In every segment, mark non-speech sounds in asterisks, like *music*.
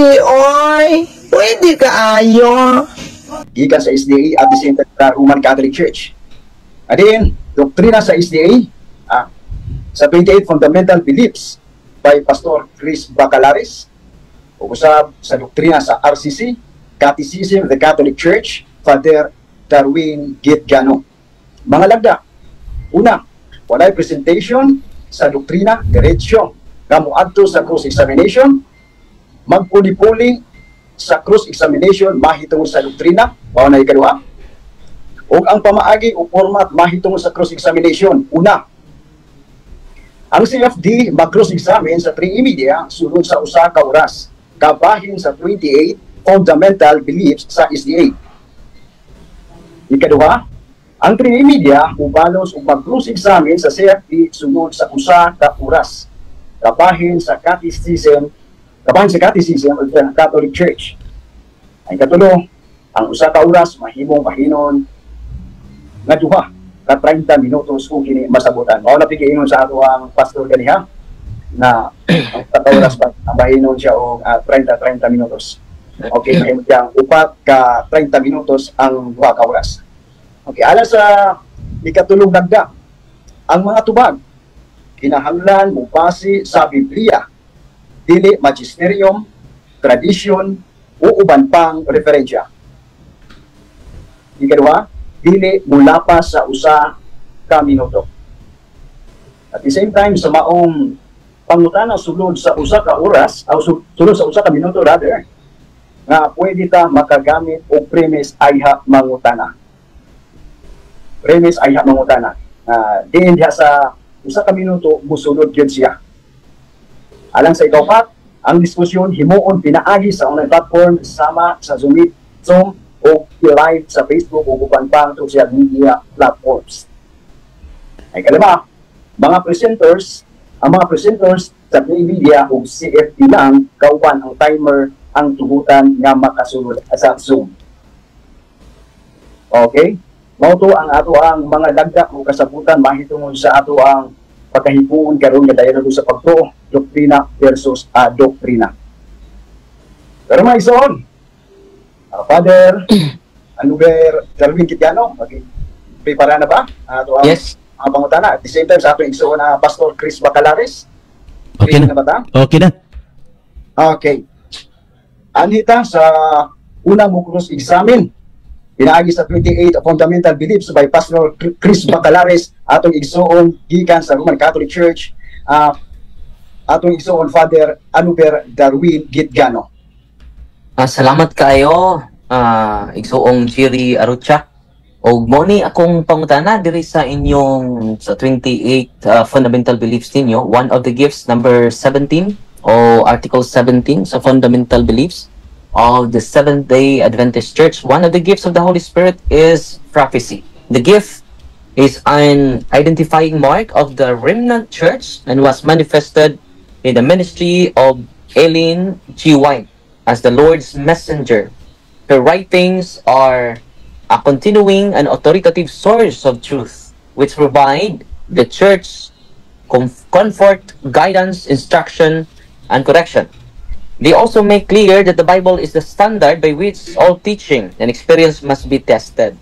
Pwede, oy. Pwede kaayo. gikan sa SDA at the Roman Catholic Church. Adin, doktrina sa SDA ah, sa 28 Fundamental Beliefs by Pastor Chris Bacalaris o usab sa doktrina sa RCC, Catechism of the Catholic Church, Father Darwin Gitgano. Mga lagda, una, walay presentation sa doktrina, diretsyo, nga moadto sa cross-examination, magpuli-puli sa cross-examination mahitungod sa doktrina, mao na ikaduha. O ang pamaagi o format mahitungod sa cross-examination, una, ang CFD mag-cross-examine sa 3 media sulod sa usa ka oras, kabahin sa 28 fundamental beliefs sa SDA. Ikaduha, ang 3 media ubalos ug mag-cross-examine sa CFD sulod sa usa ka oras, kabahin sa catechism kabahin sa catechism of the Catholic Church. Ang katulo, ang usa ka oras mahimong bahinon nga duha ka 30 minutos kung kini masabutan. Mao na pigiingon sa ato ang pastor kaniha na *coughs* ang ka oras ba ang bahinon siya og ah, 30 30 minutos. Okay, mahimong siyang upat ka 30 minutos ang duha ka oras. Okay, ala sa ikatulong dagda, ang mga tubag kinahanglan mupasi sa Biblia dili magisterium, tradisyon, o uban pang referensya. Ikaduha, dili mulapas sa usa ka minuto. At the same time, sa maong pangutana sulod sa usa ka oras, o su- sulod sa usa ka minuto rather, nga pwede ta makagamit og premise ayha mangutana. Premise ayha mangutana. Uh, diin sa usa ka minuto musulod gyud siya. Alang sa ikaw ang diskusyon himuon pinaagi sa online platform sama sa Zoom, Zoom o live sa Facebook o uban pang social media platforms. Ay kalima, mga presenters, ang mga presenters sa Media o CFP lang, kauban ang timer ang tugutan nga makasulod sa Zoom. Okay? Mao to ang ato ang mga dagdag o kasabutan mahitungod sa ato ang pagkahipuon karon nga dayon sa pagtuo doktrina versus uh, doktrina. Pero *clears throat* may ison, uh, Father Anuber Darwin Kitiano, okay. prepara na ba? Ato ang Yes. mga pangutana. At the same time, sa ating igsoon na Pastor Chris Bacalares. Okay Ready na. ba ta? Okay na. Okay. Anita sa unang mo cross-examine, pinaagi sa 28 fundamental beliefs by Pastor Chris Bacalares atong igsoon gikan sa Roman Catholic Church ah, atong igsoon Father Anuber Darwin Gitgano. Ah, salamat kayo, ah, igsoong Chiri Arucha. O mo akong pangutana diri sa inyong sa 28 ah, fundamental beliefs ninyo. One of the gifts number 17 o article 17 sa fundamental beliefs of the Seventh-day Adventist Church. One of the gifts of the Holy Spirit is prophecy. The gift is an identifying mark of the remnant church and was manifested in the ministry of Eileen G. White as the Lord's messenger. Her writings are a continuing and authoritative source of truth, which provide the church comfort, guidance, instruction, and correction. They also make clear that the Bible is the standard by which all teaching and experience must be tested.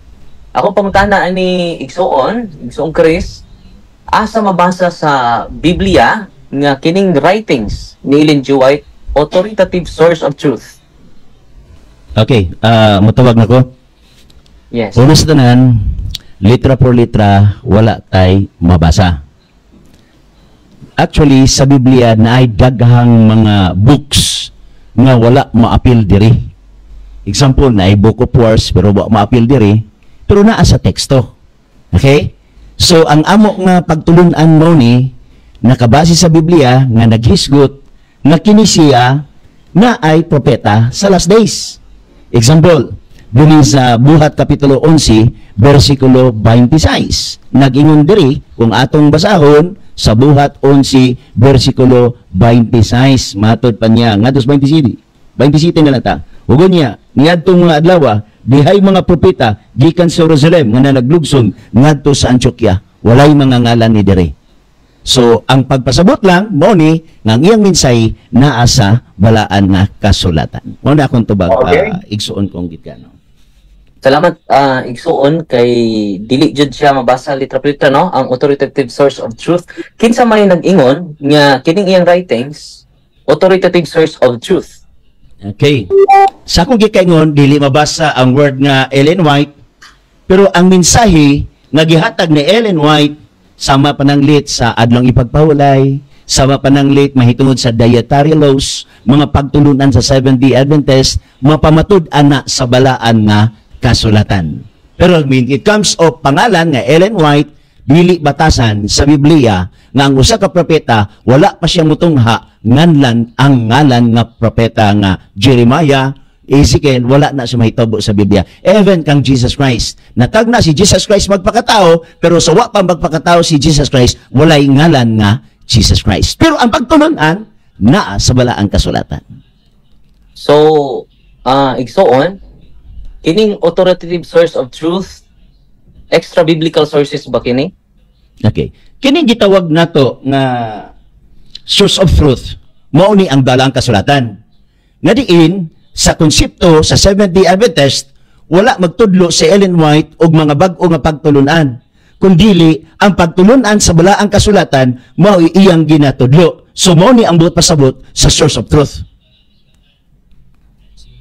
Ako pamutana ani Igsoon, Igsoon Chris, asa mabasa sa Biblia nga kining writings ni Ellen G. White, authoritative source of truth. Okay, ah mutawag na ko. Yes. Una sa tanan, litra por litra, wala tay mabasa. Actually, sa Biblia na ay daghang mga books nga wala maapil diri. Example, na ay Book of Wars, pero wala maapil diri, pero naa sa teksto. Okay? So, ang amo nga pagtulunan mo ni, nakabase sa Biblia, nga naghisgot, nga kini siya, na ay propeta sa last days. Example, dili sa Buhat Kapitulo 11, versikulo 26. Nag-ingon diri, kung atong basahon, sa Buhat 11, versikulo 26. Matod pa niya, nga 27. 27 na lang ta. Hugon niya, niadtong mga adlaw, dihay mga propeta, gikan sa Jerusalem, nga na naglugson, ngadto sa Antioquia. Walay mga ngalan ni diri. So, ang pagpasabot lang, mo ni, ang iyang minsay, naa sa balaan nga kasulatan. Mo na akong tubag, Okay. ah, igsuon kong gitano. Salamat ah igsuon kay dili jud siya mabasa litra per litra no ang authoritative source of truth. Kinsa may nag-ingon nga kining iyang writings authoritative source of truth. Okay. Sa akong gikaingon, dili mabasa ang word nga Ellen White, pero ang mensahe nga gihatag ni Ellen White sama pananglit sa adlong ipagpahulay, sama pananglit mahitungod sa dietary laws, mga pagtulunan sa Seventh-day Adventist, mga pamatud ana sa balaan nga kasulatan. Pero when it comes of pangalan nga Ellen White, dili batasan sa Biblia nga ang usa ka propeta wala pa siya mutungha nganlan ang ngalan nga propeta nga Jeremiah Ezekiel, wala na siya mahitabo sa Biblia. Even kang Jesus Christ. Natag na si Jesus Christ magpakatao, pero sa wa pa magpakatao si Jesus Christ, walay ngalan nga Jesus Christ. Pero ang pagtulunan, naa sa balaang kasulatan. So ah igsuon kining authoritative source of truth extra biblical sources ba kini? Okay. Kini gitawag nato nga source of truth. Mao ni ang dalang kasulatan. Nga diin sa konsepto sa Seventh-day Adventist wala magtudlo si Ellen White og mga bag-o nga pagtulunan. Kundili ang pagtulunan sa balaang kasulatan mao iyang ginatudlo. So mao ni ang buot pasabot sa source of truth.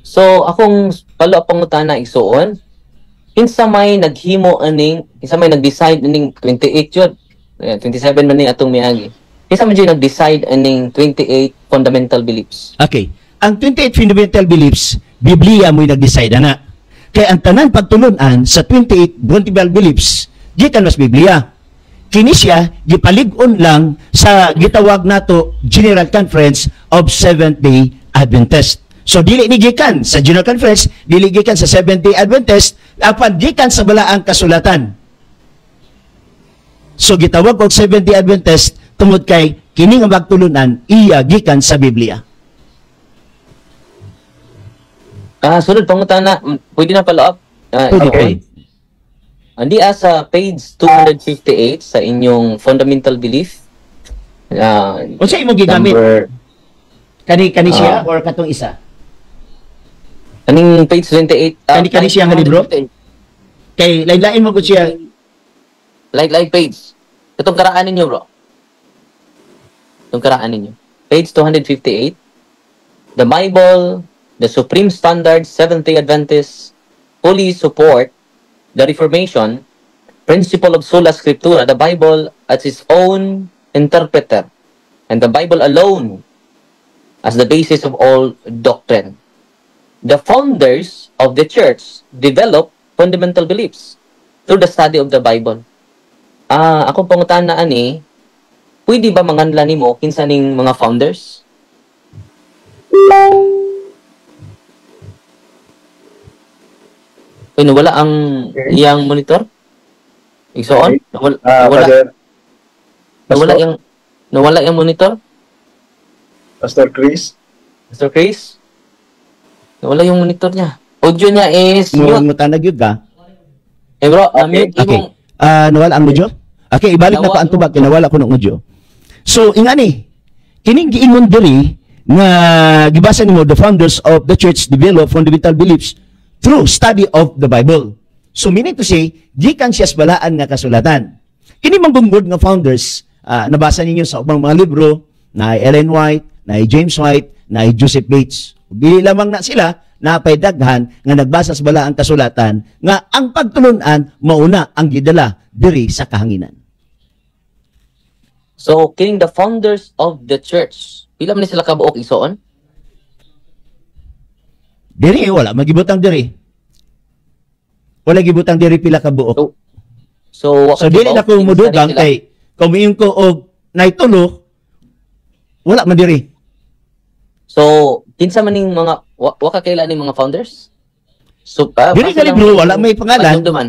So akong palo pangutana igsuon kinsa may naghimo aning kinsa may nag-decide aning 28 jud. Eh, 27 man ni atong miagi. Kinsa man jud nag-decide aning 28 fundamental beliefs. Okay. Ang 28 fundamental beliefs, Biblia mo'y nag-decide na. Kaya ang tanan pagtulunan sa 28 fundamental beliefs, gikan mas Biblia. Kini siya gipalig-on lang sa gitawag nato General Conference of Seventh-day Adventist. So dili ni gikan sa General Conference, dili gikan sa Seventh-day Adventist, apan gikan sa balaang kasulatan. So gitawag og Seventh-day Adventist tungod kay kini nga magtulunan iya gikan sa Biblia. Ah, sunod pangutana, mm, pwede na follow up. Ah, Pwede, okay. Andi ah, sa page 258 sa inyong fundamental belief. Ah, Unsa imong gigamit? number Kani kani siya Ah. or katong isa? Kaning page 28. ah, Kani- kani page siya nga libro? 258. Kay lain-lain mo gud siya. Like page. Itong karaan ninyo, bro. Itong karaan ninyo. Page 258. The Bible, the Supreme Standard, Seventh-day Adventists, fully support the Reformation, principle of sola scriptura, the Bible as its own interpreter, and the Bible alone as the basis of all doctrine. The founders of the church developed fundamental beliefs through the study of the Bible. Ah, akong pangutan na ani, pwede ba manganla nimo kinsa ning mga founders? Uy, nawala ang Okay. iyang monitor? Igsoon? Okay. Nawala, Ah, nawala, Father, nawala Pastor, yung nawala yung monitor? Pastor Chris, Mr. Chris? Nawala yung monitor niya. Audio niya is mute. mo tanag yun ka. Eh bro, Okay. mute Okay. imong Ah, nawala ang audio? Okay, ibalik na ko Nawala. ang tubag kay nawala ko ng audio. So, ingani, kining giingon diri nga gibasa nimo the founders of the church develop fundamental beliefs through study of the Bible. So meaning to say, gikan siya balaan nga kasulatan. Kini manggungod nga founders, ah, nabasa ninyo sa ubang mga libro na Ellen White, na James White, na Joseph Bates. Dili lamang na sila napay daghan nga nagbasa sa balaang kasulatan nga ang pagtulunan mauna ang gidala diri sa kahanginan. So, kining the founders of the church, pila man sila kabuok igsoon? Diri wala magibutang diri. Wala gibutang diri pila ka buok. So, so, So dili na ko mudugang kay kumiyon ko og naitulo wala man diri. So, kinsa man ning mga wa, wa ka kaila ning mga founders? So, ah, Dili ka libro, wala may pangalan. pagdumduman.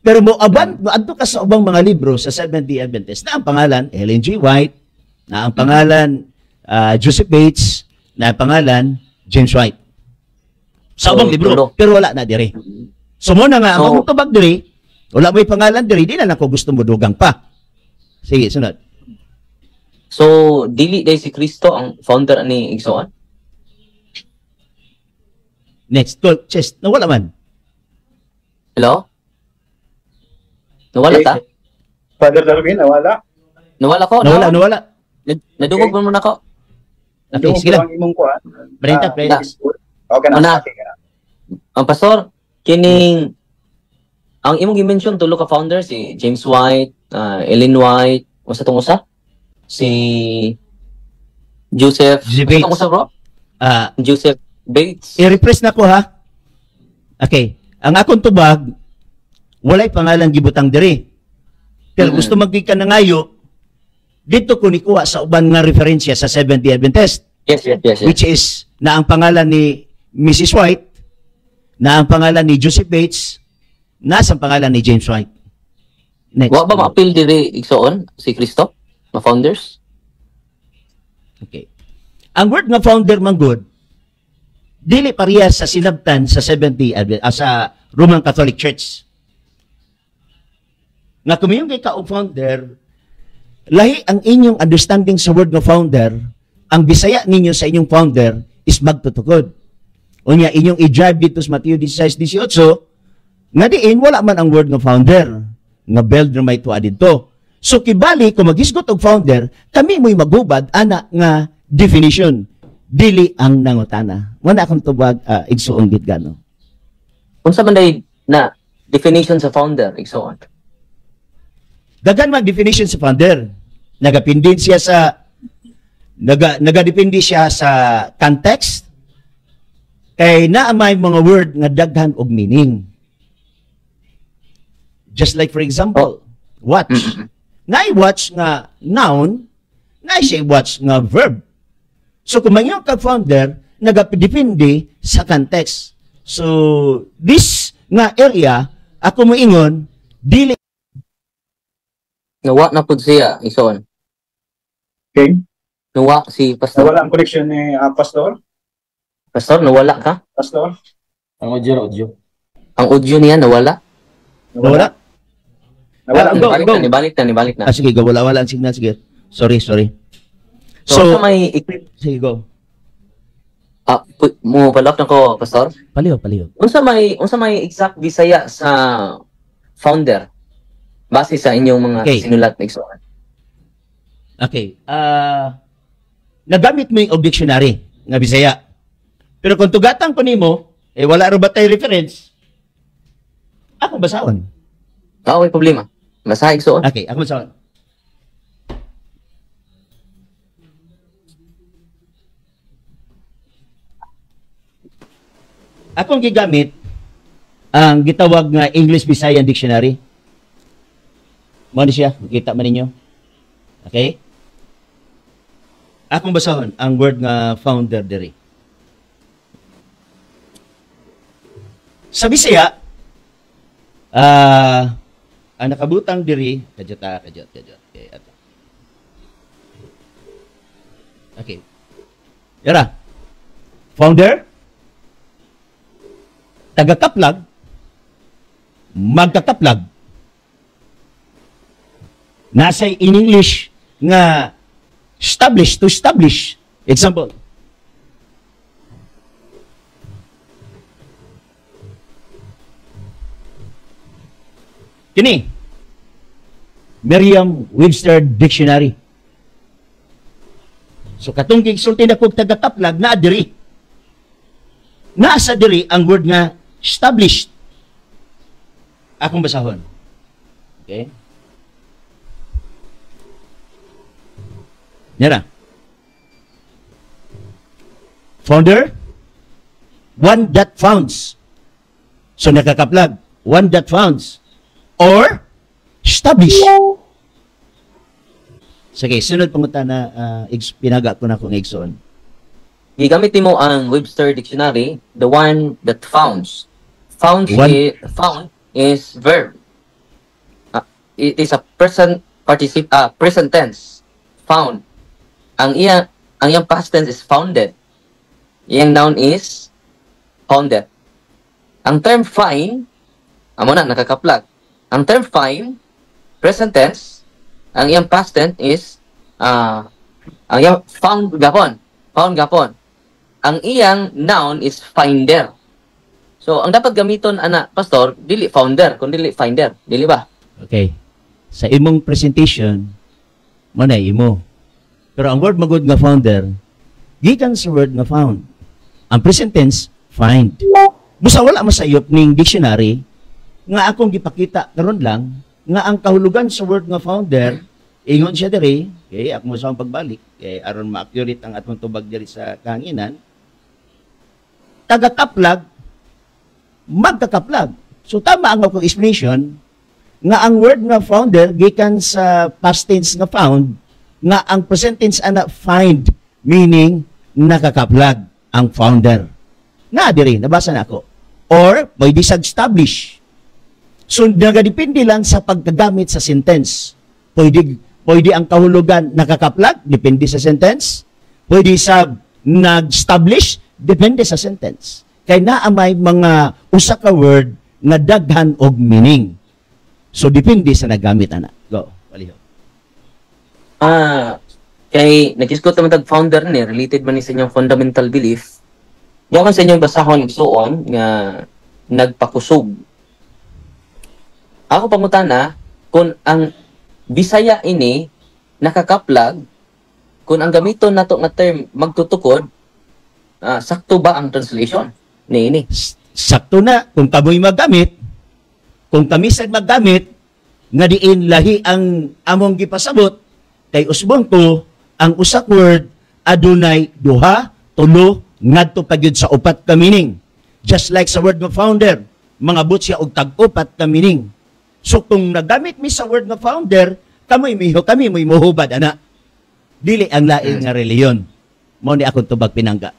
Pero mo aban adto ka sa ubang mga libro sa Seventh-day Adventist na ang pangalan Ellen G. White, na ang pangalan ah, Joseph Bates, na ang pangalan James White. Sa So, ubang libro, tulo. pero wala na diri. So mo na nga, So- ang tubag diri, wala may pangalan diri, di na nako gusto mo dugang pa. Sige, sunod. So, dili day si Kristo ang founder ni Igsoon? Next, go, chest, nawala man. Hello? Nawala ta? Father Darwin, nawala. Nawala ko? Nawala, Na- nawala. Nad- Nadungog mo muna ko. Okay, sige lang. ang imong. Balita, Ah, balita. Okay na. Una. Okay na. Ang pastor, kining ang imong gi-mention tulo ka founder si James White, uh, Ellen White, usa tong usa? Si Joseph. Joseph Usa Bates. tong usa bro? Ah, Joseph Bates. i-repress na ko ha. Okay. Ang akong tubag, walay pangalan gibutang diri. Pero Mm. gusto magkika na ngayo, dito ko nikuha sa uban nga referensya sa Seventh-day Adventist, Yes, yes, yes. yes. which is na ang pangalan ni Mrs. White, na ang pangalan ni Joseph Bates, nasa ang pangalan ni James White. Next. Wa ba ma-appeal diri igsoon si Kristo? Ma founders? Okay. Ang word nga founder man good, dili parehas sa sinabtan sa 70 Advent, ah, sa Roman Catholic Church. Nga kung yung kay ka founder, lahi ang inyong understanding sa word nga founder, ang bisaya ninyo sa inyong founder is magtutukod. Unya inyong i-drive dito sa Mateo 16:18, nga diin wala man ang word nga founder, nga builder may tuwa dito. So kibali kung maghisgot og founder, kami mo'y magubad ana nga definition dili ang nangutana. Wala akong tubag uh, igsuong gid gano. Unsa man day na definition sa founder igsoon? Dagan mag definition sa founder. Nagapindin siya sa naga nagadepende siya sa context kay naa may mga word nga daghan og meaning. Just like for example, watch. Mm-mm. Nga watch nga noun, nga siya watch nga verb. So kung mangyo ka founder, nagadepende sa context. So this nga area ako mo ingon dili Nawa na pud siya igsoon. Okay. Nawa si pastor. Nawala ang connection ni ah, Pastor. Pastor, nawala ka? Pastor. Ang audio, audio. Ang audio niya nawala? wala. Nawala. Ah, go, nibalik go. na, nibalik na, nibalik na. Ah, sige, go. Wala, wala ang signal. Sige. Sorry, sorry. So, So, unsa may equip sige, go. ah, pu- mo balak na ko, pastor? Paliw, paliw. Unsa may unsa may exact bisaya sa founder base sa inyong mga Okay. sinulat na igsoon? Okay. Ah, nagamit mo yung dictionary nga Bisaya. Pero kung tugatan ko nimo, eh wala ro ba tayo reference? Ako basahon. Ah, may problema. Basa igsoon. Okay, ako basahon. Akong gigamit ang gitawag nga English Visayan Dictionary. Ni siya, kita man ninyo. Okay? Akong basahon ang word nga founder diri. Sa Bisaya, ah ang nakabutang diri, kadyot ah, kadyot, kadyot. Okay, ato. Okay. Yara. Founder, tagakaplag, magkakaplag. Nasa in English nga establish to establish. Example. Kini. Merriam-Webster Dictionary. So katong gigsulti na kog tagakaplag na diri. Nasa diri ang word nga established. Akong basahon. Okay? Nara. Founder, one that founds. So nakakaplag, one that founds. Or, establish. Sige, sunod pangutan na uh, pinaga ko na kung igsoon. Gigamit nimo ang Webster Dictionary, the one that founds. Founds One- i- found is verb. Ah, it is a present particip ah, present tense. Found. Ang iya ang iyang past tense is founded. Iyang noun is founded. Ang term find, amo na nakakaplag. Ang term find, present tense, ang iyang past tense is ah Ang iyang found gapon. Found gapon. Ang iyang noun is finder. So, ang dapat gamiton ana pastor dili founder kun dili finder, dili ba? Okay. Sa imong presentation, mo na imo. Pero ang word magud nga founder, gikan sa word nga found. Ang present tense, find. Busa wala masayop ning dictionary nga akong gipakita karon lang nga ang kahulugan sa word nga founder ingon siya diri kay ako mo sa pagbalik kay aron ma-accurate ang atong tubag diri sa kahanginan taga-kaplag magkakaplag. So tama ang akong explanation nga ang word nga founder gikan sa past tense nga found nga ang present tense ana find meaning nakakaplag ang founder. Nga diri nabasa na ako. Or pwede sa establish. So nagadepende lang sa pagkagamit sa sentence. Pwede pwede ang kahulugan nakakaplag depende sa sentence. Pwede sa nag-establish depende sa sentence kay naa mga usa ka word nga daghan og meaning. So depende sa nagamit ana. Go. Waliho. Ah, kay nag-isgot naman tag founder ni related man ni sa inyong fundamental belief. Kan sa inyong basahon igsuon nga nagpakusog. Ako pangutana kung ang Bisaya ini nakakaplag kung ang gamiton nato nga term magtutukod ah, sakto ba ang translation ni ini? Sakto na kung kamoy magamit, kung kami sad maggamit nga diin lahi ang among gipasabot kay usbon ko ang usak word adunay duha, tulo, ngadto pa gyud sa upat ka meaning. Just like sa word nga founder, mga but siya og tag-upat ka meaning. So kung nagamit mi sa word nga founder, kami miho kami mo muhubad ana. Dili ang lain nga reliyon. Mao ni akong tubag pinangga.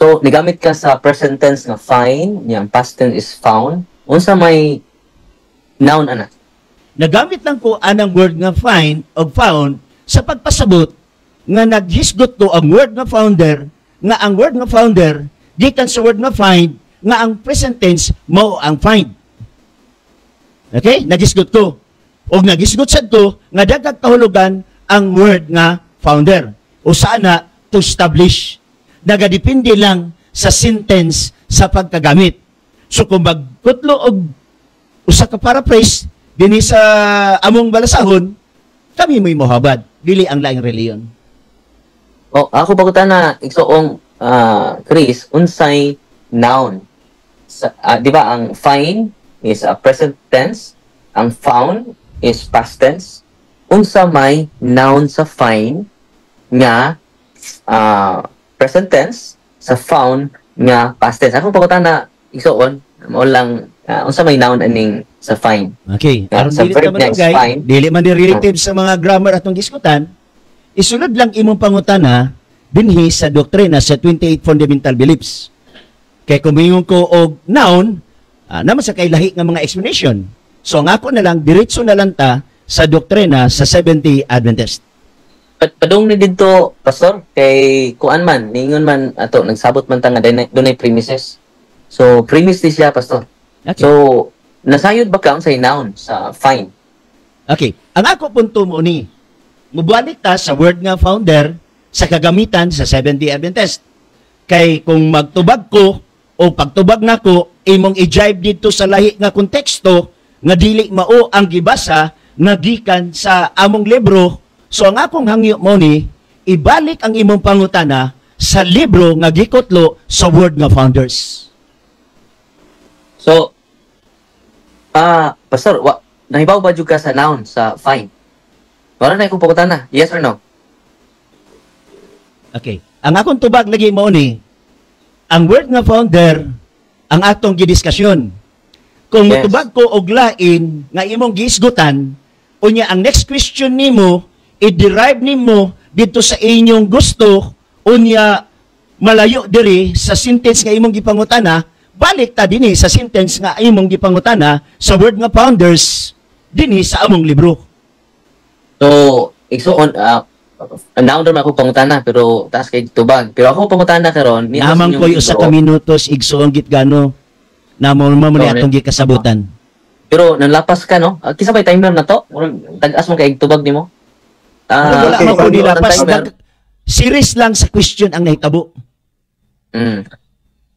So, nigamit ka sa present tense nga find, yang past tense is found. Unsa may noun ana? Nagamit lang ko anang word nga find o found sa pagpasabot nga naghisgot ko ang word nga founder nga ang word nga founder gikan sa word nga find nga ang present tense mao ang find. Okay? Nagisgot ko. O nagisgot sad ko nga dagag kahulugan ang word nga founder. O sana to establish. Nagadepende lang sa sentence sa pagkagamit. So kung magkutlo og usa ka paraphrase dinhi sa among balasahon, kami mo'y mohabad. Dili ang laing reliyon. O, ako pa na igsoong ah, Chris, unsay noun. Sa, ah, di ba, ang find is a present tense, ang found is past tense. Unsa may noun sa find nga ah, present tense, sa found nga past tense. Ako pa na igsoon, mo lang, ah, unsa may noun aning sa find. Okay. Aron sa dili verb manugay, fine. dili man di relative sa mga grammar atong diskutan, isunod lang imong pangutana dinhi sa doktrina sa 28 fundamental beliefs. Kay kumingon ko og noun, ah, naman sa kay lahi nga mga explanation. So ang ako na lang diretso na lang ta sa doktrina sa 70 Adventist. Pat padung ni dito pastor kay kuan man ningon man ato nagsabot man ta nga dunay dunay premises. So premise ni siya pastor. Okay. So nasayod ba ka say noun sa fine? Okay. Ang ako punto mo ni, mubalik ta sa word nga founder sa kagamitan sa 70 Adventist. Kay kung magtubag ko o pagtubag nako imong i-jive dito sa lahi nga konteksto nga dili mao ang gibasa nga gikan sa among libro. So ang akong hangyo mo ni ibalik ang imong pangutana sa libro nga gikotlo sa word nga founders. So ah pastor wa nahibaw ba jud ka sa noun sa fine? Wala na akong pagutana. Yes or no? Okay. Ang akong tubag lagi mo ni, ang word nga founder, ang atong gidiskasyon. Kung Yes. mutubag ko og lain nga imong giisgutan, unya ang next question nimo, i-derive nimo dito sa inyong gusto, unya malayo diri sa sentence nga imong gipangutana, balik ta dinhi sa sentence nga imong gipangutana sa word nga founders dinhi sa among libro. So igsuon ah noun ra man ako pangutana pero taas kay tubag. Pero ako pangutana karon ni Namang ko'y usa ka minutos igsuong gitgano namo mo ni Sorry. atong gikasabutan. Pero nanlapas ka no? Ah, kisa may timer na to? Tag-as mo kay tubag nimo? Ah, wala man ko nilapas. Series lang sa question ang nahitabo. Mm.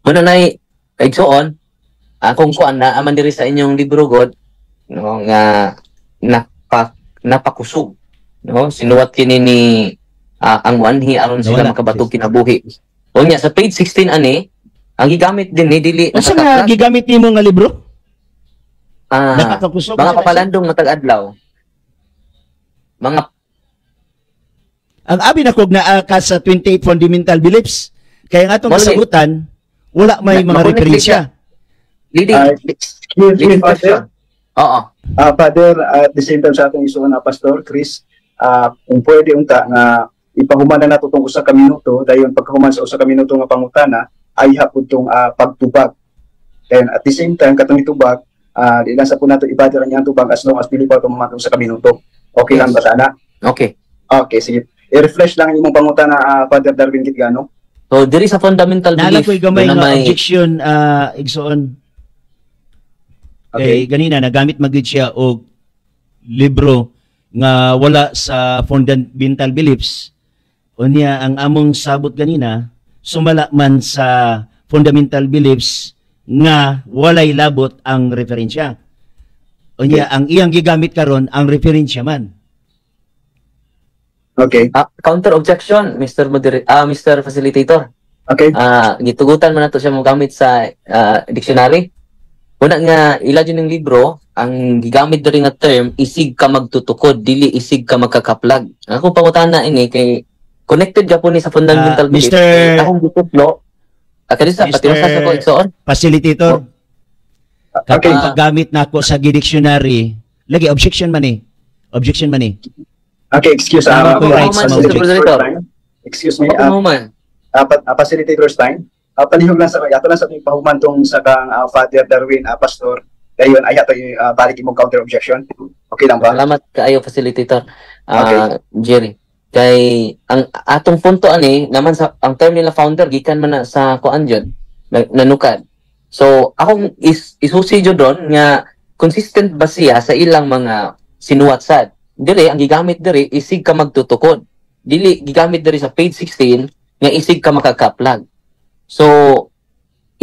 Muna na igsoon, akong kuan na aman diri sa inyong libro god no nga napa napakusog no sinuwat kini ni ah, ang wanhi aron sila Nawala. makabatog kinabuhi. Unya sa page 16 ani ang gigamit din ni dili Asa nga nakakaplag. gigamit nimo nga libro? Ah, Nakakakusog. mga papalandong matag adlaw. Mga Ang abi na kog naa ka sa 28 fundamental beliefs. Kaya nga atong Wala. kasagutan, wala may Na- mga referensya. leading Ah, Excuse me, leading Father. question. Oo. Ah, Father, at the same time sa atong isuon na Pastor Chris, ah, kung pwede unta nga ipahuman na nato tong usa ka minuto dayon pagkahuman sa usa ka minuto nga pangutana ay hapon tong ah, pagtubag. Then at the same time katong itubag, ah di lang sa po nato niya ang tubag as long as dili pa tumamatong sa ka minuto. Okay lang ba sana? Okay. Okay, sige. I-refresh lang ang imong pangutana ah, Father Darwin Kitgano. So diri sa fundamental Naala belief ko'y gamay na nga may objection uh, igsoon. Okay. Kay ganina nagamit magid siya og libro nga wala sa fundamental beliefs. Unya ang among sabot ganina sumala man sa fundamental beliefs nga walay labot ang referensya. Unya ang iyang gigamit karon ang referensya man. Okay. ah, counter objection Mr. Moder ah Mr. Facilitator. Okay. Ah, gitugutan man nato siya mo gamit sa ah, dictionary. Una nga ila dyan ng libro, ang gigamit diri nga term isig ka magtutukod, dili isig ka magkakaplag. Ako pangutana ini kay connected ka po ni sa fundamental Ah, belief. Mr. Eh, Akong gitudlo. Ah, kadi sa patiwasa sa ko igsoon. Facilitator. Okay. Kapag paggamit nako sa dictionary, lagi objection man eh. Objection man eh. Okay, excuse ah, ah, mga facilitator's object. time. Excuse me. Ako ah, man. uh, uh, facilitator's time. Uh, palihog lang sa ato lang sa ating pahuman tong sa kang ah, Father Darwin uh, Pastor. Dayon ay ato yung uh, balik imong counter objection. Okay lang ba? Salamat kaayo facilitator. Ah, Jerry. Kay ang atong punto ani naman sa ang term nila founder gikan man na sa kuan jud na- nanukad. So akong is isusi jud ron nga consistent ba siya sa ilang mga sinuwat sad. Dili ang gigamit diri isig ka magtutukod. Dili gigamit diri sa page 16 nga isig ka makakaplag. So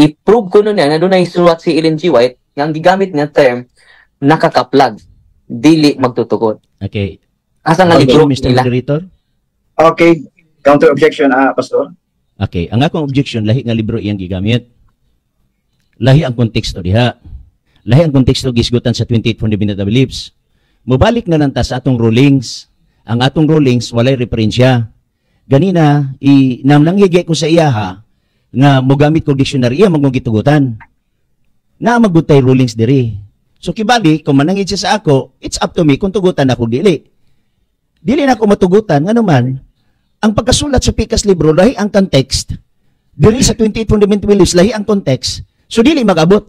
i-prove ko nun yan na doon ay si Ellen G. White nga ang gigamit nga term nakakaplag dili magtutukod. Okay. Asa nga Okay, libro Mr. nila? Moderator. Okay. Counter objection ah Pastor. Okay, ang akong objection lahi nga libro iyang gigamit. Lahi ang konteksto diha. Lahi ang konteksto gisgutan sa 28 fundamental beliefs. Mubalik na lang ta sa atong rulings. Ang atong rulings walay referensya. Ganina i namnanggigay ko sa iyaha nga mogamit ko dictionary iya magmugitugutan. Na magutay rulings diri. So kibali kung manangid siya sa ako, it's up to me kung tugutan ako dili. Dili na ako matugutan nga naman ang pagkasulat sa Pikas libro lahi ang context. Diri sa 28 fundamental beliefs lahi ang context. So dili magabot.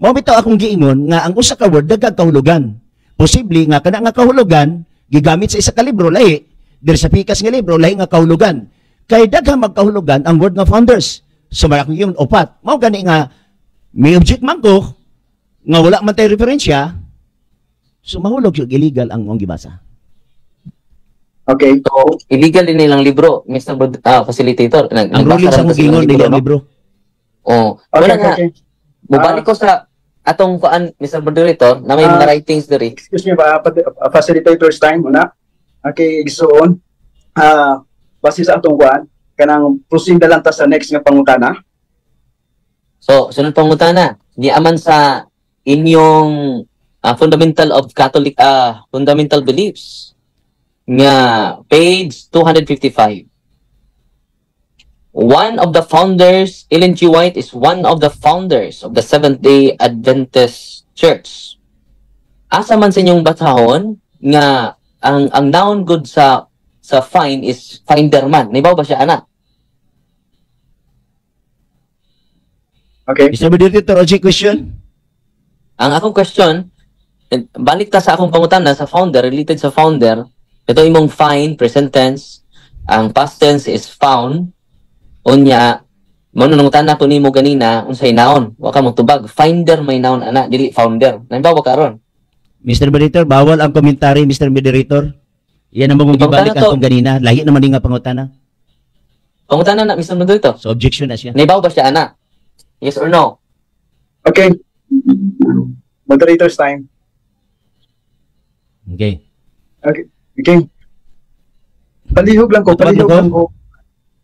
Mao bitaw akong giingon nga ang usa ka word dagag kahulugan. Posible nga kana nga kahulugan gigamit sa isa ka libro lahi diri sa Pikas nga libro lahi nga kahulugan. Kay daghang magkahulugan ang word nga founders. Akong giingon opat. Mao gani nga may object man ko nga wala man tay referensya. So mahulog yung illegal ang mong gibasa. Okay. So, illegal din nilang libro, Mr. Bod- ah, Facilitator. Nag, Ang ruling sa giingon dili ang no? libro. Oh, Okay, wala okay, nga. okay. Mubalik ko sa atong kuan, Mr. Moderator, na may mga Ah. writings diri. Excuse me ba uh, facilitator's time muna. Okay, igsuon. Ah, base sa atong kuan kanang proceed lang ta sa next nga pangutana. So, sunod pangutana. Di aman sa inyong ah, fundamental of Catholic ah fundamental beliefs nga page 255. One of the founders, Ellen G. White is one of the founders of the Seventh-day Adventist Church. Asa man sa inyong batahon nga ang ang noun good sa sa find is finder man. Naibaw ba siya ana? Okay. Mr. Moderator, object question? Ang akong question, balik ta sa akong pangutana sa founder, related sa founder, ito imong find, present tense, ang past tense is found, unya, manunungutan ko nimo ganina, unsay naon, wa ka mo tubag, finder may naon ana, dili founder. Naimbawa karon. Mr. Moderator, bawal ang komentary, Mr. Moderator. Yan ang mga gibalik to. atong ganina. Lahi naman din nga pangutana. Pangutana na, Mr. Moderator. So objection na siya. Naibaw ba siya, ana? Yes or no? Okay. Moderator's time. Okay. Okay. Palihog lang ko, palihog lang ko.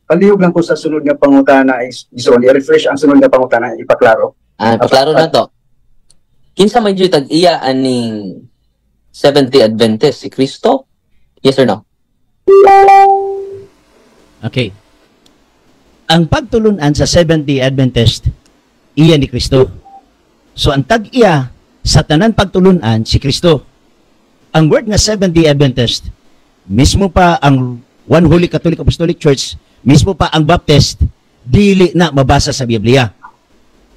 Palihog lang ko sa sunod nga pangutana is ison, i-refresh ang sunod nga pangutana, ipaklaro. Ah, paklaro na to. Kinsa man jud tag iya aning 70 Adventist si Kristo? Yes or no? Okay. Ang pagtulunan sa 70 Adventist, iya ni Kristo. So ang tag-iya sa tanan pagtulunan si Kristo. Ang word nga 70 Adventist, mismo pa ang One Holy Catholic Apostolic Church, mismo pa ang Baptist, dili na mabasa sa Biblia.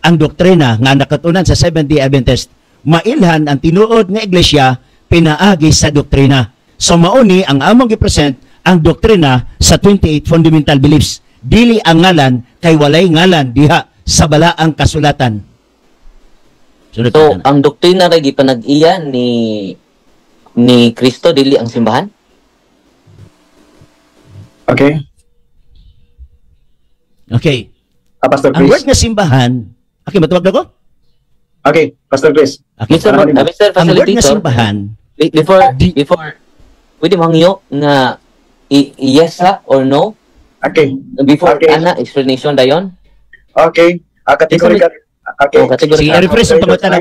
Ang doktrina nga nakatunan sa 70 Adventist, mailhan ang tinuod nga iglesia pinaagi sa doktrina. So mauni ang among gipresent ang doktrina sa 28 fundamental beliefs. Dili ang ngalan kay walay ngalan diha sa balaang kasulatan. Sunod So, so, ang doktrina ray gipanag-iya ni ni Kristo dili ang simbahan? Okay? Okay. Ah, Pastor Ang word Chris. nga simbahan, okay, matawag na ko? Okay, Pastor Chris. Okay. Mr. Ano uh, Mr. Ang word nga simbahan, be- before Di- before pwede mangyo nga i- yes ha or no Okay. before Okay. ana explanation dayon Okay. Ah, categorical. Okay. o kategorya sige, refresh ang pangutan na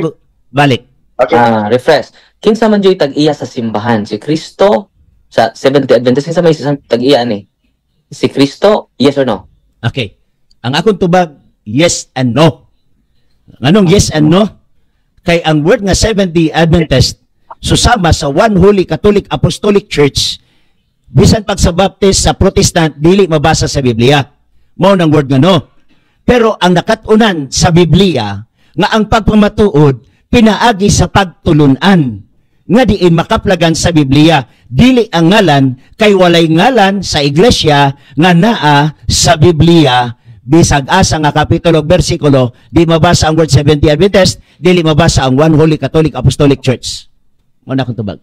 balik. Okay. ah refresh kinsa man jud tag iya sa simbahan si Kristo sa 70 Adventist kinsa may tag iya ni si Kristo yes or no Okay. Ang akong tubag, yes and no. Anong yes and no? Kay ang word nga 70 Adventist, susama sa One Holy Catholic Apostolic Church, bisan pag sa Baptist, sa Protestant, dili mabasa sa Biblia. Mao nang word nga no. Pero ang nakatunan sa Biblia, nga ang pagpamatuod, pinaagi sa pagtulunan nga diin makaplagan sa Biblia dili ang ngalan kay walay ngalan sa iglesia nga naa sa Biblia bisag asa nga kapitulo bersikulo di mabasa ang word 70 Adventist dili mabasa ang One Holy Catholic Apostolic Church mo na akong tubag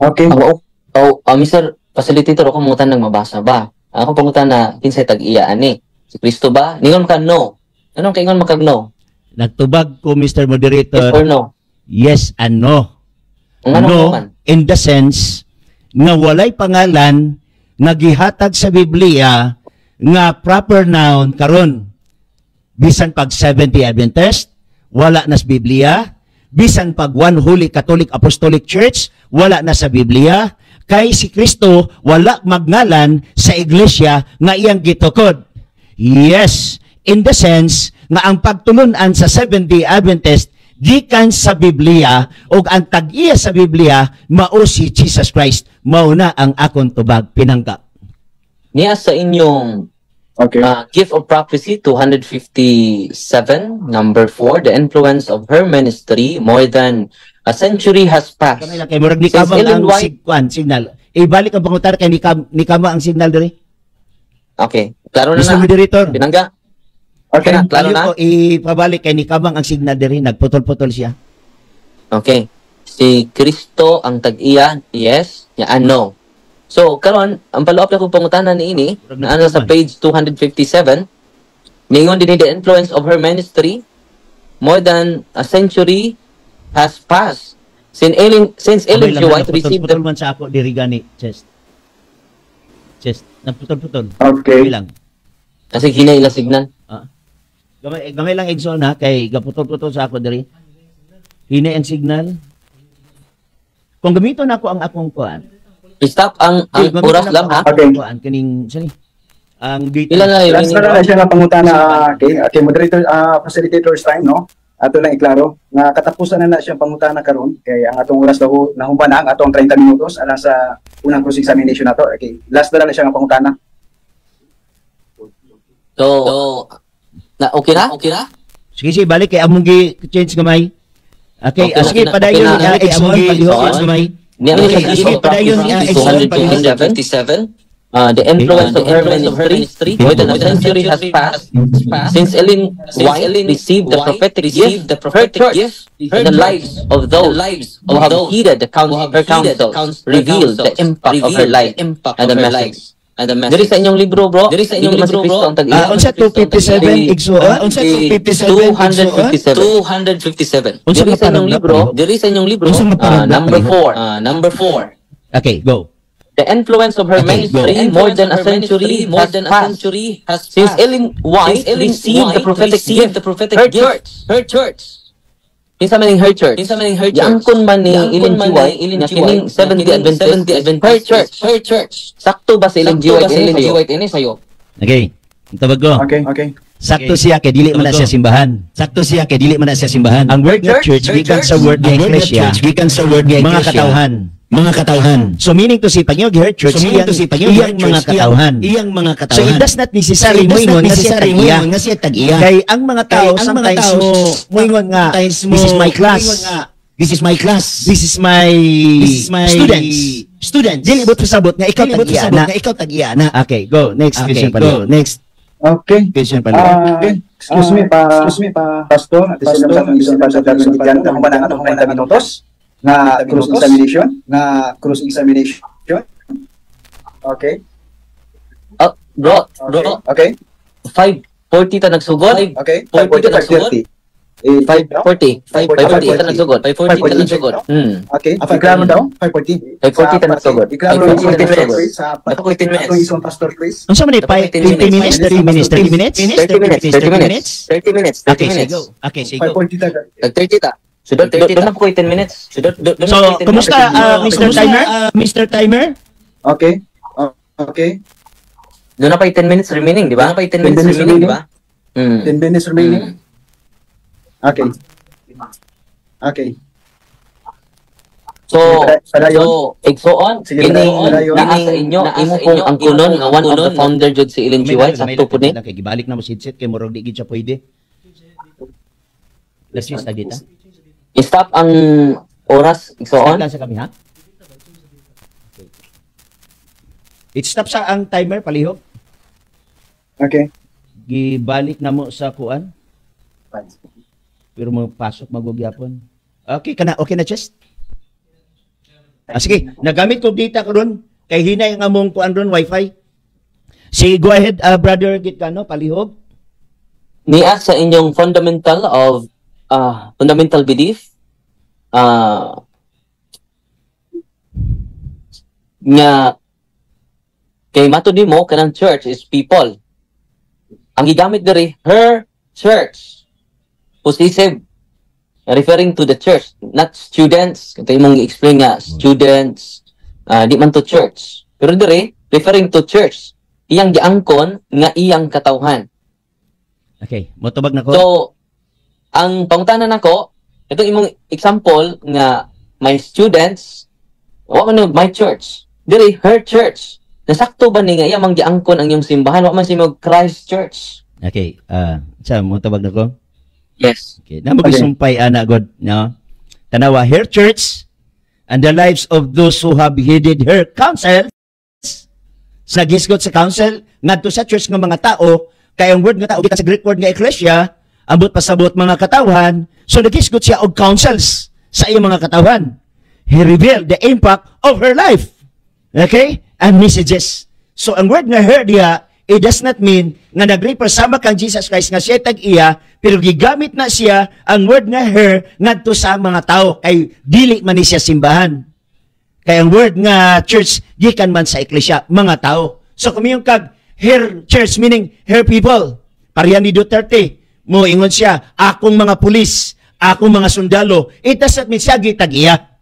Okay. ang oh, oh, Mr. Facilitator ako mungutan nang mabasa ba ako pangutan na kinsay tag iya ani si Kristo ba? Ningon ka no. Anong kaingon makag no nagtubag ko Mr. yes or Moderator no? Yes and no. Ano no man in the sense nga walay pangalan nga gihatag sa Biblia nga proper noun karon. Bisan pag 70 Adventist wala na sa Biblia. Bisan pag One Holy Catholic Apostolic Church wala na sa Biblia. Kay si Kristo wala magngalan sa iglesia nga iyang gitukod yes in the sense nga ang pagtulunan sa 70 Adventist gikan sa Biblia ug ang tag-iya sa Biblia mao si Jesus Christ. Mao na ang akon tubag pinangka niya sa inyong Okay. uh, gift of prophecy 257 number 4 the influence of her ministry more than a century has passed. Kamay lang kay murag ni Ellen ang White- signal. Ibalik ang pangutar kay ni, kam, ni kama ang signal diri. Okay klaro na Mr. na. Moderator pinangga Okay. na klaro na. ipabalik kay ni kamang ang signal diri nagputol-putol siya. Okay. Si Kristo ang tag-iya. Yes. Ya ano so karon ang follow-up na kong pangutanan ni ini na ano sa page 257 ningon din the influence of her ministry more than a century has passed. Since Ellen since Ellen G. White received the putol man sa ako diri gani chest. Chest. Nagputol-putol Okay. Lang kasi hinay ila signal gamay gamay lang igsoon ha? Kay gaputol-putol sa ako diri. Hinay ang signal. Kung gamiton ako ang akong kuan. Stop ang, ang Gamiton oras lang ang ha Okay. kuan. Kaning sani ang data Ilan na yun? Last na na siya nga pangutana kay okay, moderator ah, facilitator's time no. Ato lang iklaro. Nga katapusan na na siyang pangutana karon. Kay ang atong oras daw nahuman na ang atong 30 minutos. Alang sa unang cross examination nato. Okay, last na na siya nga pangutana. So, na okay na? Okay na? Sige, sige, balik kay among gi-change gamay. Okay, Okay ah, na, sige, okay na, padayon okay na. niya, kay among gi-change gamay. Okay, sige, gift padayon example, 257 Uh, the influence Okay. of her ministry, more than a century has passed. since Ellen White received the prophetic gift, the her church, her the lives of those who of have heeded the counsel, her heeded the counsels, counsel- revealed the impact of her life and the message. And the Diri message. sa inyong libro, bro. Diri sa inyong Hindi man si libro, bro. Ah, unsa 257 igsuon? Ah, Unsa Eh, 257 igsuon? 257. 257. Unsa Diri sa inyong libro, diri sa inyong libro, ah, number kayo? 4. Uh, number 4. Okay, go. The influence of her Okay, ministry, more than a century, more has than a passed. century has Since passed. Ellen White Since Ellen received the White prophetic gift, the prophetic her gift, church, her church, Kinsa man ning her church? Kinsa man ning her church? Giangkon man ni na G. kining White, 70 na kining Adventist, 70 is Adventist her church. her church. Sakto ba si Ellen G. Sakto ba G. sa'yo? White ini sa'yo? Okay. Tawag ko. Okay, okay. Sakto siya kay dili man na siya simbahan. Sakto siya kay dili man na siya simbahan. Ang word nga church Her gikan church? sa word nga iglesia. church gikan sa word nga Mga iglesia. katawhan. Mga katawhan. So meaning to say pag yung her church So, meaning iyang, to pag yung iyang church, mga katawhan. iyang- mga So katawhan. it does not necessary So, it mo does not ingon nga siya necessary tag-iya. moingon nga siya tag-iya. Kay ang mga Kay tao ang mga tao, mo moingon nga this is my class. moingon This is my class. This is my This is my students. students. Dili mo pasabot nga ikaw tag-iya na. ikaw tag-iya na. Okay, go. Next Okay, question go. pala. Next Okay. question pala. Ah, excuse me pa, excuse me pa, pastor, at isang pastor, at the same time, ako man ang ano, 30 minutos na cross examination, na cross examination. Okay. Oh, bro, Okay. bro, Okay. 540 ta nagsugod. Okay. 40 540, 530. Eh, 540. 540 ta nagsugod. 540 ta 540. nagsugod. Hmm. Okay. Iklaro daw? 540. 540 ta nagsugod. Iklaro 540 ta 15 nagsugod. minutes sa Ako 15 minutes. atong isang pastor, please. Unsa man ni Dapat 20 minutes, 30 minutes, 30 minutes? 30 minutes, 30 minutes. 30 minutes, 30 Okay, sige. minutes. Okay, sige. go. 540 taga. Nag 30 ta. So, doon na po ko 10 minutes. So, doon doon So, na po ko 10 kumusta ah, Mr. Timer? Mr. Timer? Okay. Oh, Okay. Doon na pa yung 10 minutes remaining, di ba? Doon na pa yung 10 minutes 10 minutes remaining, di ba? Hmm. 10 minutes remaining. Okay. Okay. So, Padayon. so, igsoon, Sige, ini padayon. naa sa inyo, Naa sa imo inyo, pong ang kunon, nga one of the kunon. founder jud si Ellen G. White, sakto po ni. Kay gibalik na mo si Hitset kay murag di gid siya pwede. Let's just tag dita. I-stop ang oras, igsoon. Lang sa kami ha. It stop sa ang timer palihog. Okay. Gibalik na mo sa kuan. Pero mo pasok magugyapon. Okay kana okay na chest. Ah, sige, nagamit ko data karon kay hinay ang among kuan ron wifi. Sige, go ahead, uh, brother Gitkano, palihog. Niya sa inyong fundamental of uh, fundamental belief uh, nga kay mato mo kanang church is people. Ang gigamit diri her church. Possessive referring to the church, not students. Kaya mong i-explain nga students uh, di man to church. Pero diri referring to church. Iyang giangkon nga iyang katawhan. Okay, motubag na ko. So, ang pangutanan nako, itong imong example nga my students, wa man my church. Diri her church. Nasakto ba ni nga iya mang giangkon ang iyong simbahan wa man si mo Christ Church. okay, ah, sa motubag na ko. Yes. Okay, na magsumpay ana god, no? Tanawa her church and the lives of those who have heeded her counsel. Sa gisgot sa council ngadto sa church nga mga tao kay ang word nga tao gikan sa Greek word nga ecclesia ambot pasabot mga katawhan. So nagisgot siya og counsels sa iyang mga katawhan. He revealed the impact of her life. Okay? And messages. So ang word nga her diha it does not mean nga nag-refer sama kang Jesus Christ nga siya tag iya pero gigamit na siya ang word nga her ngadto sa mga tao kay dili man ni siya simbahan kaya ang word nga church, gikan man sa eklesia, mga tao. So kumiyong kag her church, meaning her people. Pariyan ni Duterte, mo ingon siya, akong mga pulis, akong mga sundalo, it doesn't mean siya gitagiya.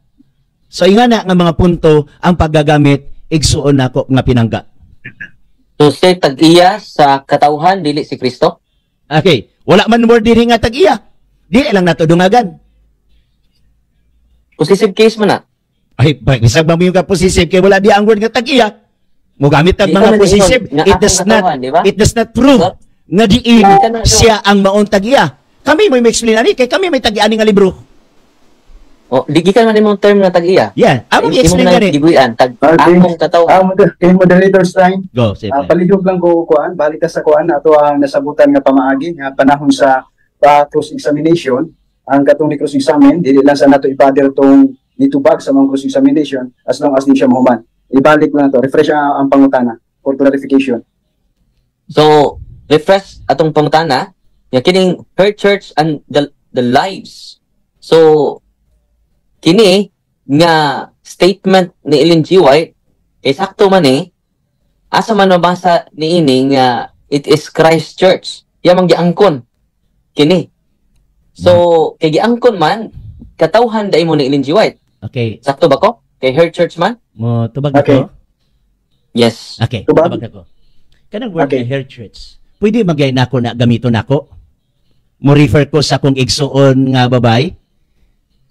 So inga na nga mga punto ang paggagamit, igsuon nako nga pinangga. So siya tag-iya sa katawhan dili si Kristo. Okay, wala man word diri nga tag-iya. Dili lang nato dungagan. Possessive case man na. Ay, bakit ba mo yung kaposisive kay wala di ang word nga tag-iya? Mo gamit ang Di ka mga nga it does not it does not prove nga diin ka siya ang maong tag-iya. Kami mo may explain ani kay kami may tag-iya nga libro. O, di gikan man imong term na tag-iya. Yan. Amo Imong i-explain gani. gibuyan tag Okay. akong katawhan. Ah, moder kay moderator's time. Go, sige. Ah, palihog lang ko kuan, balik ta sa kuan ato ang nasabutan nga pamaagi nga panahon sa pa cross examination, ang katong ni cross examine dili lang sa nato ipader tong nitubag sa mga cross examination as long as di siya mahuman. Ibalik lang to, refresh ang, ang pangutana for clarification. So, refresh atong pangutana, nga kining her church and the the lives. So, kini nga statement ni Ellen G. White, kay sakto man eh, asa man mabasa ni ini nga it is Christ Church. Yamang giangkon. Kini. So, kay giangkon man, katawhan dai mo ni Ellen G. White. Okay. Sakto ba ko? Kay her church man? Mo tubag na Okay. ko? Yes. Okay, Tubag? tubag na ko. Kanang word Okay. hair church. Pwede magay nako na gamiton nako. Mo refer ko sa kong igsuon nga babay.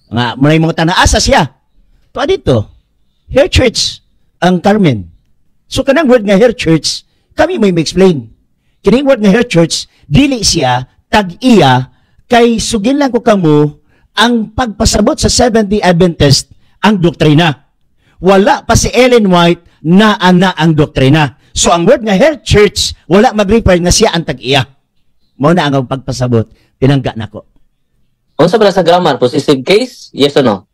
Nga maray mga tana asa siya. To dito. Hair church ang Carmen. So kanang word nga hair church, kami may explain. Kining word nga hair church, dili siya tag-iya kay sugin lang ko kamo ang pagpasabot sa Seventh-day Adventist ang doktrina wala pa si Ellen White na ana ang doktrina. So ang word nga hair church, wala mag-refer nga siya ang tag-iya. Mao na ang pagpasabot, pinangga nako. Unsa ba sa grammar? Possessive case? Yes or no?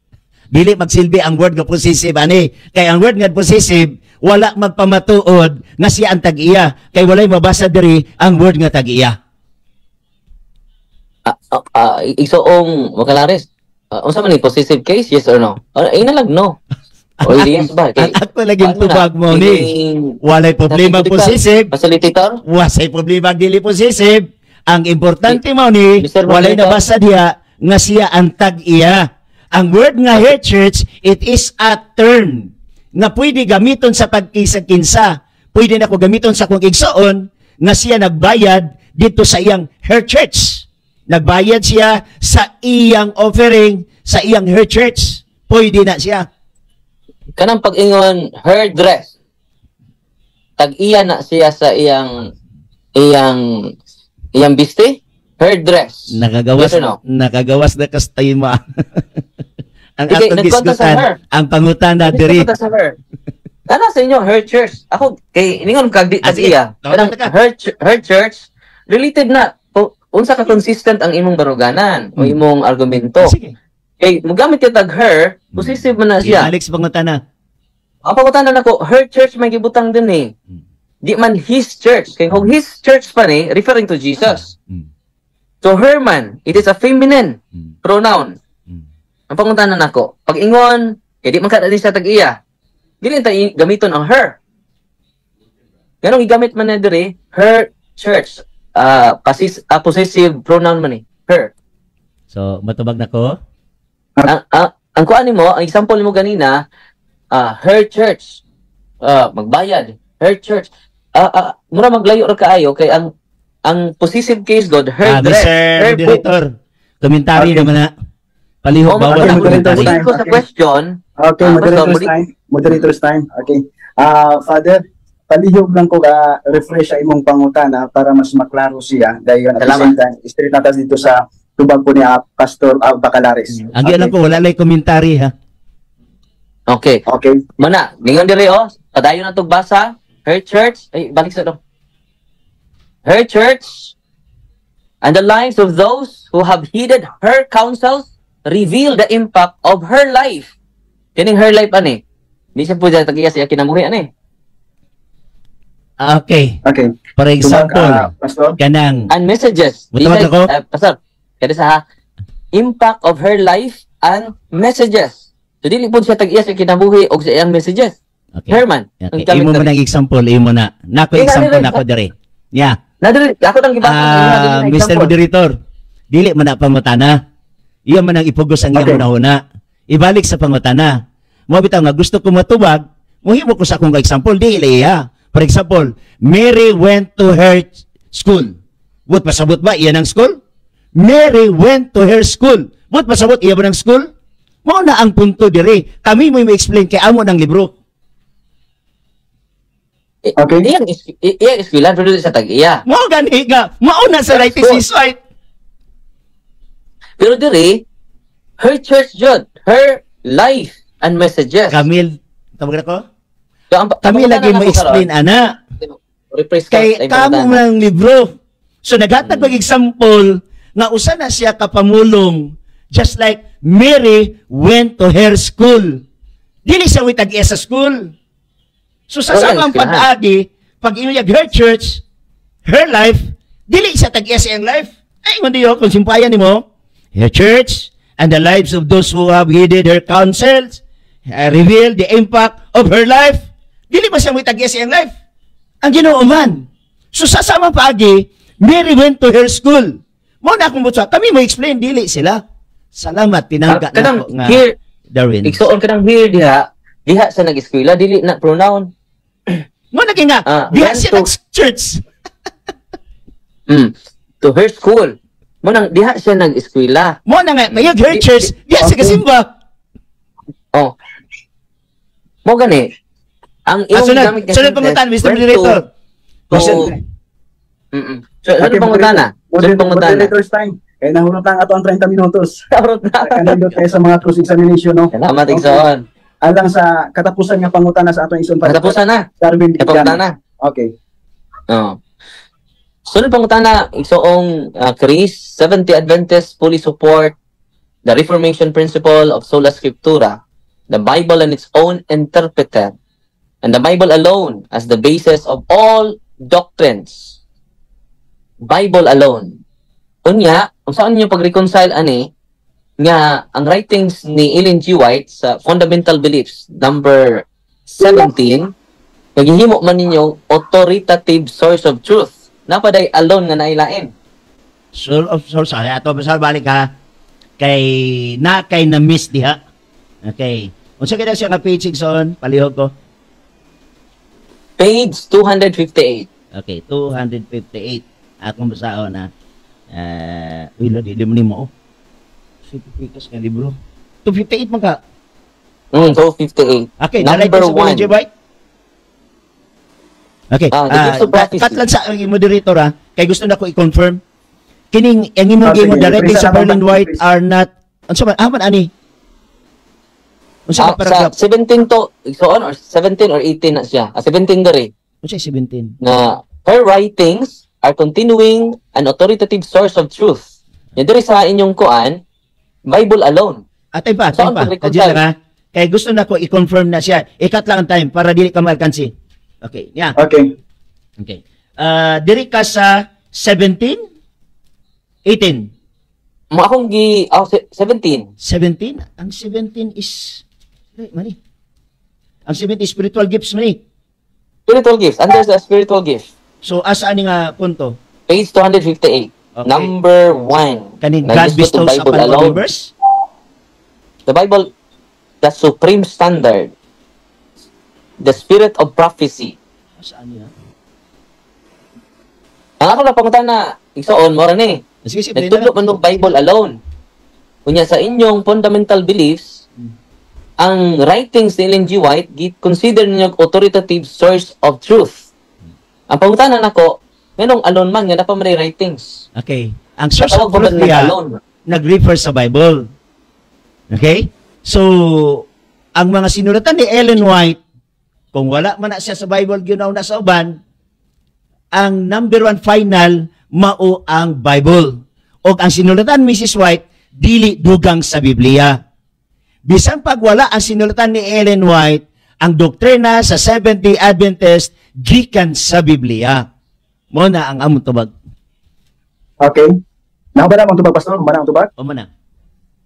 Dili magsilbi ang word nga possessive ani. Kay ang word nga possessive, wala magpamatuod nga siya ang tag-iya. Kay walay mabasa diri ang word nga tag-iya. Ah, ah, ah, igsoong makalares. Uh, unsa man ni possessive case? Yes or no? Uh, ay na lang no. *laughs* O yes ba? Ang ako laging tubag mo ni. Walay problema possessive, Facilitator? wasay problema dili possessive. Ang importante mo ni, walay nabasa diya nga siya ang tag-iya. Ang word nga hair church, it is a term nga pwede gamiton sa pagkisa-kinsa. Pwede na ko gamiton sa kung igsoon nga siya nagbayad dito sa iyang hair church. Nagbayad siya sa iyang offering sa iyang hair church. Pwede na siya. Kanang pag-ingon her dress. Tag-iya na siya sa iyang iyang iyang biste? Her dress. Nakagawas, Yes no? nakagawas na kastayma. *laughs* ang Sige, atong gisgutan, ang pangutana Ano diri. sa her? Kana sa inyo her church. Ako kay iningon kag di Ah, tag-iya. Tawag Kanang na ka. her her church related na unsa ka consistent ang imong baruganan o Hmm. imong argumento. Sige. Kay mugamit ka tag her, possessive man na siya. Alex pangutana. Ang pangutan na nako, her church may gibutang din eh. Hmm. Di man his church. Kaya kung his church pa ni, referring to Jesus. Mm. So her man, it is a feminine Mm. pronoun. Mm. Ang pangutan na nako, pag ingon, kaya di man ka sa tag-iya. Dili ta gamiton ang her. Ganong igamit man na diri, her church. Uh, pasis, ah, possessive pronoun man eh. Her. So, matubag na ko. ang, ang, ang kuan mo, ang example mo ganina, ah, her church, ah, magbayad, her church, ah, ah, mura maglayo ra kaayo kay ang ang possessive case god her Ah, dress, Mr. her book. Moderator, komentary Okay. naman na. Palihog, Oh, bawal ang time. ko sa Okay. question, Okay, Ah, moderator's time. Moderator's time. Okay. Ah, Father, palihog lang ko ka refresh sa imong pangutana para mas maklaro siya dahil at the same time straight natas dito sa tubag ko ni ah, Pastor ah, Bacalares. Ang okay. ko, wala lang komentary ha. okay, Okay. mana, ningon diri oh, padayon na tog basa, her church, ay, balik sa to. Her church, and the lives of those who have heeded her counsels reveal the impact of her life. Kining her life ani. Di siya po dyan tagiya siya kinabuhi ani. Okay. Okay. For example, ah, Pastor. kanang and messages. Di ako? na- eh, pastor, kada sa ha, impact of her life and messages. So dili po siya tag-iya sa kinabuhi o sa iyang messages. Okay. Herman, Okay. Imo mo na- example, imo na. Nako example nako diri. Yeah. Nadiri, ako nang gibasa. Ah, Mr. Moderator, dili man na pangutana. Iya man ang ipugos ang Okay. una Ibalik sa pangutana. Mo bitaw nga gusto ko matubag, muhimo ko sa akong example, dili iya. For example, Mary went to her school. But pasabot ba iya ng school? Mary went to her school. But pasabot iya ba ng school? Mao na ang punto diri. Kami mo i-explain kay amo ng libro. Okay. Iyang, iyang eskwela, pero sa tag-iya. Mao gani nga, mao na sa right is right. Pero diri, her church jud, her life and messages. Camille, tawag ko? So, ang- Kami lagi mo explain, ana. Kay ay, kamo pangutana. ng libro. So nagatag pag example nga usa na siya kapamulong just like Mary went to her school. Dili siya witag sa school. So sa Oh, samang pag-agi, pag iyag her church, her life, dili siya tag sa iyang life. Ay, mo diyo, kung simpayan ni mo, her church, and the lives of those who have heeded her counsels, uh, reveal the impact of her life. Dili ba siya witag sa iyang life? Ang ginoo man. So sa samang paagi, Mary went to her school. Mo na akong butsa, kami mo explain, dili sila. Salamat, tinangga Ah, kanang na ako nga. here, Darwin. Igsoon ka ng here diha, diha sa nag-eskwela, dili na pronoun. Mo naging nga, Ah, diha siya to- nag-church. *laughs* Mm. To her school. Mo nang diha siya nag-eskwela. Mo na nga, mayag her church, diha siya Okay. kasimba. Oh. Mo gani. Ang Ah, imong sunod, gamit sunod pangutan, Mr. to- Moderator. Question. to- Mm-mm. So, ano pangutana? Sunod Moderator, pangutana. moderator's time. Kaya nahulot lang ato ang 30 minutos. *laughs* Tarot na. Kanindot tayo sa mga cross examination, no? Salamat, Igsoon. Alang sa katapusan nga pangutana sa atong ison Katapusan na. Darwin Kaya pangutana. Okay. Oh. Sunod pangutana, Igsoong uh, Chris, 70 Adventists fully support the Reformation principle of sola scriptura, the Bible and its own interpreter, and the Bible alone as the basis of all doctrines. Bible alone. Unya, kung saan niyo pag-reconcile ani, nga ang writings ni Ellen G. White sa Fundamental Beliefs, number 17, naghihimo man ninyo authoritative source of truth. Napaday alone nga nailain. Soul of source. Ay, ato, basta balik ha. Kay, na kay na miss diha. Okay. Unsa kaya siya ka page son, palihog ko. Page 258. Okay, 258. Akong basaon na. Uh, uy, lodi, di mo ni mo. Sipikas ka libro. 258 man ka. Mm, 258. Okay, Number sa one. Kuya Jebay. Okay, Ah, ah, of kat- prophecy. katlan sa ang moderator ha, kay gusto na ko i-confirm. Kining, ang imong Ah, game directly sa ano Berlin? White are not, ano sa ah, man, ani? Ano sa Ah, sa paragraph? 17 to, so on, or 17 or 18 na siya. Ah, 17 diri. Ano sa 17? Na her writings are continuing an authoritative source of truth. Yan diri sa inyong kuan, Bible alone. Pa, atay Saan pa. pag-reconcile? Kadyo lang ha. Kaya gusto na ko i-confirm na siya. Ikat lang ang time para dili ka malkansi. Okay, yeah. Okay. Okay. Uh, diri ka sa 17? 18? Mo akong gi, oh, se- 17. 17? Ang 17 is, Ay, mani. Ang 17 is spiritual gifts, mani. Spiritual gifts. Under the spiritual gift. So, asa ani nga punto? Page 258. Okay. Number 1. Kanin God bestows upon all believers? The Bible, the supreme standard. The spirit of prophecy. Saan niya? Ang ako na pangutan na, igsoon, mora ni. Sige, sige. Nagtudlo man Bible alone. Kunya sa inyong fundamental beliefs, ang writings ni Ellen G. White, consider ninyo authoritative source of truth. Ang pangutanan nako, nganong alone man nga dapat may writings. Okay. Ang source of truth ng niya, nag-refer sa Bible. Okay? So, ang mga sinulatan ni Ellen White, kung wala man na siya sa Bible, ginaw na sa uban, ang number one final, mao ang Bible. O ang sinulatan Mrs. White, dili dugang sa Biblia. Bisan pag wala ang sinulatan ni Ellen White, ang doktrina sa Seventh-day Adventist, gikan sa Biblia. Mo na ang among tubag. Okay. Nako ba na mong tubag, Pastor? Ba na ang tubag? O mo na.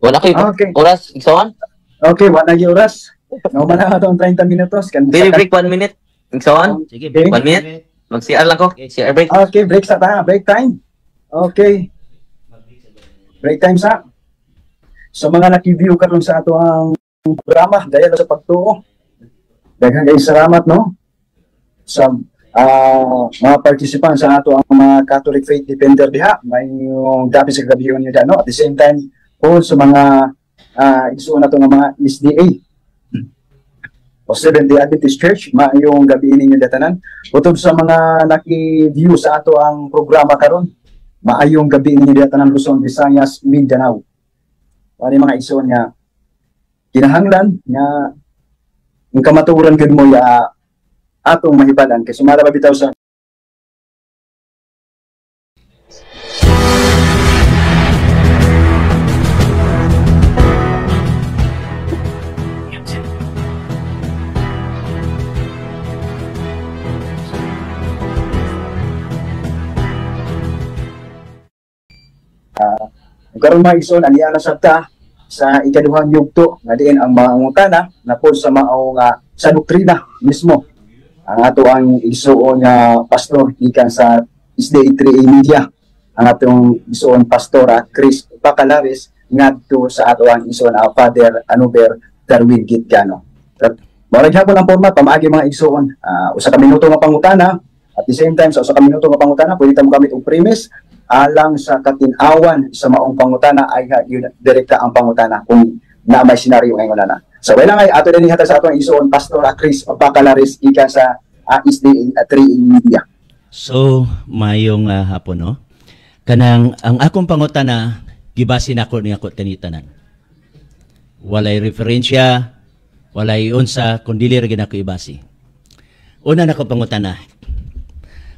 Wala kayo Okay. oras, igsoon? Okay, wala na oras. Nako ba na atong 30 minutos? Kan Very break one minute. Igsoon? Sige, Okay. One minute? Mag-CR lang ko. CR break. Okay, break sa ta, break time. Okay. Break time sa. Sa mga naki-view karon sa ato ang programa, dahil sa pagtuo. Daghang kay salamat no. Sa ah, mga participants sa ato ang mga Catholic Faith Defender diha, may dapit sa gabiyon niyo no. At the same time, po sa mga uh, isuon nato nga mga SDA o Seventh-day Adventist Church, maayong gabi ninyo datanan. Utod sa mga naki-view sa ato ang programa karon, maayong gabi ninyo datanan Luzon, Visayas, Mindanao. Wala mga igsoon nga kinahanglan nga ang kamaturan gud mo ya atong mahibalan kay sumara ba bitaw sa Ug karon mga igsoon ani ana sabta sa ikaduhang yugto nga diin ang mga ngutana na po sa mao nga sa doktrina mismo ang ato ang igsoon nga pastor gikan sa SDA 3A Media. Ang atong igsoon pastora Chris Bacalares ngadto sa ato ang igsoon uh, Father Anuber Darwin Gitgano. Murag hapon ang format pamaagi mga igsoon uh, usa ka minuto nga pangutana. At the same time sa usa ka minuto nga pangutana pwede ta mo gamit og premise. Alang sa katinawan sa maong pangutana ay direkta ang pangutana. Kung na may senaryo ngayon na. So wala nga ato din hata sa atong isuon Pastor Chris Bacalaris ika sa uh, SDA uh, 3 in Media. So, mayong ah, hapon, no? Kanang, ang akong pangutana, gibasi na ako ni ako kanitanan. Walay referensya, walay unsa, kung dili rin ako ibasi. Una na ko pangutana,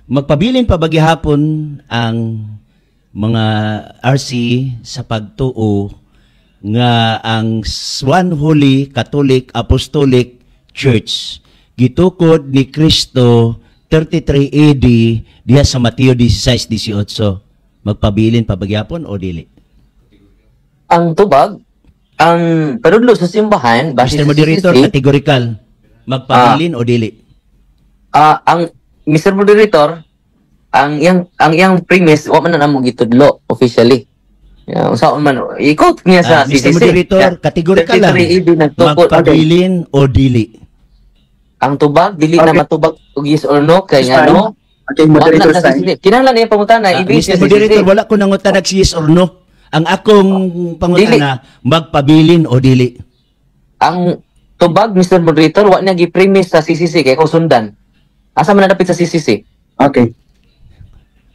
magpabilin pa bagi hapon ang mga RC sa pagtuo nga ang One Holy Catholic Apostolic Church gitukod ni Kristo 33 AD diha sa Mateo 16:18 magpabilin pa o dili Ang tubag, ang padudlo sa simbahan, base Mr. sa Moderator CCC, categorical magpabilin o dili ah, ang Mr. Moderator, ang yang ang yang premise wa man na namo gitudlo officially. Yeah, unsaon man ikot niya sa Ah, Mr. CCC. Moderator Yeah. lang 33 AD nagtukod. magpabilin o dili Ang tubag dili na Okay. matubag og yes or no kay nga no. Okay, moderator na. CCC. Kinahanglan niya pangutana Ah, ibig Mr. Moderator wala ko nangutanag si yes or no ang akong pangutana magpabilin o dili ang tubag Mr. Moderator wa niya gi-premise sa CCC kay kung sundan. Asa man nadapit sa CCC? Okay.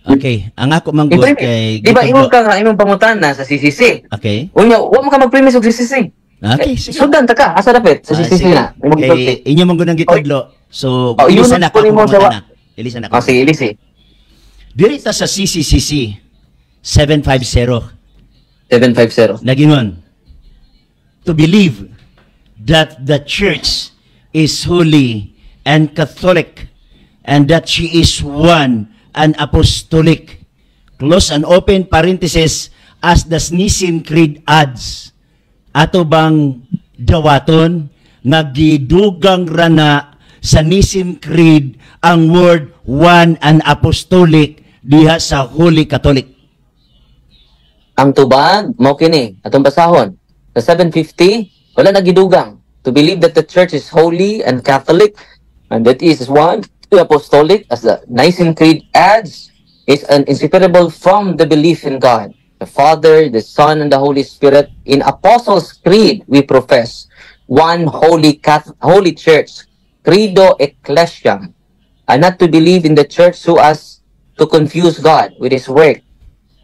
Okay, ang ako manggut kay Di ba imong ka nga imong pangutana sa CCC? Okay. Unya, wa mo ka mag-premise og CCC. Okay, Eh, sige. Sundan ta ka, asa dapit sa Ah, CCC na. Imong. Kay inyo mong gunang gitudlo. So, Oh, ilisan yun na ako nimo sa wa- na. Ah, ako. sige, ilisi. Dirita sa CCCC 750 750. nagingon to believe that the church is holy and Catholic and that she is one and apostolic. Close and open parenthesis as the Nicene Creed adds. Ato bang dawaton nga gidugang rana sa Nicene Creed ang word one and apostolic diha sa Holy Catholic. Ang tubag, mao kini, atong basahon. Sa 750, wala na gidugang. To believe that the church is holy and Catholic, and that is one, the apostolic, as the Nicene Creed adds, is an inseparable from the belief in God, the Father, the Son, and the Holy Spirit. In Apostles' Creed, we profess one holy Catholic, holy church, credo ecclesiam, and not to believe in the church so as to confuse God with His work,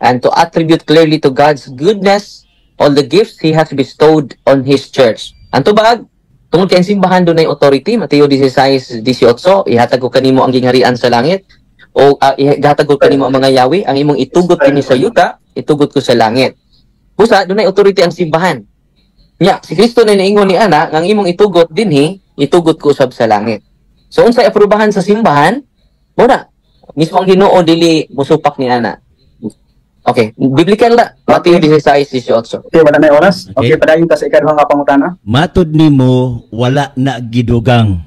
and to attribute clearly to God's goodness all the gifts He has bestowed on His church. Ang tubag, tungod kay simbahan doon ay authority, Mateo 16, 18, ihatag ko kanimo ang gingharian sa langit, o uh, ihatag ko kanimo ang mga yawi, ang imong itugot kini sa yuta, itugot ko sa langit. Busa, doon ay authority ang simbahan. Nya, si Kristo na naingon ni Ana, ang imong itugot dinhi, itugot ko usab sa langit. So, unsay aprubahan sa simbahan, muna, mismo ang ginoo dili musupak ni Ana. Okay, biblical na. Matthew 16, 18. Okay, wala na yung oras. Okay. Okay, padayon ta sa ikaduhang nga pangutana. Matod nimo wala na gidugang.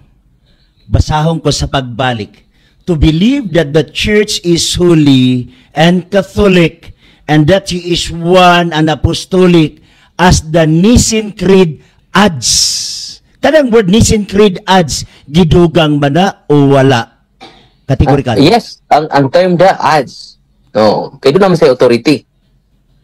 Basahon ko sa pagbalik. To believe that the church is holy and Catholic and that she is one and apostolic as the Nicene Creed adds. Kanang word Nicene Creed adds, gidugang ba na o wala? Kategorikal. Yes, ang ang term da adds. No, kay doon naman sa authority.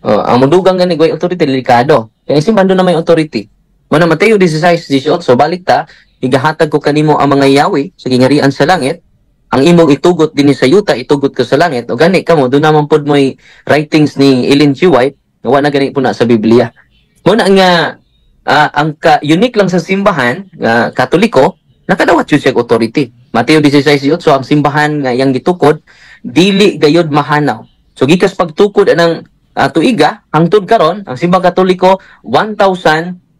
Oh, ang mudugang gani goy authority delikado. Kaya simbahan doon naman yung authority. Mana Mateo 16, 18, so balik ta, igahatag ko kanimo ang mga yawi sa gingarian sa langit, ang imong itugot dinhi sa yuta, itugot ko sa langit. O gani kamo, doon naman pod mo'y writings ni Ellen G. White, na wala na gani po na sa Biblia. Muna nga ah, ang ka, unique lang sa simbahan nga Katoliko nakadawat jud siya authority. Mateo 16:8 so ang simbahan nga iyang gitukod dili gayud mahanaw. So gikas pagtukod anang ah, tuiga hangtod karon ang simbang Katoliko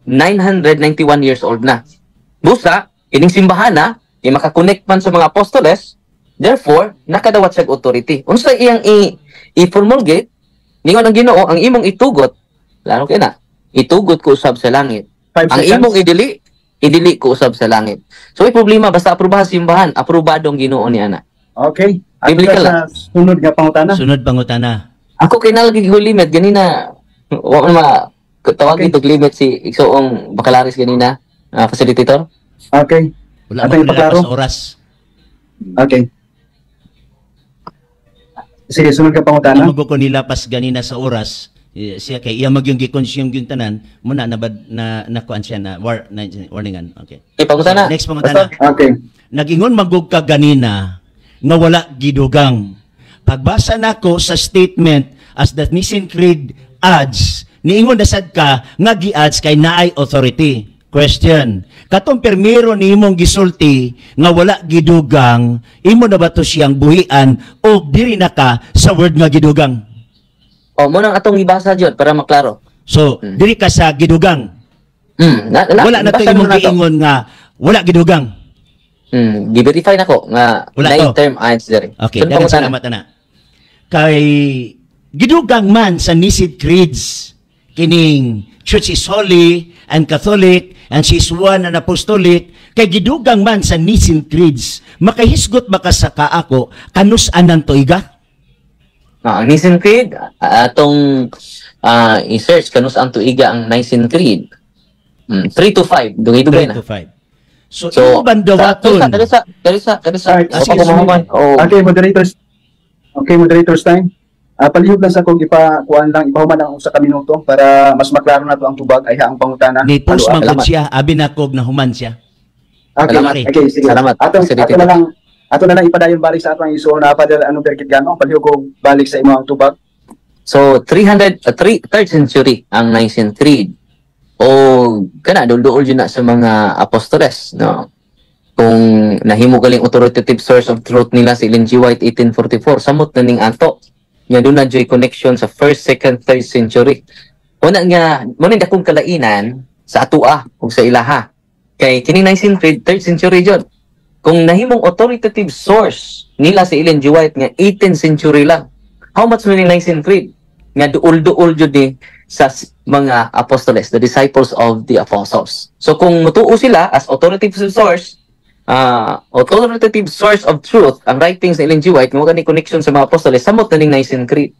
1991 years old na. Busa ining simbahan na i makakonect man sa mga apostoles therefore nakadawat siya og authority. Unsa iyang i i-promulgate ningon ang Ginoo ang imong itugot lalo kay na itugot ko usab sa langit. Five Ang seconds. imong idili idili ko usab sa langit. So may problema basta aprobahan simbahan, aprobadong Ginoo ni ana. Okay. At Biblical sa sunod nga pangutana. Sunod pangutana. Ako kay nalagi ko limit ganina wa man ma tawag Okay. okay. limit si Igsoong Bacalaris ganina, ah, facilitator. Okay. Wala ipaklaro? sa oras. Okay. Sige, sunod nga Ano? pangutana. Mago ko nilapas ganina sa oras. eh, Siya kay iya mag yung gikonsume yung tanan muna na bad na nakuan siya na war na warningan. Okay. Eh panguta na. Next pangutana. Okay. Nagingon magug ka ganina nga wala gidugang. Pagbasa nako sa statement as the Nicene Creed adds, niingon na sad ka nga gi-adds kay naay authority. Question. Katong permiro ni imong gisulti nga wala gidugang, imo na ba to siyang buhian o diri na ka sa word nga gidugang? O mo nang atong ibasa jud para maklaro. So, Hmm. diri ka sa gidugang. Hmm, na, na, Wala na to imong giingon nga wala gidugang. Hmm, gi-verify nako nga Wala na to. term diri. Okay, panguta na. salamat na. Kay gidugang man sa Nicene Creeds kining Church is holy and Catholic and she is one and apostolic kay gidugang man sa Nicene Creeds makahisgot baka sa kaako kanus anan toiga Ah, ang Nicene Creed, ah, atong ah, i-search kanus ang tuiga ang Nicene Creed. Hmm, 3 to 5, dugay-dugay 3 na. to 5 so, So, imo bandawaton Dari sa, dari sa, dari sa, pagmamahuman. Oh, Okay, moderators. Okay, moderators time. Ah, palihog lang sa kong ipa kuan lang ipahuman lang usa ka minuto para mas maklaro na to ang tubag ay ang pangutana. ni post Ano, man salamat. gud siya abi nakog na human siya Okay, Salamat. okay, sige. Salamat. Ato, Sige, ato na lang ato na lang ipadayon balik sa atong iso na padala anong berkit gano palihog ko balik sa imo ang tubag. So 300 uh, three, third century ang Nicene Creed. O kana dulduol yun na sa mga apostoles, no. Kung nahimo galing authoritative source of truth nila si Ellen G. White 1844 samot na ning ato. Nya doon na joy connection sa first, second, third century. Una nga mo ni dakong kalainan sa atua ug sa ilaha. Kay kini Nicene Creed third century jud. Kung nahimong authoritative source nila si Ellen G. White nga 18th century lang. How much mo ni Nicene Creed? Nga duol-duol jud ni sa mga apostoles, the disciples of the apostles. So kung mutuo sila as authoritative source, ah authoritative source of truth, ang writings ni Ellen G. White, nga ni connection sa mga apostoles, samot na ning Nicene Creed.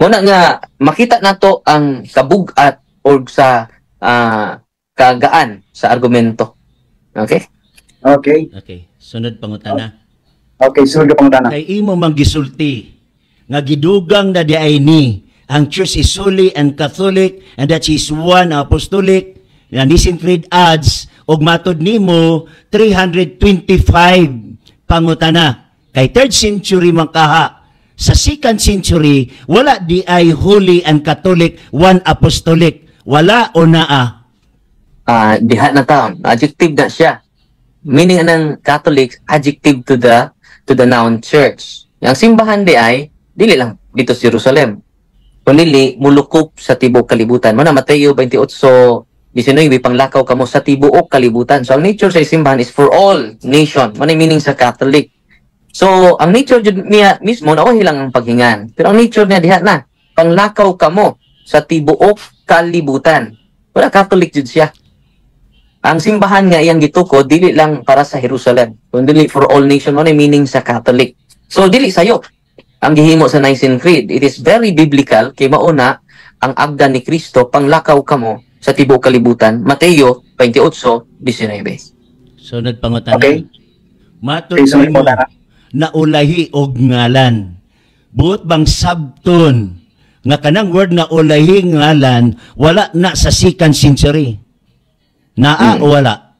Muna nga, makita nato ang kabugat o sa ah, kagaan sa argumento. Okay? Okay. okay sunod pangutana Okay, sunod pangutana. kay imo mang gisulti nga gidugang na di ay ni ang church is holy and catholic and that is one apostolic na Nicene Creed adds og matod nimo 325 pangutana kay third century man kaha sa second century wala di ay holy and catholic one apostolic wala o naa ah diha na taon. Adjective na siya. Meaning anang Catholic, adjective to the to the noun church. Yang simbahan di ay, dili lang dito sa Jerusalem. Kunili, mulukop sa tibok kalibutan. Muna, Mateo 28, 19, panglakaw kamo sa tibuok kalibutan. So, ang nature sa simbahan is for all nation. Muna meaning sa Catholic. So, ang nature niya mismo, na hilang ang paghingan. Pero ang nature niya diha na, panglakaw kamo sa tibuok kalibutan. Wala Catholic jud siya. Ang simbahan nga iyang gituko dili lang para sa Jerusalem, kundi for all nation mo meaning sa Catholic. So dili sayo ang gihimo sa Nicene Creed. It is very biblical kay mauna ang agda ni Kristo panglakaw kamo sa tibuok kalibutan. Mateo 28:19. sunod pangutana Okay. matod Okay, sunod nimo pangutana. naulahi og ngalan. Buot bang sabton nga kanang word na ulahi ngalan wala na sa second century. Naa Hmm. o wala?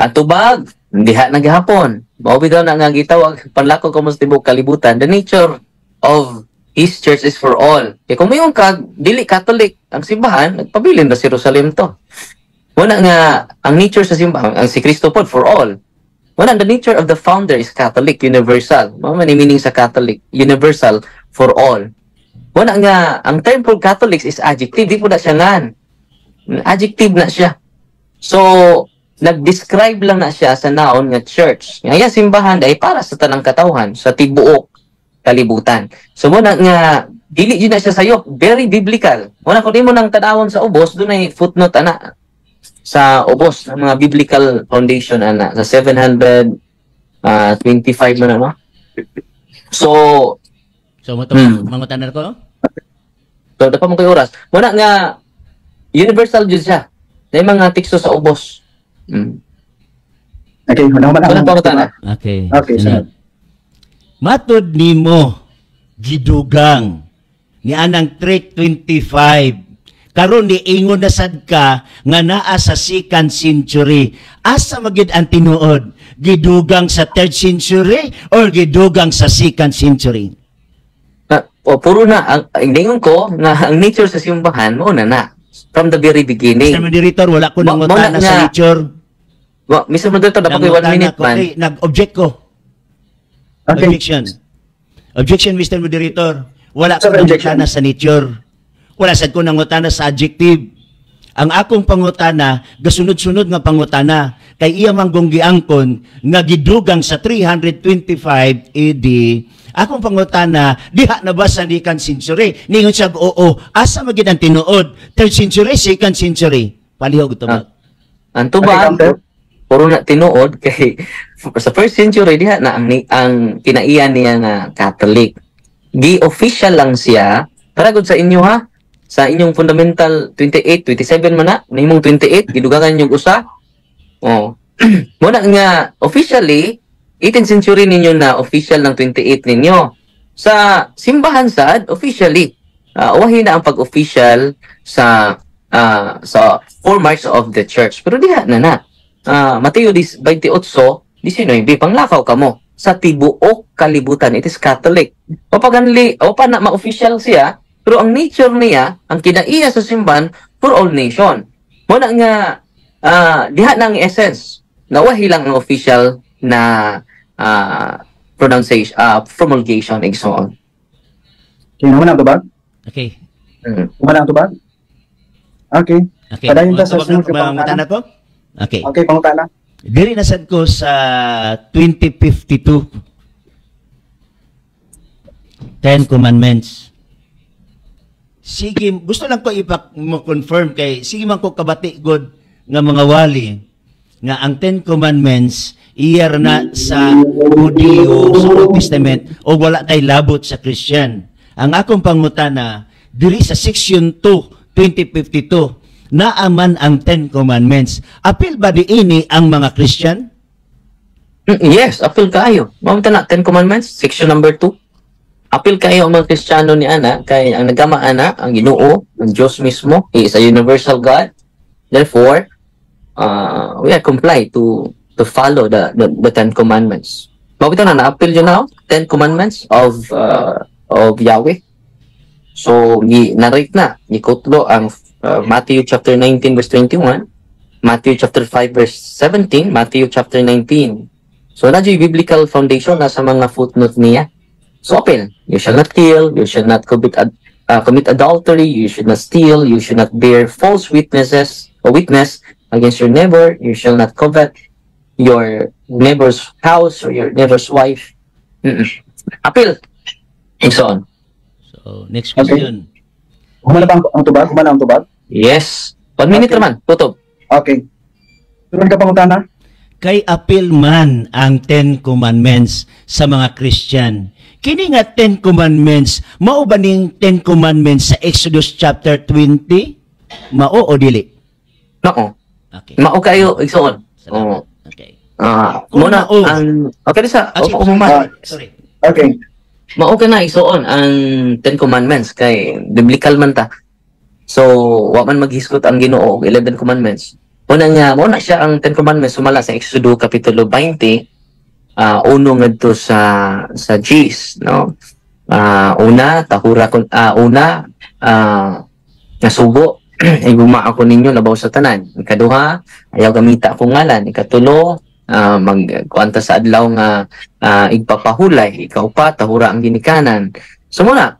Ang tubag, diha na gihapon. Mao daw na nga gitawag panlakaw kamo sa tibuok kalibutan. The nature of His church is for all. Kaya kung mayroon ka, dili Catholic, ang simbahan, nagpabilin na si Jerusalem to. Wala nga, ang nature sa simbahan, ang si Cristo po, for all. Wala, the nature of the founder is Catholic, universal. Mga man meaning sa Catholic, universal, for all. Wala nga, ang term for Catholics is adjective, di po na siya ngan. Adjective na siya. So, nag-describe lang na siya sa noun nga church. Nga simbahan ay para sa tanang katawhan, sa tibuok kalibutan. So muna nga dili yun na siya sayo, very biblical. Muna di mo nang tanawon sa ubos, doon ay footnote ana sa ubos ng mga biblical foundation ana sa 725 mo na no. So, So mo Hmm. mangutan ko. so dapat mo kay oras. Muna nga universal jud siya. May mga teksto sa ubos. Mm. Okay, hunaman Wala pa ko tana. Okay. Okay, sunod. Matod nimo gidugang ni anang 325 karon ni ingon na sad ka nga naa sa second century asa magid ang tinuod gidugang sa third century or gidugang sa second century Na, o, puro na, ang, lingon ko, na ang nature sa simbahan, mo na na. From the very beginning. Mr. Moderator wala ko Ma- nangutana muna sa nature Wa, Mr. Moderator, dapat ko one minute man. Okay, nag-object ko Okay. Objection. Objection, Mr. Moderator. Wala ko nangutana sa nature. Wala sad ko nangutana sa adjective. Ang akong pangutana, gasunod-sunod nga pangutana, kay iya manggong giangkon nga gidugang sa 325 AD. Akong pangutana, diha na ba sa second century? Ningon siya, oo, asa magid ang tinuod? Third century, second century. Palihog ito ba? Tuba, Okay, counter. Puro na tinuod kay sa first century diha na ang ang kinaiyan niya nga Catholic. Gi-official lang siya para sa inyo ha sa inyong fundamental 28, 27 man na, nimong 28 gidugangan yung usa. Oh. *clears throat* Muna nga officially 18th century ninyo na official ng 28 ninyo. Sa simbahan sad officially uh, wahi na ang pag-official sa ah, sa four marks of the church. Pero diha na na. Ah, Mateo 28, 19, panglakaw ka mo sa tibuok kalibutan. It is Catholic. O paganli, o pa na ma-official siya, pero ang nature niya, ang kinaiya sa simbahan, for all nation. Muna nga, ah, diha na ang essence. Nawahi lang ang official na ah, pronunciation, ah, promulgation, and so on. Okay, hunaman ang tubag? Okay. Mm. Hunaman ang tubag? Okay. Okay. Padayon ta sa sunod na- ka pangutana. pangutana Okay. Okay, pangutana. Diri na sad ko sa 2052. Ten Commandments. Sige, gusto lang ko ipak mo confirm kay sige man ko kabati god nga mga wali nga ang Ten Commandments iyar na sa Hudiyo sa Old Testament o wala tay labot sa Christian. Ang akong pangutana diri sa section 2 2052 naaman ang Ten Commandments. Apil ba di ini ang mga Christian? Mm, Yes, appeal kayo. Mamta na, Ten Commandments, section number 2. Appeal kayo ang mga Kristiyano ni Ana, kay ang nagama Ana, ang ginoo, ang Diyos mismo, He is a universal God. Therefore, uh, we are comply to to follow the, the, the Ten Commandments. Mabito na, na-appeal yun now, Ten Commandments of uh, of Yahweh. So, gi narrate na, gikutlo ang uh, Matthew chapter 19 verse 21, Matthew chapter 5 verse 17, Matthew chapter 19 So, na yung biblical foundation na sa mga footnote niya. So, open. You shall not kill, you shall not commit, ad- uh, commit adultery, you should not steal, you should not bear false witnesses or witness against your neighbor, you shall not covet your neighbor's house or your neighbor's wife. Mm-mm. Appeal. And so on. So, next Okay. Humana ba ang, ang tubag? Humana ang tubag? Yes. One minute Okay. naman. Tutob. Okay. Sunod ka pangutana? Kay apil man ang Ten Commandments sa mga Christian. Kini nga Ten Commandments, mao ba ning Ten Commandments sa Exodus chapter 20? Mao o dili? Nako. Okay. Mao kayo. Igsoon. Oo. Okay. Ah, Kung muna mao. ang Okay sa. Ah, sige, Oh, oh, Ah, Sorry. Okay. Mao ka na isuon ang Ten Commandments kay biblical man ta. So, wa man maghiskot ang Ginoo og 11 commandments. Una nga, mo na siya ang Ten Commandments sumala sa Exodo kapitulo 20, ah uno ngadto sa sa Gs, no? Ah, una, tahura ko, ah, una, ah, nasugo, *clears throat* iguma ako ninyo labaw sa tanan. Ikaduha, ayaw gamita akong ngalan. Ikatulo, ah, mag kuanta sa adlaw nga ah, igpapahulay. Ikaw pa, tahura ang ginikanan. So muna,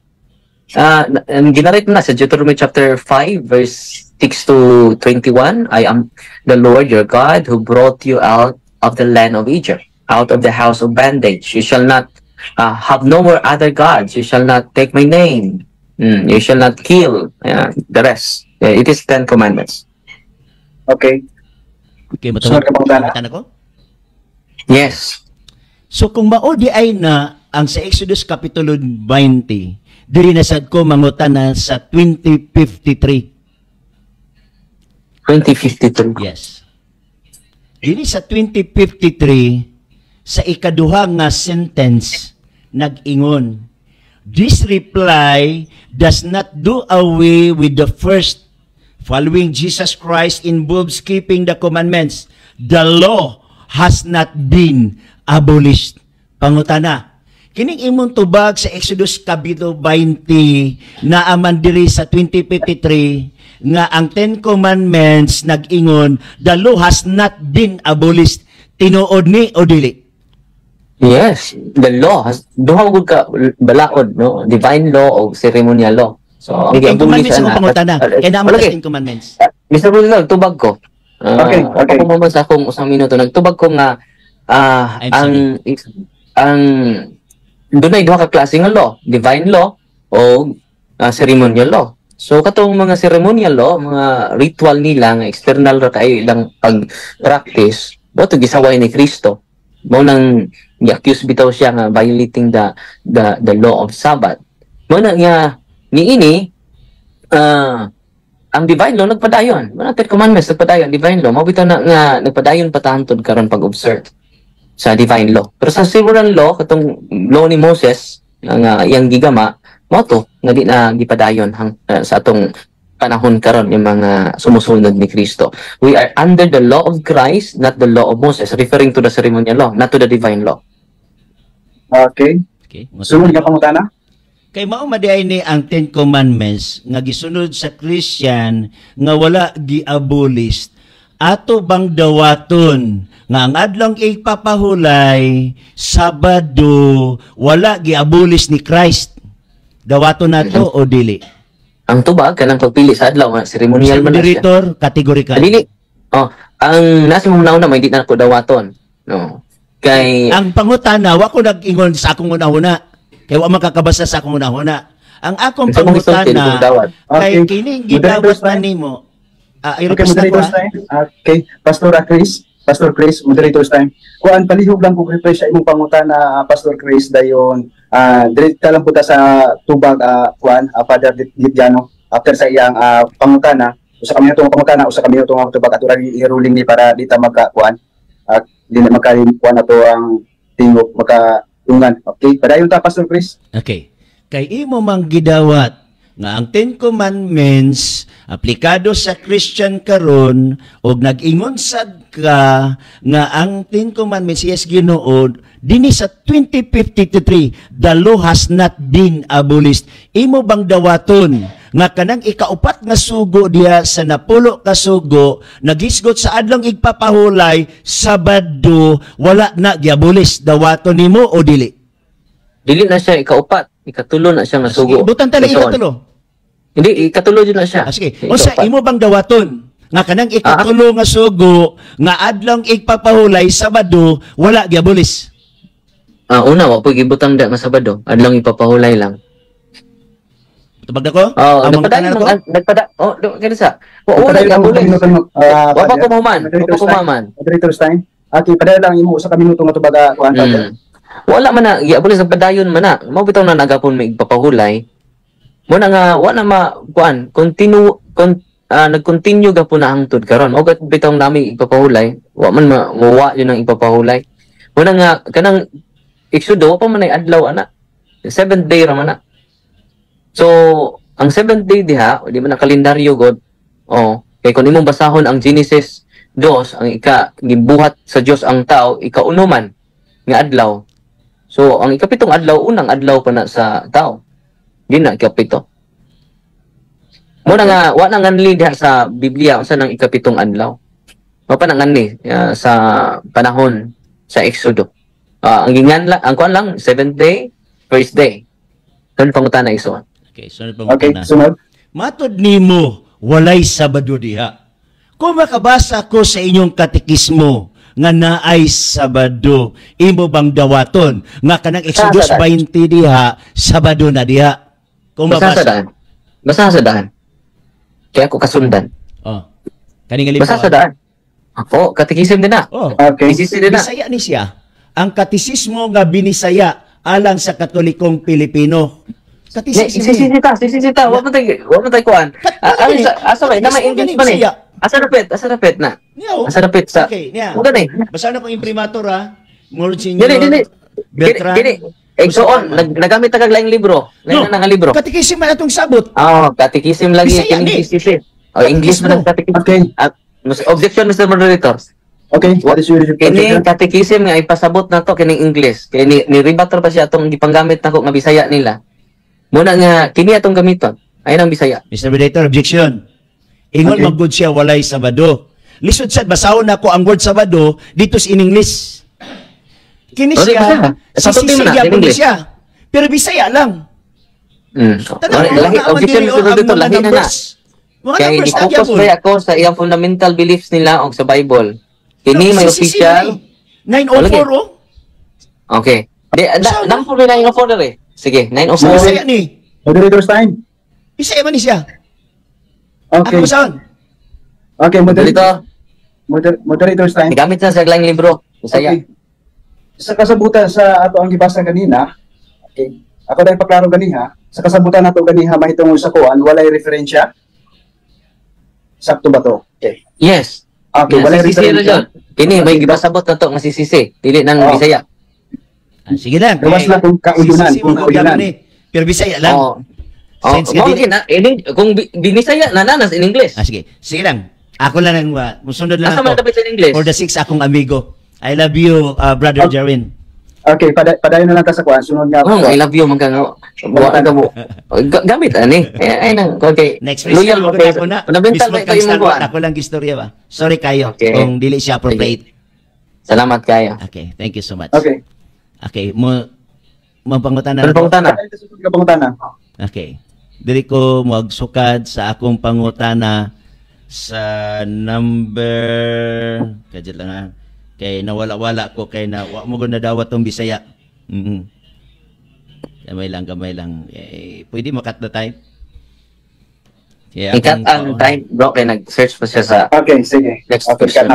ah, na- ang ginarit na sa Deuteronomy chapter 5 verse 6 to 21, I am the Lord your God who brought you out of the land of Egypt, out of the house of bondage. You shall not uh, have no more other gods. You shall not take my name. Mm, you shall not kill. Ayan, the rest. Yeah, it is Ten Commandments. Okay. Okay, Sunod ka pangutana. matawag ko? Yes. So kung mao di ay na ang sa Exodus Kapitulo 20, diri na sad ko mangutana sa 2053. 2052. Yes. Dili sa 2053 sa ikaduha nga sentence nag-ingon This reply does not do away with the first following Jesus Christ involves keeping the commandments. The law has not been abolished. Pangutana, kining imong tubag sa Exodus Kapitulo 20 na aman diri sa 2053 nga ang Ten Commandments nag-ingon, the law has not been abolished. Tinuod ni o dili? Yes. The law has duha gud ka balaod no, divine law o ceremonial law. So, Ten ang Commandments ang na- pangutana. Ah, Malagi. sa Ten Commandments. Mr. Bruno, tubag ko. Ah, Okay, okay. Ako mo sa akong usang minuto nagtubag ko nga ah I'm ang ang doon ay duha ka klase nga law, divine law o ah, ceremonial law. So katong mga ceremonial law, mga ritual nila nga external ra kay ilang pag-practice, mo to gisaway ni Kristo. Mo nang i-accuse bitaw siya nga violating the the the law of Sabbath. Mo na nga niini ah ang divine law nagpadayon. Mga Ten Commandments nagpadayon, divine law. Mabitaw na nga nagpadayon patahantod karon pag-observe sa divine law. Pero sa civil law, katong law ni Moses, nga nga iyang gigama, mo to, nga di na gipadayon hang, uh, sa atong panahon karon yung mga sumusunod ni Kristo. We are under the law of Christ, not the law of Moses, referring to the ceremonial law, not to the divine law. Okay. Okay. Sunod ka pangutana. Kay mao madiay ni ang Ten Commandments nga gisunod sa Christian nga wala gi-abolish ato bang dawaton nga ang adlong ipapahulay Sabado wala gi-abolish ni Christ. Dawaton nato o dili? Ang tubag kanang pagpili sa adlaw nga ceremonial man. Moderator, kategorikal. Dili. Oh, ang nasa mong nauna may di na ko dawaton. No. Kay Ang pangutana, wa ko nag-ingon sa akong una-una. Kay wa makakabasa sa akong una-una. Ang akong pangutana, kay kining gidawat na time. nimo. Ah, ay Okay, moderators ah. time. Okay, Pastor Chris, Pastor Chris, moderators time. Kuan palihog lang ko refresh sa imong pangutana Pastor Chris dayon ah direct lang puta sa tubag ah kuan ah, Father Lipiano after sa iyang ah, pangutana usa kami itong pangutana usa kami itong tubag ato ra i-ruling ni para di ta magka kuan at di na magkalim kuan ato ang tingog magka tungan. Okay, padayon ta Pastor Chris. Okay. Kay imo mang gidawat nga ang Ten Commandments aplikado sa Christian karon og nag-ingon sad ka nga ang Ten Commandments yes Ginoo dinhi sa 2053 the law has not been abolished imo bang dawaton nga kanang ikaupat nga sugo diya sa napulo ka sugo nagisgot sa adlong igpapahulay Sabado wala na giabolish dawaton nimo o dili dili na siya ikaupat, ikatulo na siya nga sugo. Butan tala Ikaw, ikatulo. Hindi, ikatulo na siya. Ah, sige. O sa Ikaupat. imo bang dawaton? Nga kanang ikatulo nga sugo, nga adlong igpapahulay Sabado, wala giabolis. Ah, una, wa po gibutang da nga Sabado. Adlang ipapahulay lang. Tubag na ko? Oh, Among nagpada tanan ko? nagpada. Oh, do kani sa. Wa wala minuto mo. ah, Wa pa ko mahuman, wa pa ko time. mahuman. Moderators time. Okay, padayon lang imo usa ka minuto nga tubag ah, kuan Father. Mm. Wala man na giabulis ang padayon man na. Mao bitaw na nagapon may igpapahulay. Mo na nga wa na ma kuan, continue kon ah, nag-continue gapon na hangtod karon. O gat bitaw nami igpapahulay. Wa man ma wa yun ang igpapahulay. Mo na nga kanang wa pa man ay adlaw ana. Seventh day ra man na. So, ang seventh day diha, di man na kalendaryo god. Oh, kay kung imong basahon ang Genesis 2, ang ika gibuhat sa Dios ang tao, ikauno man nga adlaw. So, ang ikapitong adlaw, unang adlaw pa na sa tao. Di na ikapito. Muna nga, wa na nganli diha sa Biblia unsa nang ikapitong adlaw. Wa pa na nganli ah, sa panahon sa Exodo. Ah, ang gingan lang, ang kuan lang, seventh day, first day. Doon pangutan na iso. Okay, sunod pang Okay, na. sunod. Matod nimo walay Sabado diha. Kung makabasa ko sa inyong katekismo nga naay Sabado, imo bang dawaton nga kanang Exodus Sa- sa- 20 diha, Sabado na diha. Kung Basa sa mabasa. daan. Basa sa daan. Kaya ako kasundan. Oh. Kaning nga Basa sa daan. Ako, katikisim din na. Oh. Okay. Isisi din na. Bisaya ni siya. Ang katisismo nga binisaya alang sa Katolikong Pilipino. Ne, Katisismo. sisisita, sisisita. Wa man tay, wa man tay kuan. Ah, Ano sa asa ba? Katisismo English pa ni. Asa repet, asa repet na. Asa repet sa. Okay, niya. Mo. Basta na pang imprimatur ha. Monsignor Dili, dili. Bertrand. Kini, Exoon, nag, nagamit na kag laing libro. Lain na nga libro. Katikisim man atong sabot. Ah, katikisim lagi Bisaya kini ni. sisisi. Oh, English man ang katikisim. Okay. Objection Mr. Moderator. Okay, what is your Kini katikisim nga ipasabot na to kining English. Kini ni rebator pa siya atong gipanggamit nako nga Bisaya nila. Muna nga kini atong gamiton. Ayun ang Bisaya. Mr. Mediator, objection. Ingon Okay. okay. siya walay Sabado. Lisod sad basahon nako ang word Sabado dito in English. Kini siya, Bisaya. Sa in po English. siya. Pero Bisaya lang. Mm. Tanang Lahi, objection o Moderator, mga lahi na na. numbers. Mga Kaya i-focus po. ba ako sa iyang fundamental beliefs nila o sa Bible. Kini may official. 904 oh. Okay. Di, Saan? na, nang po rin 904 eh. Sige, Sa Bisaya 904. ni. Moderator Stein? Bisaya man siya. Okay. Ako basahon. Okay, moderator, moder- moderator Stein. gamit na sa laing libro. Bisaya. Okay. Sa kasabutan sa ato ang gibasa kanina, okay. Ako dahil paklaro ganiha, sa kasabutan nato ganiha mahitungod sa kuan, walay referensya. Sakto ba to? Okay. Yes. Okay, Yes, walay referensya. Kini, may gibasabot na to nga sisisi. Dili nang Oh. Bisaya. Ah, sige lang. Gawas na kung kaudunan, kung mo mga kaudunan. ni. Pero Bisaya lang. Oh. Oh, Sense ka mao din. gina, in, kung bi- binisaya nananas in English. Ah, sige. Sige lang. Ako lang ang uh, musunod lang Asa man ako. dapat sa English? For the six akong amigo. I love you, uh, Brother Okay. Jarwin. Okay, pada padayon na lang ta sa kuan, sunod nga. Oh, I love you ka nga. Buwa ka mo. *laughs* Ga- Gamit ani. Eh ay nang okay. Next Loyal question, mo ko ako na. Kay kang kayo mo Wars. Ako lang istorya ba? Sorry kayo Okay. kung dili siya appropriate. Salamat kayo. Okay, thank you so much. Okay. Okay, mo mapangutan na sa sunod nga pangutana. Okay. Dili ko magsukad sa akong pangutana sa number kadyo lang ha. Kay nawala-wala ko kay na wa mo gud nadawat tong Bisaya. Mhm. Gamay lang, gamay lang. Eh, pwede makat na time. Kaya Ikat ang time bro kay nag-search pa siya sa Okay, sige. Next okay, question.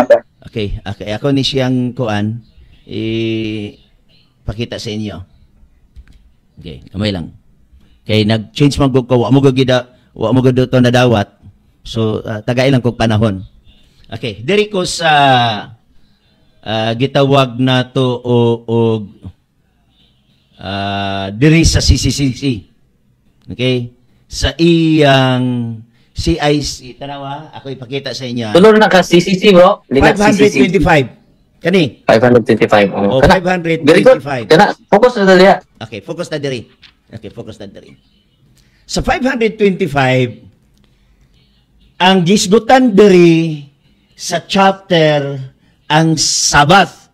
Okay, okay. Ako ni siyang kuan i pakita sa inyo. Okay, kamay lang. Kay nag-change man gud ko, wa mo gida, wa mo gud to nadawat. So uh, tagay lang kog panahon. Okay, diri ko sa ah, gitawag na to o og ah, diri sa CCCC. Okay? Sa iyang CIC, tanawa, ako ipakita sa inyo. Tulo na ka CCC bro. Di na CCC. 525. Kani? 525. Oh, Oh, kana. 525. Very good. Kana focus na dali. Okay, focus na diri. Okay, focus na diri. Sa 525, ang gisgutan diri sa chapter ang Sabbath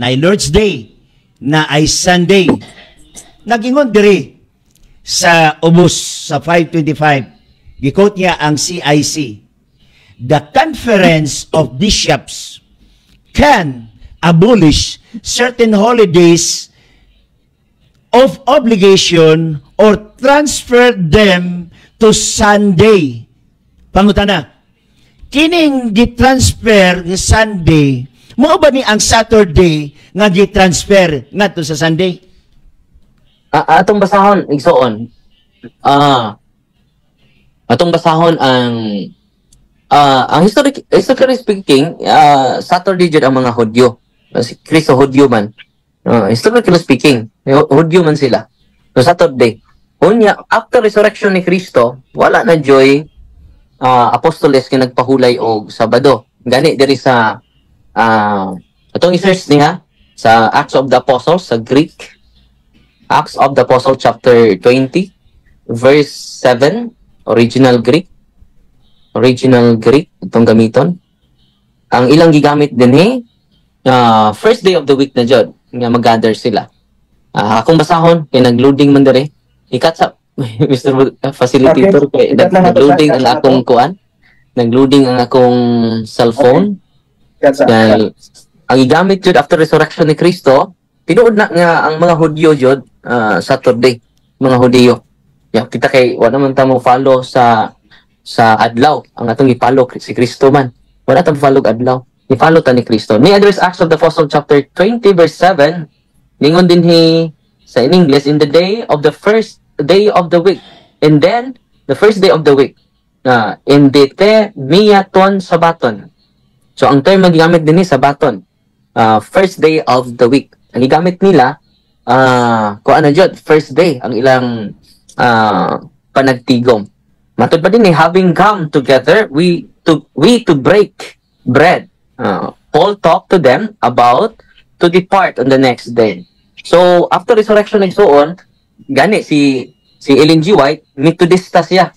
na Lord's Day na ay Sunday. Nagingon diri sa ubos sa 525. Gikot niya ang CIC. The Conference of Bishops can abolish certain holidays of obligation or transfer them to Sunday. Pangutana, kining gitransfer nga Sunday, mo ba ni ang Saturday nga gitransfer ngadto sa Sunday? Ah, atong basahon igsoon. Ah. atong basahon ang ah ang historic historically speaking, ah Saturday jud ang mga Hudyo. Ah, Si Kristo Hudyo man. Ah, historically speaking, Hu- Hudyo man sila. So Saturday. Unya after resurrection ni Kristo, wala na joy ah apostoles kay nagpahulay og Sabado. Gani diri sa ah atong i-search niya sa Acts of the Apostles sa Greek Acts of the Apostle chapter 20 verse 7 original Greek original Greek itong gamiton. Ang ilang gigamit din eh uh, first day of the week na jud nga mag-gather sila. Ah, akong basahon kay nag-loading man dere ikat sa *laughs* Mr. Facilitator kay lang nato, nag-loading ang akong kuan. Nag-loading ang akong cellphone. Sa dahil ang igamit jud after resurrection ni Kristo, tinuod na nga ang mga Hudyo jud ah, Saturday, mga Hudyo. Ya, kita kay wala man ta mo follow sa sa adlaw, ang atong i-follow si Kristo man. Wala ta mo follow og adlaw. I-follow ta ni Kristo. Ni address Acts of the Apostle chapter 20 verse 7, ningon din hi sa in English in the day of the first day of the week. And then the first day of the week. Uh, in dete miaton sabaton. So ang term na gigamit din sa baton, uh, first day of the week. Ang gigamit nila, uh, kung ano jud, first day, ang ilang uh, panagtigom. Matod pa din eh, having come together, we to we to break bread. Uh, Paul talked to them about to depart on the next day. So after resurrection and so on, gani si si Ellen G. White, Methodista siya.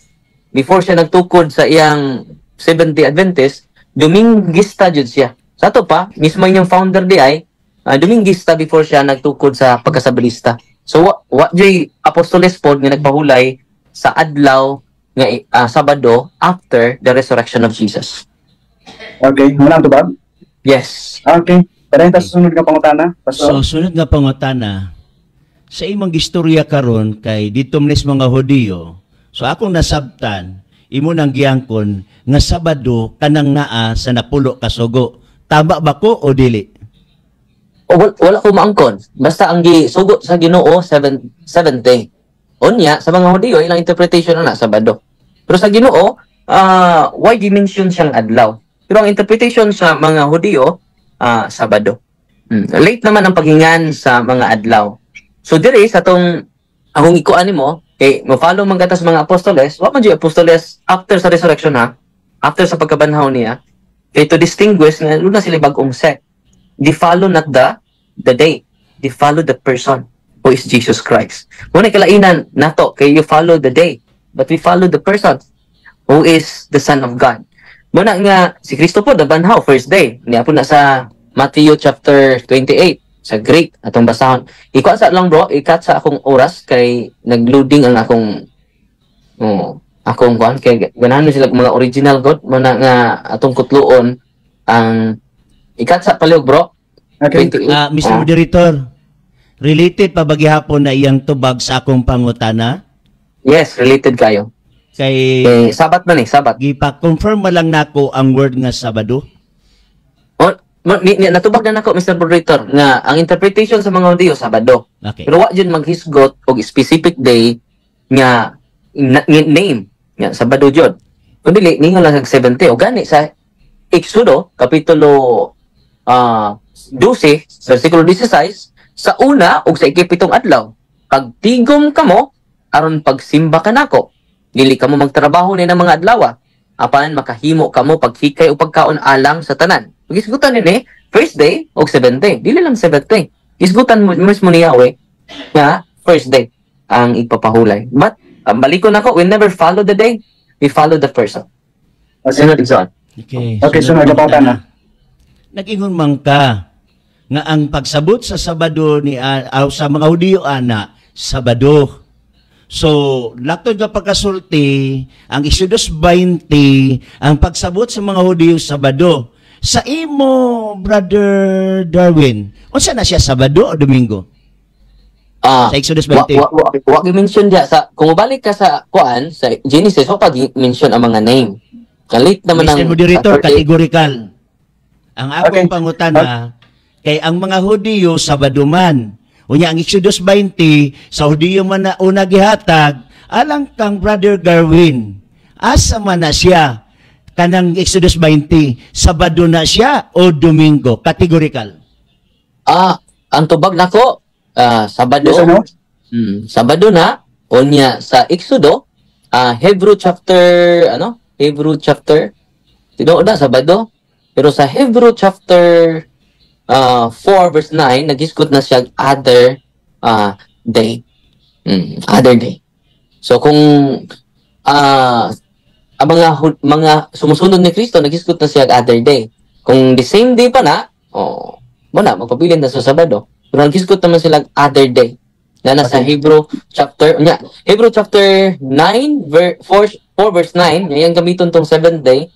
Before siya nagtukod sa iyang Seventh-day Adventist, Domingista jud siya. Sa to pa, mismo yung founder di ay, uh, Domingista before siya nagtukod sa pagkasabilista. So, wa, wa apostoles pod nga nagpahulay sa adlaw nga uh, Sabado after the resurrection of Jesus. Okay, muna ang tubag. Yes. Okay. Pero sa sunod nga pangutana, So Pastor. sunod nga pangutana sa imong gistorya karon kay dito mnes mga Hudiyo. So akong nasabtan imo nang giangkon nga Sabado kanang naa sa napulo ka sugo. Tama ba ko o dili? O, wal, wala ko maangkon. Basta ang gisugot sa Ginoo 7 70. Unya sa mga Hudiyo ilang interpretation na na Sabado. Pero sa Ginoo, ah why dimension siyang adlaw? Pero ang interpretation sa mga Hudiyo, ah Sabado. Hmm. Late naman ang paghingan sa mga adlaw. So dire sa tong akong ikuan nimo kay mo follow man gatas mga apostoles, wa man jud apostoles after sa resurrection ha. After sa pagkabanhaw niya, kay to distinguish nga luna sila bagong sect. They follow not the the day. They follow the person who is Jesus Christ. Muna kalainan nato kay you follow the day, but we follow the person who is the Son of God. Muna nga si Kristo po nabanhaw first day. Niya po na sa Matthew chapter 28 sa Greek atong basahon. Ikaw sa lang bro, ikat sa akong oras kay nagloading ang akong oh, akong kuan kay ganahan sila mga original god muna nga atong kutluon ang ikat sa palihog bro. Okay. 28. Ah, Mr. Oh. Moderator, related pa ba gihapon na iyang tubag sa akong pangutana? Yes, related kayo. Kay Eh, sabat man eh, sabat. gipa-confirm man lang nako ang word nga Sabado. O, ma- ni, ni, natubag na nako Mr. Moderator nga ang interpretation sa mga Hudiyo Sabado. Okay. Pero wa jud maghisgot og specific day nga na, nga name nga Sabado jud. Kundi dili ningon lang sa 70 o gani sa Exodo kapitulo ah 12 versikulo 16 sa una ug sa ikapitong adlaw pagtigom kamo aron pagsimba ka nako dili kamo magtrabaho ni ng mga adlaw apan makahimo kamo paghikay o pagkaon alang sa tanan Gisgutan ni first day o 70 dili lang 70 Isgutan mo mismo ni Yahweh nga first day ang ipapahulay. But, ang balikon ako, we never follow the day, we follow the person. Sunod igsoon. Okay. Okay, sunod nga pangutana. Nag-ingon man ka nga ang pagsabot sa Sabado ni ah, ah, sa mga Hudiyo ana Sabado. So, latod nga pagkasulti, ang Exodus 20, ang pagsabot sa mga Hudiyo Sabado. Sa imo, Brother Darwin, unsa na siya Sabado o Domingo? Ah, Sa Exodus wa, 20. wa, wa, wa gi-mention dia sa kung mabalik ka sa kuan sa Genesis wa pa gi-mention ang mga name. Kalit naman Mr. ang Moderator, categorical. Ang akong Okay. pangutana, kay ang mga Hudiyo Sabado man. Unya ang Exodus 20, sa Hudiyo man na una gihatag, alang kang Brother Garwin, asa man na siya kanang Exodus 20, Sabado na siya o Domingo? Categorical. Ah, ang tubag nako ah Sabado. Yes or no? Hmm, Sabado na unya sa Exodo, ah Hebrew chapter ano? Hebrew chapter Tinuod na Sabado. Pero sa Hebrew chapter ah 4 verse 9 nagisgot na siya other ah day. Mm, other day. So kung ah ang mga mga sumusunod ni Kristo naghisgot na siya other day. Kung the same day pa na, oh, mo na magpabilin na sa Sabado. Pero naghisgot naman sila other day. Na nasa Hebrew chapter, nya, Hebrew chapter 9 ver, 4, 4 verse 9, yung gamiton tong seventh day,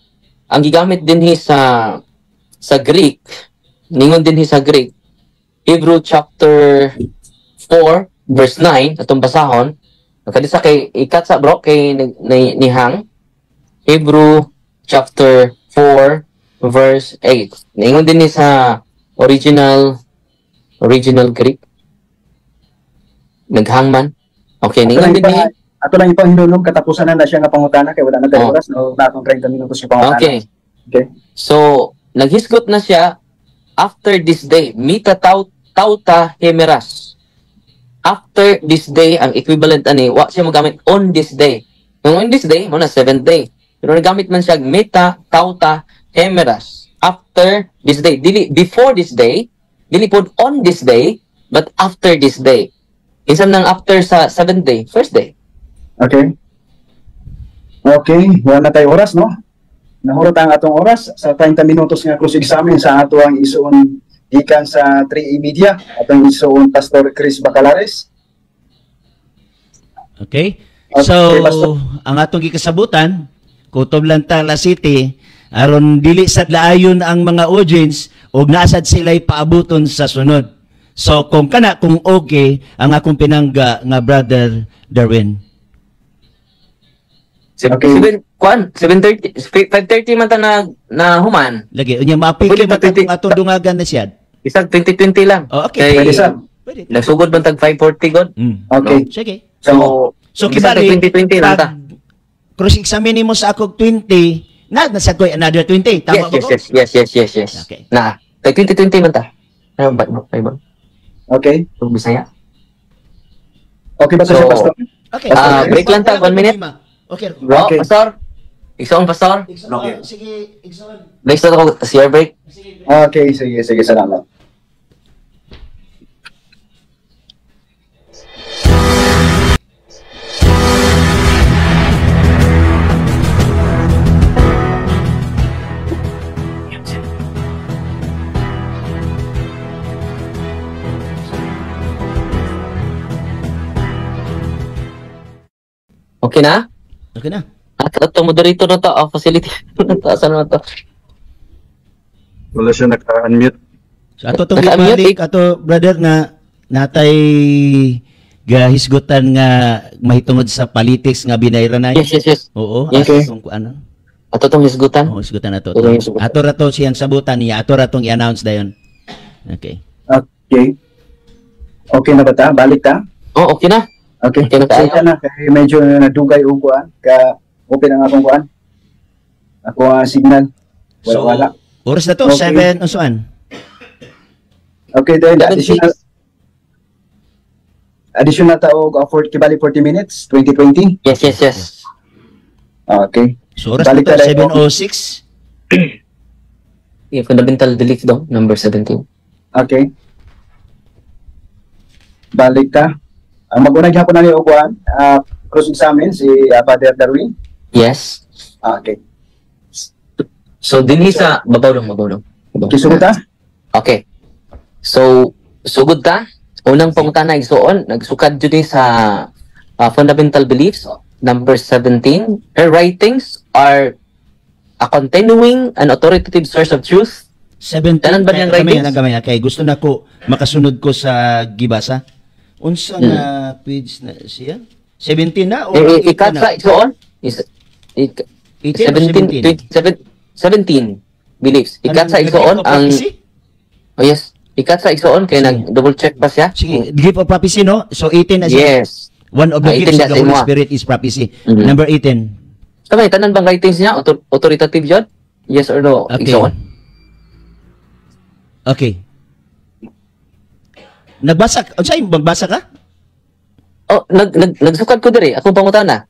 ang gigamit din hi sa sa Greek, ningon din sa Greek, Hebrew chapter 4 verse 9 atong basahon. Kadisa kay ikat sa bro kay ni, ni, ni Hang. Hebrew chapter 4 verse 8 ningon din sa original original Greek. Naghang man. Okay ningon din ni ato lang ipang hinulong katapusan na na siya nga pangutana kay wala na tayo Oh. oras no? Na akong 30 minutos yung pangutana. okay. Okay. So, naghisgot na siya after this day. Mita tau tauta hemeras. After this day, ang equivalent ani, wa siya magamit on this day. Yung on this day, mo na seventh day. Pero nagamit man siya meta tauta hemeras. After this day. Dili, before this day, dili pod on this day, but after this day. Insan nang after sa seventh day, first day. Okay. Okay, wala na tayo oras, no? Nahurot ang atong oras sa 30 minutos nga close examen sa ato ang isuon gikan sa 3E Media atong isuon Pastor Chris Bacalares. Okay? Okay, So, basta- ang atong gikasabutan, kutob lang ta La City, aron dili sad laayon ang mga audience ug nasad sila'y paabuton sa sunod. So, kung kana, kung okay, ang akong pinangga nga brother Darwin. Okay. seven, kwan, 7.30, 5.30 man ta na, na human. Lagi, unya maapil Pwede ba matong 20 atong dungagan na siya. Isang 2020 lang. Oh, okay. Kay- Pwede sa. Pwede. Nagsugod man tag 540 god. Mm. Okay. Sige. So, So, bisag kibali, 2020 lang ta. cross examine mo sa akong 20, na nasa ko another 20. Tama Yes, ba yes, ko? yes, yes, yes, yes, yes. Okay. Na, tag 2020 man ta. Ano ba ba? Okay. Bisaya. Okay ba sa So, siya, Pastor? Okay. Ah, Okay. break lang ta, one minute. Okay. Bro, Okay. pastor. Iksoon pastor. Okay. Sige, Ikson. Next na ako CR break. Sige. Okay, sige, sige, salamat. Okay na? Okay na. At ito, moderator na to. Oh, facility *laughs* na to. Asan na to? Wala siya naka-unmute. So ato tong Naka-unmute, ibalik ato brother nga natay gahisgutan nga mahitungod sa politics nga binayra na. Yes, yes, yes. Oo. Yes. Okay. Ano. Ato tong hisgutan. Oo, hisgutan ato. Oo. Ato ra to siyang sabutan niya. Ato ra tong i-announce dayon. Okay. Okay. Okay na ba ta? Balik ta? Oh, okay na. Okay. Okay na tayo. Sige na, kay medyo nadugay og kuan, ka open ang akong kuan. Ako ang signal. Wala, So, wala. oras na to, Okay. 7 unsuan. Okay, then additional additional taog uh, 40 bali 40 minutes 2020. Yes, yes, yes. Okay. So oras na Balik to, tayo. 7.06. *clears throat* Yeah, fundamental belief daw, number 17. Okay. Balik ta. Ang mag-una gyapon na ni kuan, uh, cross examine si uh, Father Darwin. Yes. Ah, Okay. So, dinhi sa, babaw lang, babaw lang. Babaw. Okay, sunod ta. Okay. So, sugod ta. Unang pangutana igsuon, nagsukad jud ni sa uh, fundamental beliefs number 17. Her writings are a continuing and authoritative source of truth. 17. Tanan ba niyang Gamay writings? na, gamay na. Kay gusto na ko makasunod ko sa gibasa. Unsa Hmm. nga page na siya? 17 na o I- i- 18 Ikat na? sa igsuon is ik- 18 o 17 17? 20 17 beliefs. Ikat sa of ang? Oh yes. Ikat sa igsuon kay Sige. nag double check pa siya. Sige, gift of prophecy no? So 18 na siya. Yes. One of the Ah, 18 gifts na of the Holy. Spirit is prophecy. Mhm. Number 18. Kamay tanan bang writings niya Author- authoritative jud? Yes or no? Okay. Okay. Nagbasa, unsay magbasa ka? Oh, nag, nag nagsukad ko diri. Akong pangutana.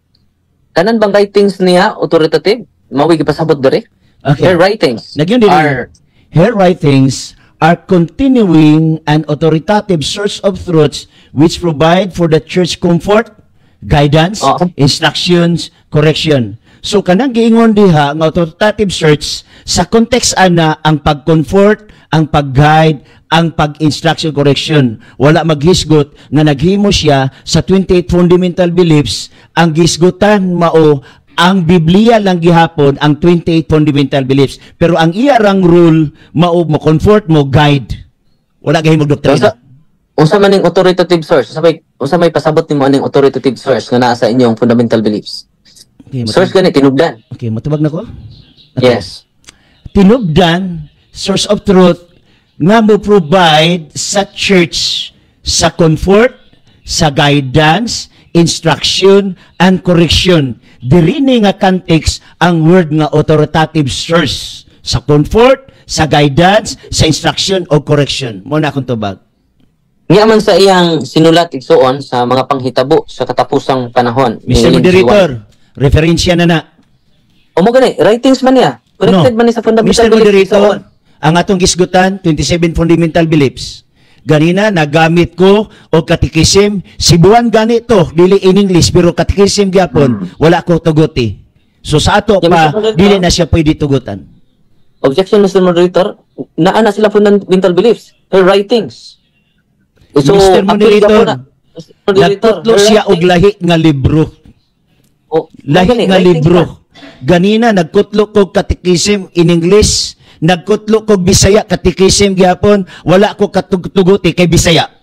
Tanan bang writings niya authoritative? Mawig ipasabot diri. Okay. Her writings Nagyon diri. are Her writings are continuing and authoritative source of truths which provide for the church comfort, guidance, Oo. instructions, correction. So kanang giingon diha nga authoritative search sa context ana ang pag-comfort, ang pag-guide, ang pag-instruction correction. Wala maghisgot nga naghimo siya sa 28 fundamental beliefs. Ang gisgutan mao ang Biblia lang gihapon ang 28 fundamental beliefs. Pero ang iya rang rule mao mo comfort mo guide. Wala gahimo Usa, doktrina. usa man ning authoritative source, usa may usa may pasabot nimo aning authoritative source nga naa sa inyong fundamental beliefs. Okay, Source matubag, gani tinubdan. okay, matubag na ko? Yes. tinubdan source of truth nga mo provide sa church sa comfort, sa guidance, instruction, and correction. Diri ni nga context ang word nga authoritative source sa comfort, sa guidance, sa instruction o correction. Mo na akong tubag. Nga man sa iyang sinulat igsuon sa mga panghitabo sa katapusang panahon. Mr. Moderator, referensya na na. O mo gani, writings man niya. Connected man ni sa fundamental Mr. beliefs Moderator, igsuon. ang atong gisgutan, 27 fundamental beliefs. Ganina, nagamit ko o katikisim, sibuan ganito, dili in English, pero katikisim gyapon, wala ko tuguti. So sa ato pa, Mr. Dili na siya pwede tugutan. Objection, Mr. Moderator. Naa na sila fundamental beliefs. Her writings. So, Mr. Moderator. Mr. Nagtutlo siya og lahi nga libro. O, Lahi nga libro. Ganina, nagkutlo ko katikisim in English, nagkutlo ko Bisaya katikisim gyapon, wala ko katuguti kay Bisaya.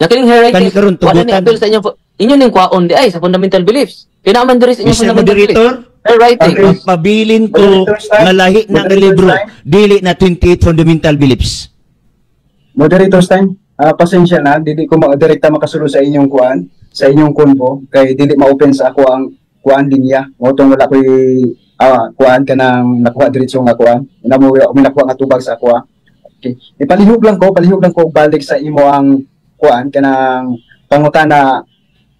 Nakiling her Kani karon Wala ni sa inyo. Inyo ning kwaon di ay sa fundamental beliefs. Kinaaman diri sa inyong Mr. fundamental Moderator, beliefs. Her writings. Okay. Pabilin ko nga lahi Moderator's libro, dili na 28 fundamental beliefs. Moderator's time. Ah, pasensya na, dili ko direkta makasulod sa inyong kuan, sa inyong konbo kay dili ma-open sa ako ang kuan linya. Mo tong wala koy ah, kuan kanang nakuha diretso nga kuan. Ina mo nakuha nga tubag sa ako. ah. Okay. Ipalihog lang ko, palihog lang ko balik sa imo ang kuan kanang pangutana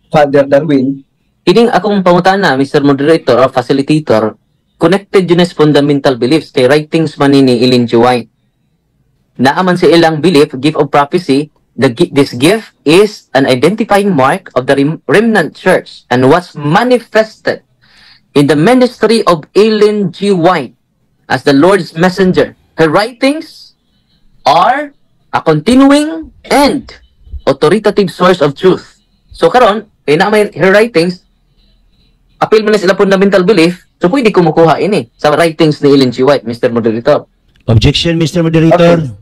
Father Darwin. Kining akong pangutana, Mr. Moderator or Facilitator, connected yun fundamental beliefs kay writings man ni Ellen G. White. Naaman sa ilang belief, gift of prophecy, the this gift is an identifying mark of the rem- remnant church and was manifested in the ministry of Ellen G. White as the Lord's messenger. Her writings are a continuing and authoritative source of truth. So karon, kay na may her writings, appeal man na sila fundamental belief, so pwede kumukuha ini sa writings ni Ellen G. White, Mr. Moderator. Objection, Mr. Moderator. Okay.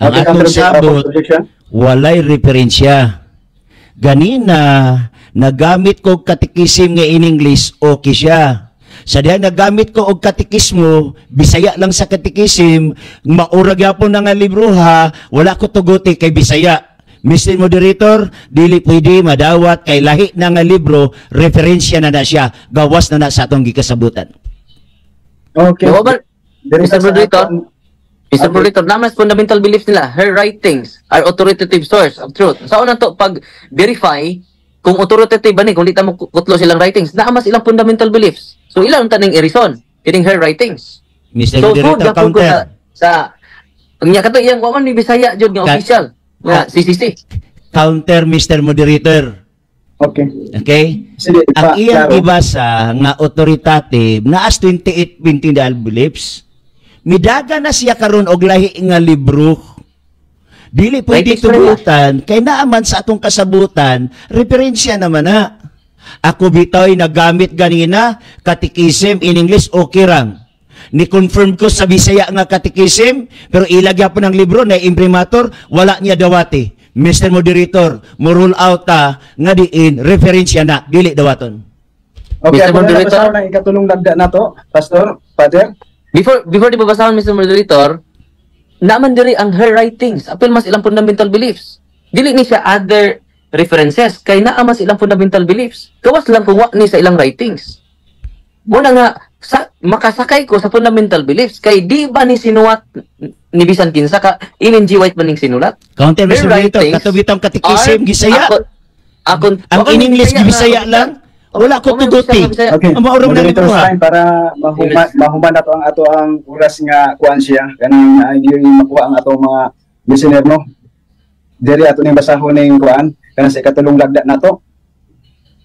Ang Okay, atong sabot, walay referensya. Ganina, nagamit ko katikisim nga in English, okay siya. Sa diha nagamit ko og katikismo, bisaya lang sa katikisim, maurag yapon na nga libro ha, wala ko tuguti kay bisaya. Mr. Moderator, dili pwede madawat kay lahi na nga libro, referensya na na siya, gawas na na sa atong gikasabutan. Okay. Mr. Moderator? Mr. Okay. Moderator, naman sa fundamental beliefs nila, her writings are authoritative source of truth. Sa unang to, pag-verify, kung authoritative ba ni, kung di ta mo kutlo silang writings, naama silang fundamental beliefs. So, ilang taning irison, kining her writings. Mr. So, Moderator, good gapon ko counter. sa, sa, ang niya kato, iyang waman ni Bisaya, jud nga official, nga CCC. Counter, Mr. Moderator. Okay. Okay? Sige, Ang iyang ibasa nga authoritative na as 28 fundamental beliefs midaga na siya karon og lahi nga libro dili pwede tugutan kay naaman sa atong kasabutan referensya naman na ako bitaw nagamit ganina katikisim in English okay rang ni confirm ko sa Bisaya nga katikisim pero ilagya po ng libro na imprimatur wala niya dawati Mr. Moderator mo rule out ta nga diin referensya na dili dawaton Okay, Mr. na Moderator? ng ikatulong lagda na to, Pastor, Father. Before before di babasahon Mr. Moderator, naman diri ang her writings, apil mas ilang fundamental beliefs. Dili ni siya other references kay naa mas ilang fundamental beliefs. Kawas lang kung wa ni sa ilang writings. Muna nga sa makasakay ko sa fundamental beliefs kay di ba ni sinuwat ni bisan kinsa ka Ellen G. White maning sinulat? Counter Mr. Moderator katubitang katikisim gisaya Ako, ako, ang in English nga- lang Wala ko O, may tuguti. Okay. Ang maurang na libro, ha? para mahuma, mahuman nato ang ato ang oras nga kuan siya kanang uh, diri makuha ang ato mga listener no. Diri ato ning basahon ning kuan kanang sa ikatulong lagda nato.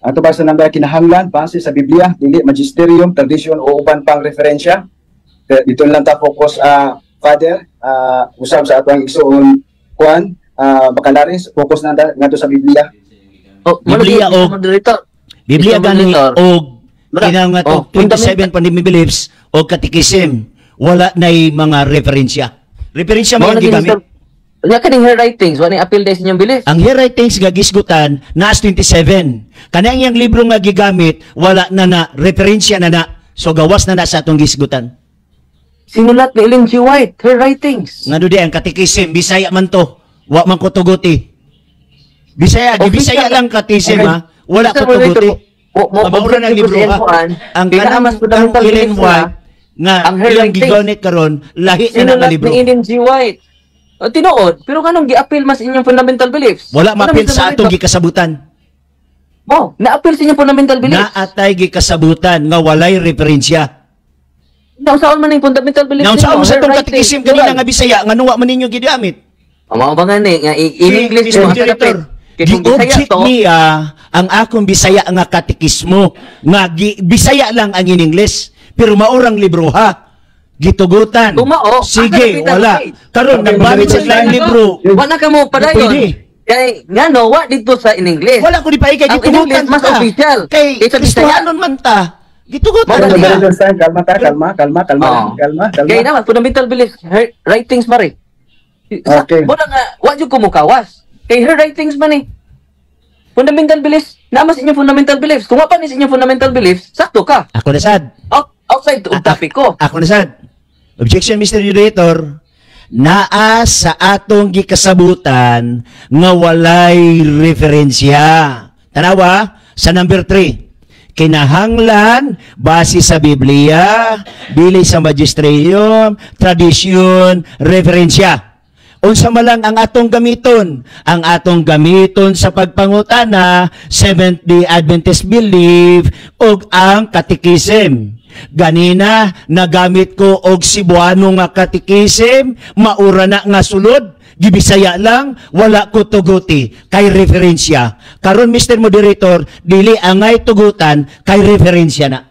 Ato ba sa nang kinahanglan base sa Biblia, dili magisterium, tradition o uban pang referensya. Kaya Dito lang ta focus ah Father, ah usab sa ato ang igsoon kuan ah bakalaris, focus na ngadto sa Biblia. Oh, Biblia o- Moderator. Biblia gani og kinang nga Oh, to 27 pandemic beliefs o katikisim wala nay mga referensya. Referensya mga gigamit. Nya kaning her writings, wala appeal dahil sa inyong belief. Ang here writings nga gisgutan naas 27. Kanang iyang libro nga gigamit wala na na referensya na na. So gawas na na sa atong gisgutan. Sinulat ni Ellen G. White, her writings. Nga di ang katikisim Bisaya man to. Wa man ko tuguti. Bisaya, di Official- Bisaya lang katisim Okay. ha. Wala ko tuguti. Mabawra ng libro. Kuan, Ang kanang mas ang fundamental Ellen White nga ang ilang gigonit karon lahi na nga libro. ni Ellen G. White. O, tinuod, pero kanong gi-appeal mas inyong fundamental beliefs? Wala Ano, Mr. sa atong gikasabutan. Oh, na-appeal sa inyong fundamental beliefs. Na atay gikasabutan nga walay referensya. Naunsaon man yung fundamental beliefs Naun sa itong katikisim kanina nga Bisaya nga nuwa man ninyo gigamit. Ang mga ba nga ni, nga in English Mr. Kaya kung Bisaya gi-object to, niya ang akong Bisaya nga katikismo nga gi, Bisaya lang ang in English pero maurang libro ha. Gitugutan. Kung mao, Sige, na wala. Karon Okay, nagbamit sa Mr. ilang libro. Wala ka mo padayon. Kay nga no, wa dito sa in English. Wala ko di pa ikay Ang gitugutan English mas ta. official. Kay. Kristohanon man ta. Gitugutan time, kalma ta, kalma, kalma, kalma, Oh. kalma, kalma. Kaya naman fundamental beliefs, writings mare. Okay. Wala nga, wa jud ko mukawas. Kay her writings man eh. Fundamental beliefs, naman sa inyong fundamental beliefs. Kung wa pa ni inyong fundamental beliefs, sakto ka. Ako na sad. Out, outside Ah, ang topic ko. Ako na sad. Objection, Mr. Moderator. Naa sa atong gikasabutan nga walay referensya. Tanawa, sa number 3. Kinahanglan base sa Biblia, bili sa magisterium, tradisyon, referensya. Unsa man lang ang atong gamiton? Ang atong gamiton sa pagpangutana, Seventh-day Adventist belief, ug ang katikism. Ganina, nagamit ko og Cebuano nga katikism, maura na nga sulod, gibisaya lang, wala ko tuguti, kay referensya. Karon Mr. Moderator, dili angay tugutan, kay referensya na.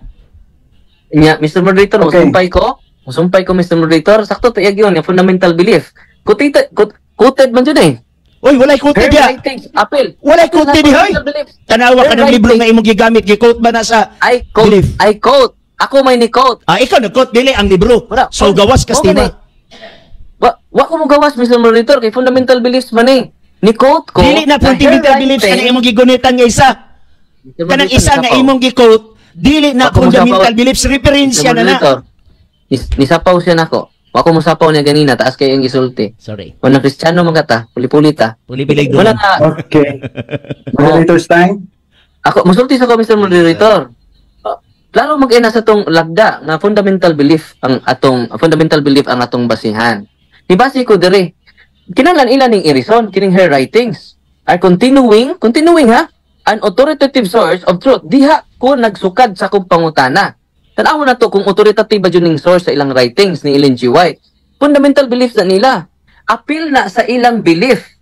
Nya, Mr. Moderator, Okay. musumpay ko. Musumpay ko, Mr. Moderator. Sakto, tayag yun, yung fundamental belief. Kuted, kut, kuted man dyan eh. Oy, walay diya. writings, appeal. Walay na di hoy. Tanawa ka ng libro nga imong gigamit, gi-quote ba na sa I quote, belief? I quote. Ako may ni-quote. Ah, ikaw nag-quote dili ang libro. Wala. So gawas oh, kastima. gani. Wa, wa ko mo gawas, Mr. Moderator, kay fundamental beliefs man eh. Ni-quote ko. Dili na fundamental beliefs kanang imong gigunitan nga isa. Kanang isa nga imong gi-quote, dili na fundamental beliefs referensya na na. Nisapaw siya nako. Wa ko mo sapaw niya ganina, taas kayo yung gisulti. Sorry. Kung Kristiyano man kata, puli-puli ta. Puli-pilig Wala doon. nga, Okay. *laughs* Moderator's time. Ako, musulti sa ko, Mr. Moderator. Uh, Klaro mag-ina sa tong lagda nga fundamental belief ang atong fundamental belief ang atong basihan. Di base ko diri. Kinalan ilan ning irison kining her writings are continuing, continuing ha, an authoritative source of truth. Diha ko nagsukad sa kong pangutana. Tanaw na to kung authoritative ba yun ning source sa ilang writings ni Ellen G. White. Fundamental beliefs na nila. Appeal na sa ilang belief.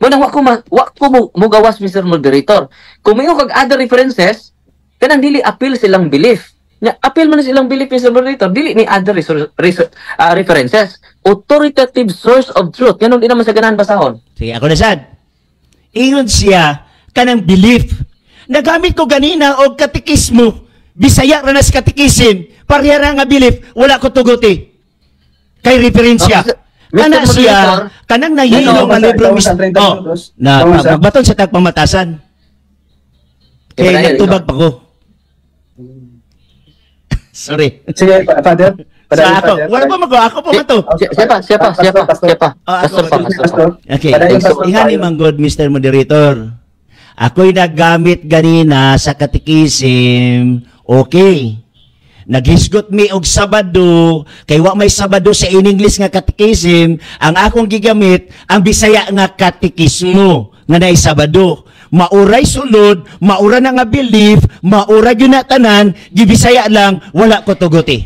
Muna wa ko ma, wa ko mo, mo gawas Mr. Moderator. Kung may kag other references, kanang dili appeal silang belief. Nya appeal man silang belief Mr. Moderator, dili ni other resor- ah, references. Authoritative source of truth. Ganun din naman sa ganahan basahon. Sige, ako na sad. Ingon siya kanang belief. Nagamit ko ganina og katikismo. Bisaya ra na sa katikisim. Pareha ra nga belief, wala ko tuguti. Kay referensya. Oh, Mr. Kana siya, kanang nahilo Ano, nga basta- libro mis- sa 30 oh, minutos. na magbaton sa tagpamatasan. Eh, Kay Brian, nagtubag pa ko. *laughs* Sorry. Sige, pa- Father. Father, Sa ako. Wala pa mag ako pa man to. Si- Siya pa, siya pa, siya pa, siya pa. Ah, Pastor pa, pastor. Okay. So, pastor ingani tayo. man good, Mr. Moderator. Ako'y naggamit ganina sa katikisim. Okay. Naghisgot mi og Sabado, kay wa may Sabado sa in English nga katikisim, ang akong gigamit ang Bisaya nga katikismo nga naay Sabado. mauray sulod, maura na nga belief, maura gyud na tanan, gibisaya lang wala ko tuguti.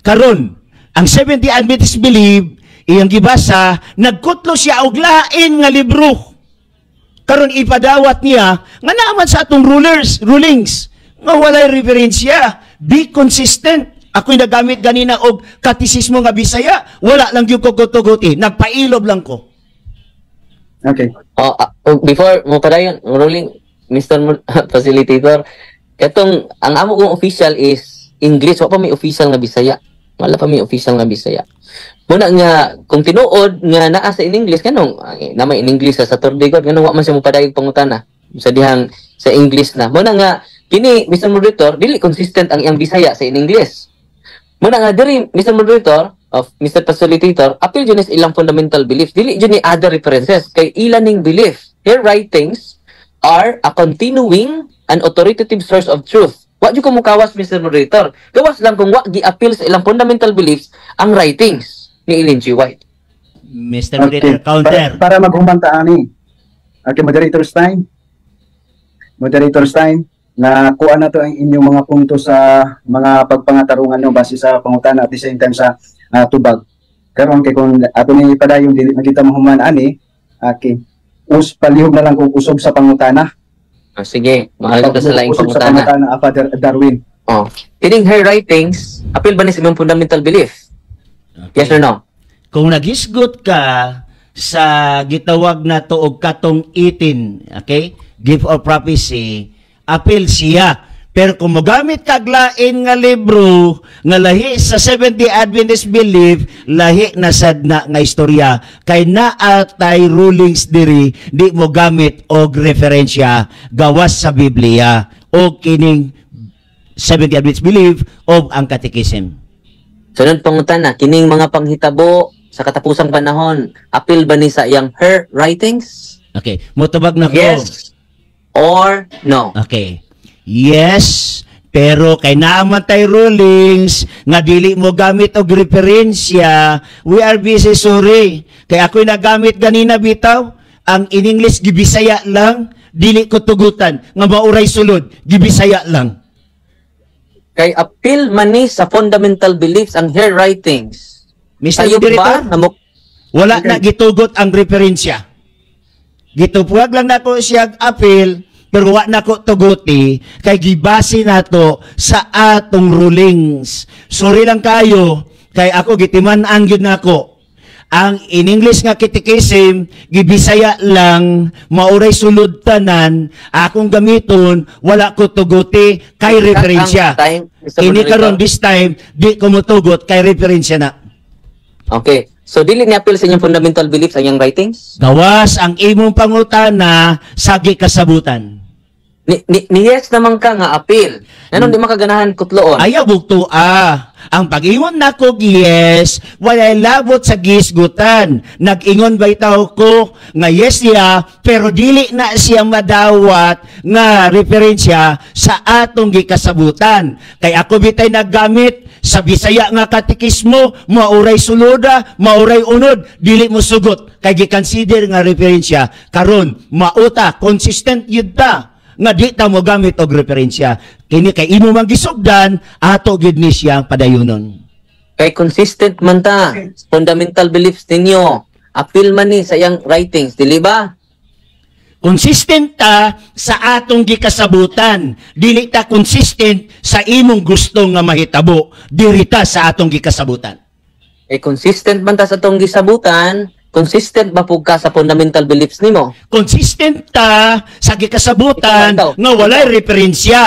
Karon, ang 70 Adventist believe iyang gibasa nagkutlo siya og lain nga libro. Karon ipadawat niya nga naman sa atong rulers, rulings nga walay referensya. Be consistent. Ako'y nagamit ganina og katisismo nga Bisaya, wala lang gyud ko kutuguti, nagpailob lang ko. Okay. Oh, ah, oh, before mo padayon, ruling Mr. Mo- *laughs* Facilitator, katong ang amo kong official is English, wa pa may official nga Bisaya. Wala pa may official nga Bisaya. Muna nga kung tinuod nga naa sa in English kanong na may in English sa Saturday God kanong wa man siya mo padayog pangutana sa dihang sa English na. Muna nga kini Mr. Moderator dili consistent ang iyang Bisaya sa in English. Muna nga diri Mr. Moderator of Mr. Facilitator, appeal dyan is ilang fundamental beliefs. Dili dyan ni other references. Kay ilan ning belief. Her writings are a continuing and authoritative source of truth. Wa dyan ko mukawas, Mr. Moderator. Gawas lang kung wa gi-appeal sa ilang fundamental beliefs ang writings ni Ellen G. White. Mr. Moderator, Okay. counter. Para, para maghumanta ani. Okay, moderator's time. Moderator's time. Na kuha na to ang inyong mga punto sa mga pagpangatarungan nyo base sa pangutana at the same time sa ah, tubag. Karon kay kung ato ni padayon dili makita mahuman ani. Okay. Us palihog na lang kung usog sa pangutana. Ah, sige, mahal ka sa laing Usog sa pangutana. pangutana ah, Father Darwin. Oh. Kining her writings, appeal ba ni sa imong fundamental belief? Yes or no? Kung nagisgot ka sa gitawag na to og katong 18, okay? Gift of prophecy, appeal siya. Pero kung mogamit kag lain nga libro nga lahi sa 70 Adventist belief, lahi na sad na nga istorya kay naa tay rulings diri di mo gamit og referensya gawas sa Biblia o kining 70 Adventist belief o ang catechism. Sunod pangutana, kining mga panghitabo sa katapusang panahon, appeal ba ni sa iyang her writings? Okay, motubag na ko. Yes or no? Okay. Yes, pero kay naman tay rulings nga dili mo gamit og referensya, we are busy sorry. Kay ako'y nagamit ganina bitaw, ang in English gibisaya lang, dili ko tugutan nga mauray sulod, gibisaya lang. Kay appeal man ni sa fundamental beliefs ang her writings. Mr. Kayo ba Moderator, na mo wala na gitugot ang referensya. Gitupuag lang nako siya appeal, pero wa nako tuguti kay gibase nato sa atong rulings. Sorry lang kayo kay ako gitiman ang gyud nako. Ang in English nga catechism gibisaya lang mauray sulod tanan akong gamiton wala ko tuguti kay referensya. Ang time, Mr. Ini Moderator. karon this time di ko motugot kay referensya na. Okay. So dili ni appeal sa inyong fundamental beliefs ang iyang writings? Gawas ang imong pangutana sagi kasabutan. Ni, ni, ni yes naman ka nga appeal. Nanon di makaganahan kutloon. Ayaw bugto ah. Ang pag-ingon nako yes, walay labot sa gisgutan. Nag-ingon ba itaw ko nga yes siya, pero dili na siya madawat nga referensya sa atong gikasabutan. Kay ako bitay naggamit sa Bisaya nga katikismo, mauray suluda, mauray unod, dili mo sugot. Kay gikonsider nga referensya, karon mauta, consistent yun ta nga di ta mo gamit og referensya kini kay imo man gisugdan ato gid ni siyang padayunon Kay consistent man ta. Fundamental beliefs ninyo. Appeal man ni sa iyang writings, dili ba? consistent ta sa atong gikasabutan dili ta consistent sa imong gusto nga mahitabo diri ta sa atong gikasabutan Eh consistent man ta sa tong gisabutan, consistent ba pug ka sa fundamental beliefs nimo? consistent ta sa gikasabutan Ikaw, ikaw. nga walay referensya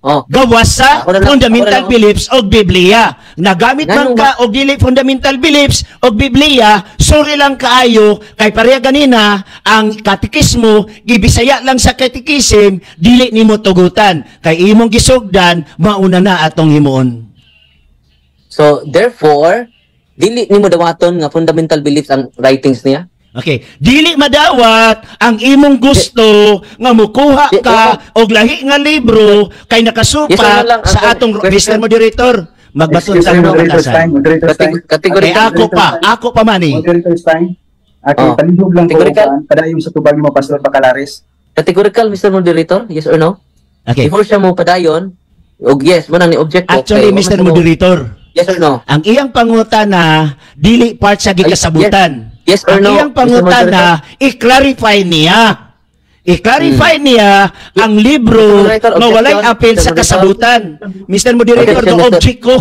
Oh, gawas sa Ako na lang, fundamental ako na lang. beliefs o Biblia. Nagamit man ka og dili fundamental beliefs o Biblia, sorry lang kaayo kay pareha ganina ang katekismo gibisaya lang sa katekism dili nimo tugutan kay imong gisugdan mauna na atong himuon. so therefore, dili nimo dawaton nga fundamental beliefs ang writings niya? Okay, dili madawat ang imong gusto nga mukuha ka og lahi nga libro kay Yes, nakasupat lang, sa atong question- Mr. Moderator. Magbaton sa mga batasan. Moderator's time. Katig- Category Kay ako pa, ako pa man eh. Moderator's time. Okay, Oh. palihog lang ko Categorical. kan padayon sa tubag ni mo Pastor Bacalares. Categorical, Mr. Moderator? Yes or no? Okay. Before siya mo padayon, og yes, mo nang ni-object ko. Actually, Mr. mo- Moderator, Yes or no? ang iyang pangutana dili part sa gikasabutan. Yes or ang no, iyang Mr. pangutana i-clarify niya. I-clarify niya ang libro nga walay Mr. sa kasabutan. Mr. Moderator, Mr. object ko.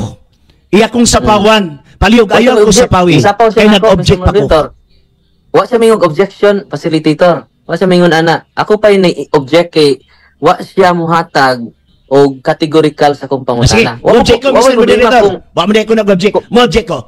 Iya kong sapawan. Palihog ayaw ko sapawi. Kaya nag-object pa ko. Wa siya mingong objection, facilitator. Wa siya mingon ana. Ako pa yung object kay wa siya muhatag o categorical sa kong Sige, pangutana. Wa object ko, Mr. Moderator. Wa mo ko nag-object. Mo object ko.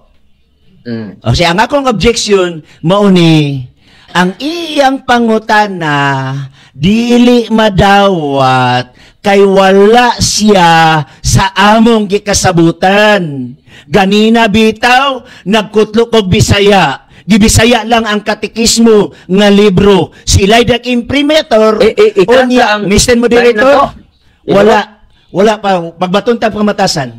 Mm. O siya, ang akong objection, mauni, ang iyang pangutana, dili madawat, kay wala siya sa among gikasabutan. Ganina bitaw, nagkutlok og Bisaya. Gibisaya lang ang katikismo nga libro. Sila'y dag imprimator. Eh, eh, ang- Mr. Moderator. Wala, wala pa, pagbaton tag pamatasan.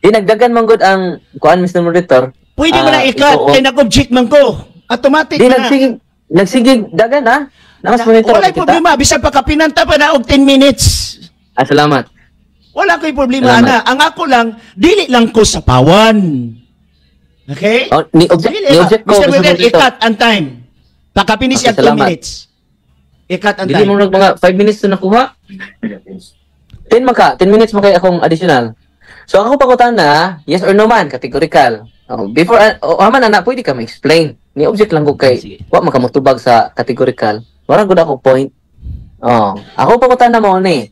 Dinagdagan man gud ang kuan Mr. Moderator. Pwede mo na Ah, ikat, oh. kay nag-object man ko. Automatic Di na. nagsigig nagsigig dagan ha. Namas monitor Wala kita. problema, bisag pa kapinanta pa na og 10 minutes. Ah, salamat. Wala ko'y problema, Salamat. ana. Ang ako lang, dili lang ko sa pawan. Okay? Oh, ni object Dili ni object ko Mr. Moderator. ikat ang time. Pakapinis Okay, yan 2 salamat. minutes. Ikat ang Dili mo nag mga 5 minutes na nakuha. 10 maka, 10 minutes mo kay akong additional. So ako pakutan na, yes or no man, categorical. Oh, before uh, oh, aman ana pwede ka ma-explain. Ni object lang ko kay wa man ka sa categorical. Wala gud ako point. Oh, ako pakutan na mo ni.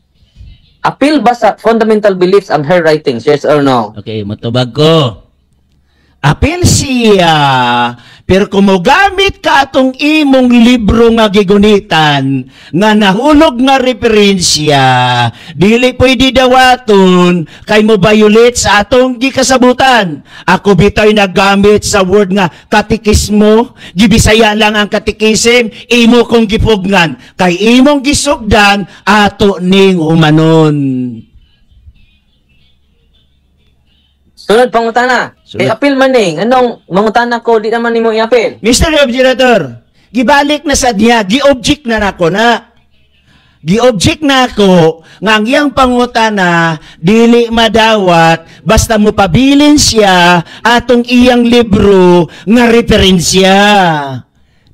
Appeal ba sa fundamental beliefs ang her writings? Yes or no? Okay, matubag ko. Apil siya, pero kung mo gamit ka atong imong libro nga gigunitan, nga nahulog nga referensya, dili pwede dawaton, kay mo violate sa atong gikasabutan. Ako bitay nagamit sa word nga katikismo, gibisaya lang ang katikisim, imo kong gipugnan, kay imong gisugdan, ato ning humanon. Sunod pangutana. Sunod. Sunod. appeal man ning. Anong mangutana ko di naman nimo i-appeal? Mr. Observator, gibalik na sa diya, gi-object na nako na. Gi-object na ako nga ang iyang pangutana dili madawat basta mo pabilin siya atong iyang libro nga referensya.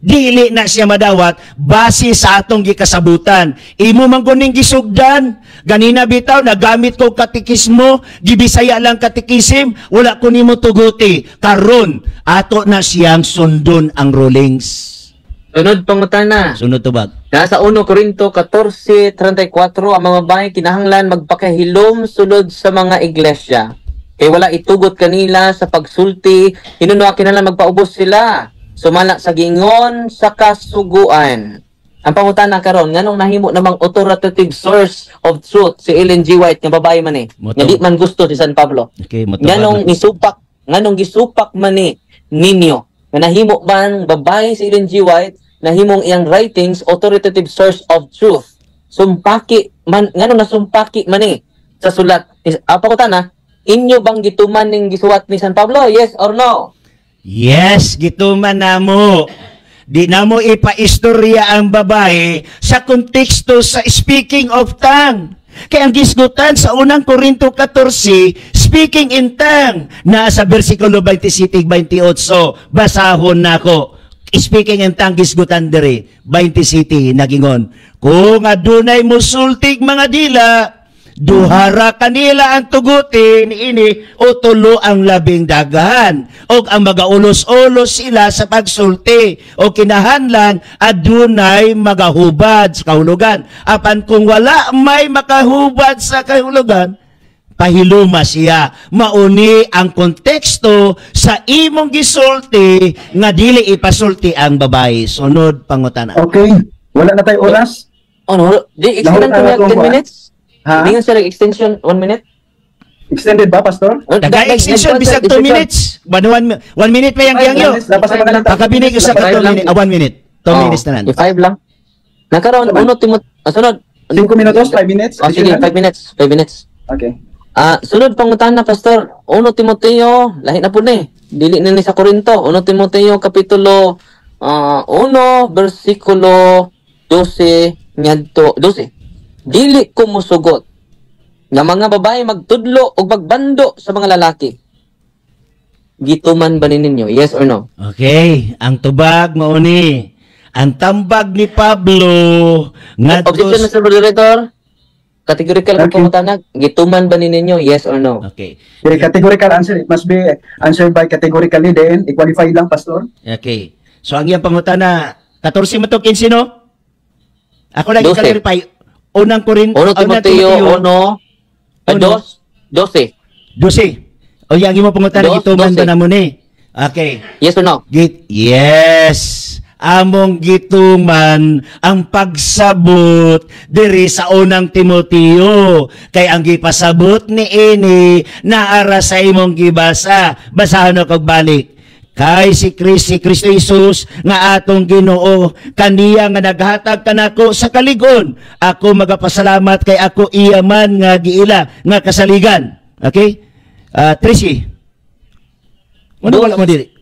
Dili na siya madawat base sa atong gikasabutan. Imo man kuning gisugdan. Ganina bitaw nagamit ko katikismo, gibisaya lang katikisim, wala ko nimo tuguti. Karon ato na siyang sundon ang rulings. Sunod pangutana. Sunod tubag. Nasa 1 Corinto 14:34 ang mga bahay kinahanglan magpakahilom sulod sa mga iglesia. Kay wala itugot kanila sa pagsulti, hinuno kinahanglan magpaubos sila. Sumala sa gingon sa kasuguan. Ang pangutana karon nganong nahimo namang authoritative source of truth si Ellen G. White nga babae man eh. Moto. Nga di man gusto si San Pablo. Okay. Nganong nisupak, nganong gisupak man ni ninyo. Nga nahimo man babae si Ellen G. White, nahimong iyang writings authoritative source of truth. Sumpaki man nganong nasumpaki man ni sa sulat. Apa ko na? Inyo bang gituman ning gisuwat ni San Pablo? Yes or no? Yes, gituman na mo. Di na mo ipaistorya ang babae sa konteksto sa speaking of tongue. Kaya ang gisgutan sa unang Korinto 14, speaking in tongue, nasa versikulo 27-28, basahon na ko. Speaking in tongue, gisgutan diri, 27, nagingon. Kung adunay musultig mga dila, Duhara kanila ang tugutin ini o tulo ang labing dagan. O ang magaulos-ulos sila sa pagsulti. O kinahanlan adunay magahubad sa kahulugan. Apan kung wala may makahubad sa kahulugan, pahiluma siya. Mauni ang konteksto sa imong gisulti nga dili ipasulti ang babae. Sunod pangutana. Okay. Wala na tayo oras. Oh, no, di extend Nahulog ko ako, 10 ba? minutes. Ha? Hindi nga sila extension 1 minute. Extended ba, Pastor? Oh, Daga nag- extension nag- bisag 2 nag- minutes. One, one, one minute pa yung giyangyo. minutes. Dapat sa mga Pagkabinig ko sa Five 2 lang. minute, ah, 1 minute. 2 Oh, minutes na lang. yung five lang. Nakaroon, Saman. uno, timot, ah, sunod. 5 minutos, 5 minutes. Oh, sige, 5 minutes. 5 minutes. Okay. Ah, sunod pangutan na, Pastor. Uno Timoteo, lahi na po ni. Dili na ni sa Korinto. Uno Timoteo, Kapitulo ah, 1 bersikulo 12 ngadto 12. Dili ko musugot nga mga babae magtudlo o magbando sa mga lalaki. Gituman ba ni ninyo? Yes or no? Okay, ang tubag mao ni ang tambag ni Pablo Objection, Mr. Moderator? Categorical ka Okay. pangutanag. Gituman ba ni ninyo? Yes or no? Okay. The categorical answer, it must be answered by categorically then, i-qualify lang, Pastor. Okay. So ang iyang pangutana 14 mo to 15 no? Ako lang i-clarify. Unang Korin, Uno unang Timoteo, uno, eh, Uno. dos, doce. 12. O yang imo pangutana Dos, gituman ba na mo ni? Okay. Yes or no? Git yes. Among gituman ang pagsabot diri sa unang Timoteo kay ang gipasabot ni ini naara sa imong gibasa basahan ako balik kay si Christ si Kristo Jesus nga atong Ginoo kaniya nga naghatag kanako sa kaligon ako magapasalamat kay ako iya man nga giila nga kasaligan okay uh, Tracy ano wala mo diri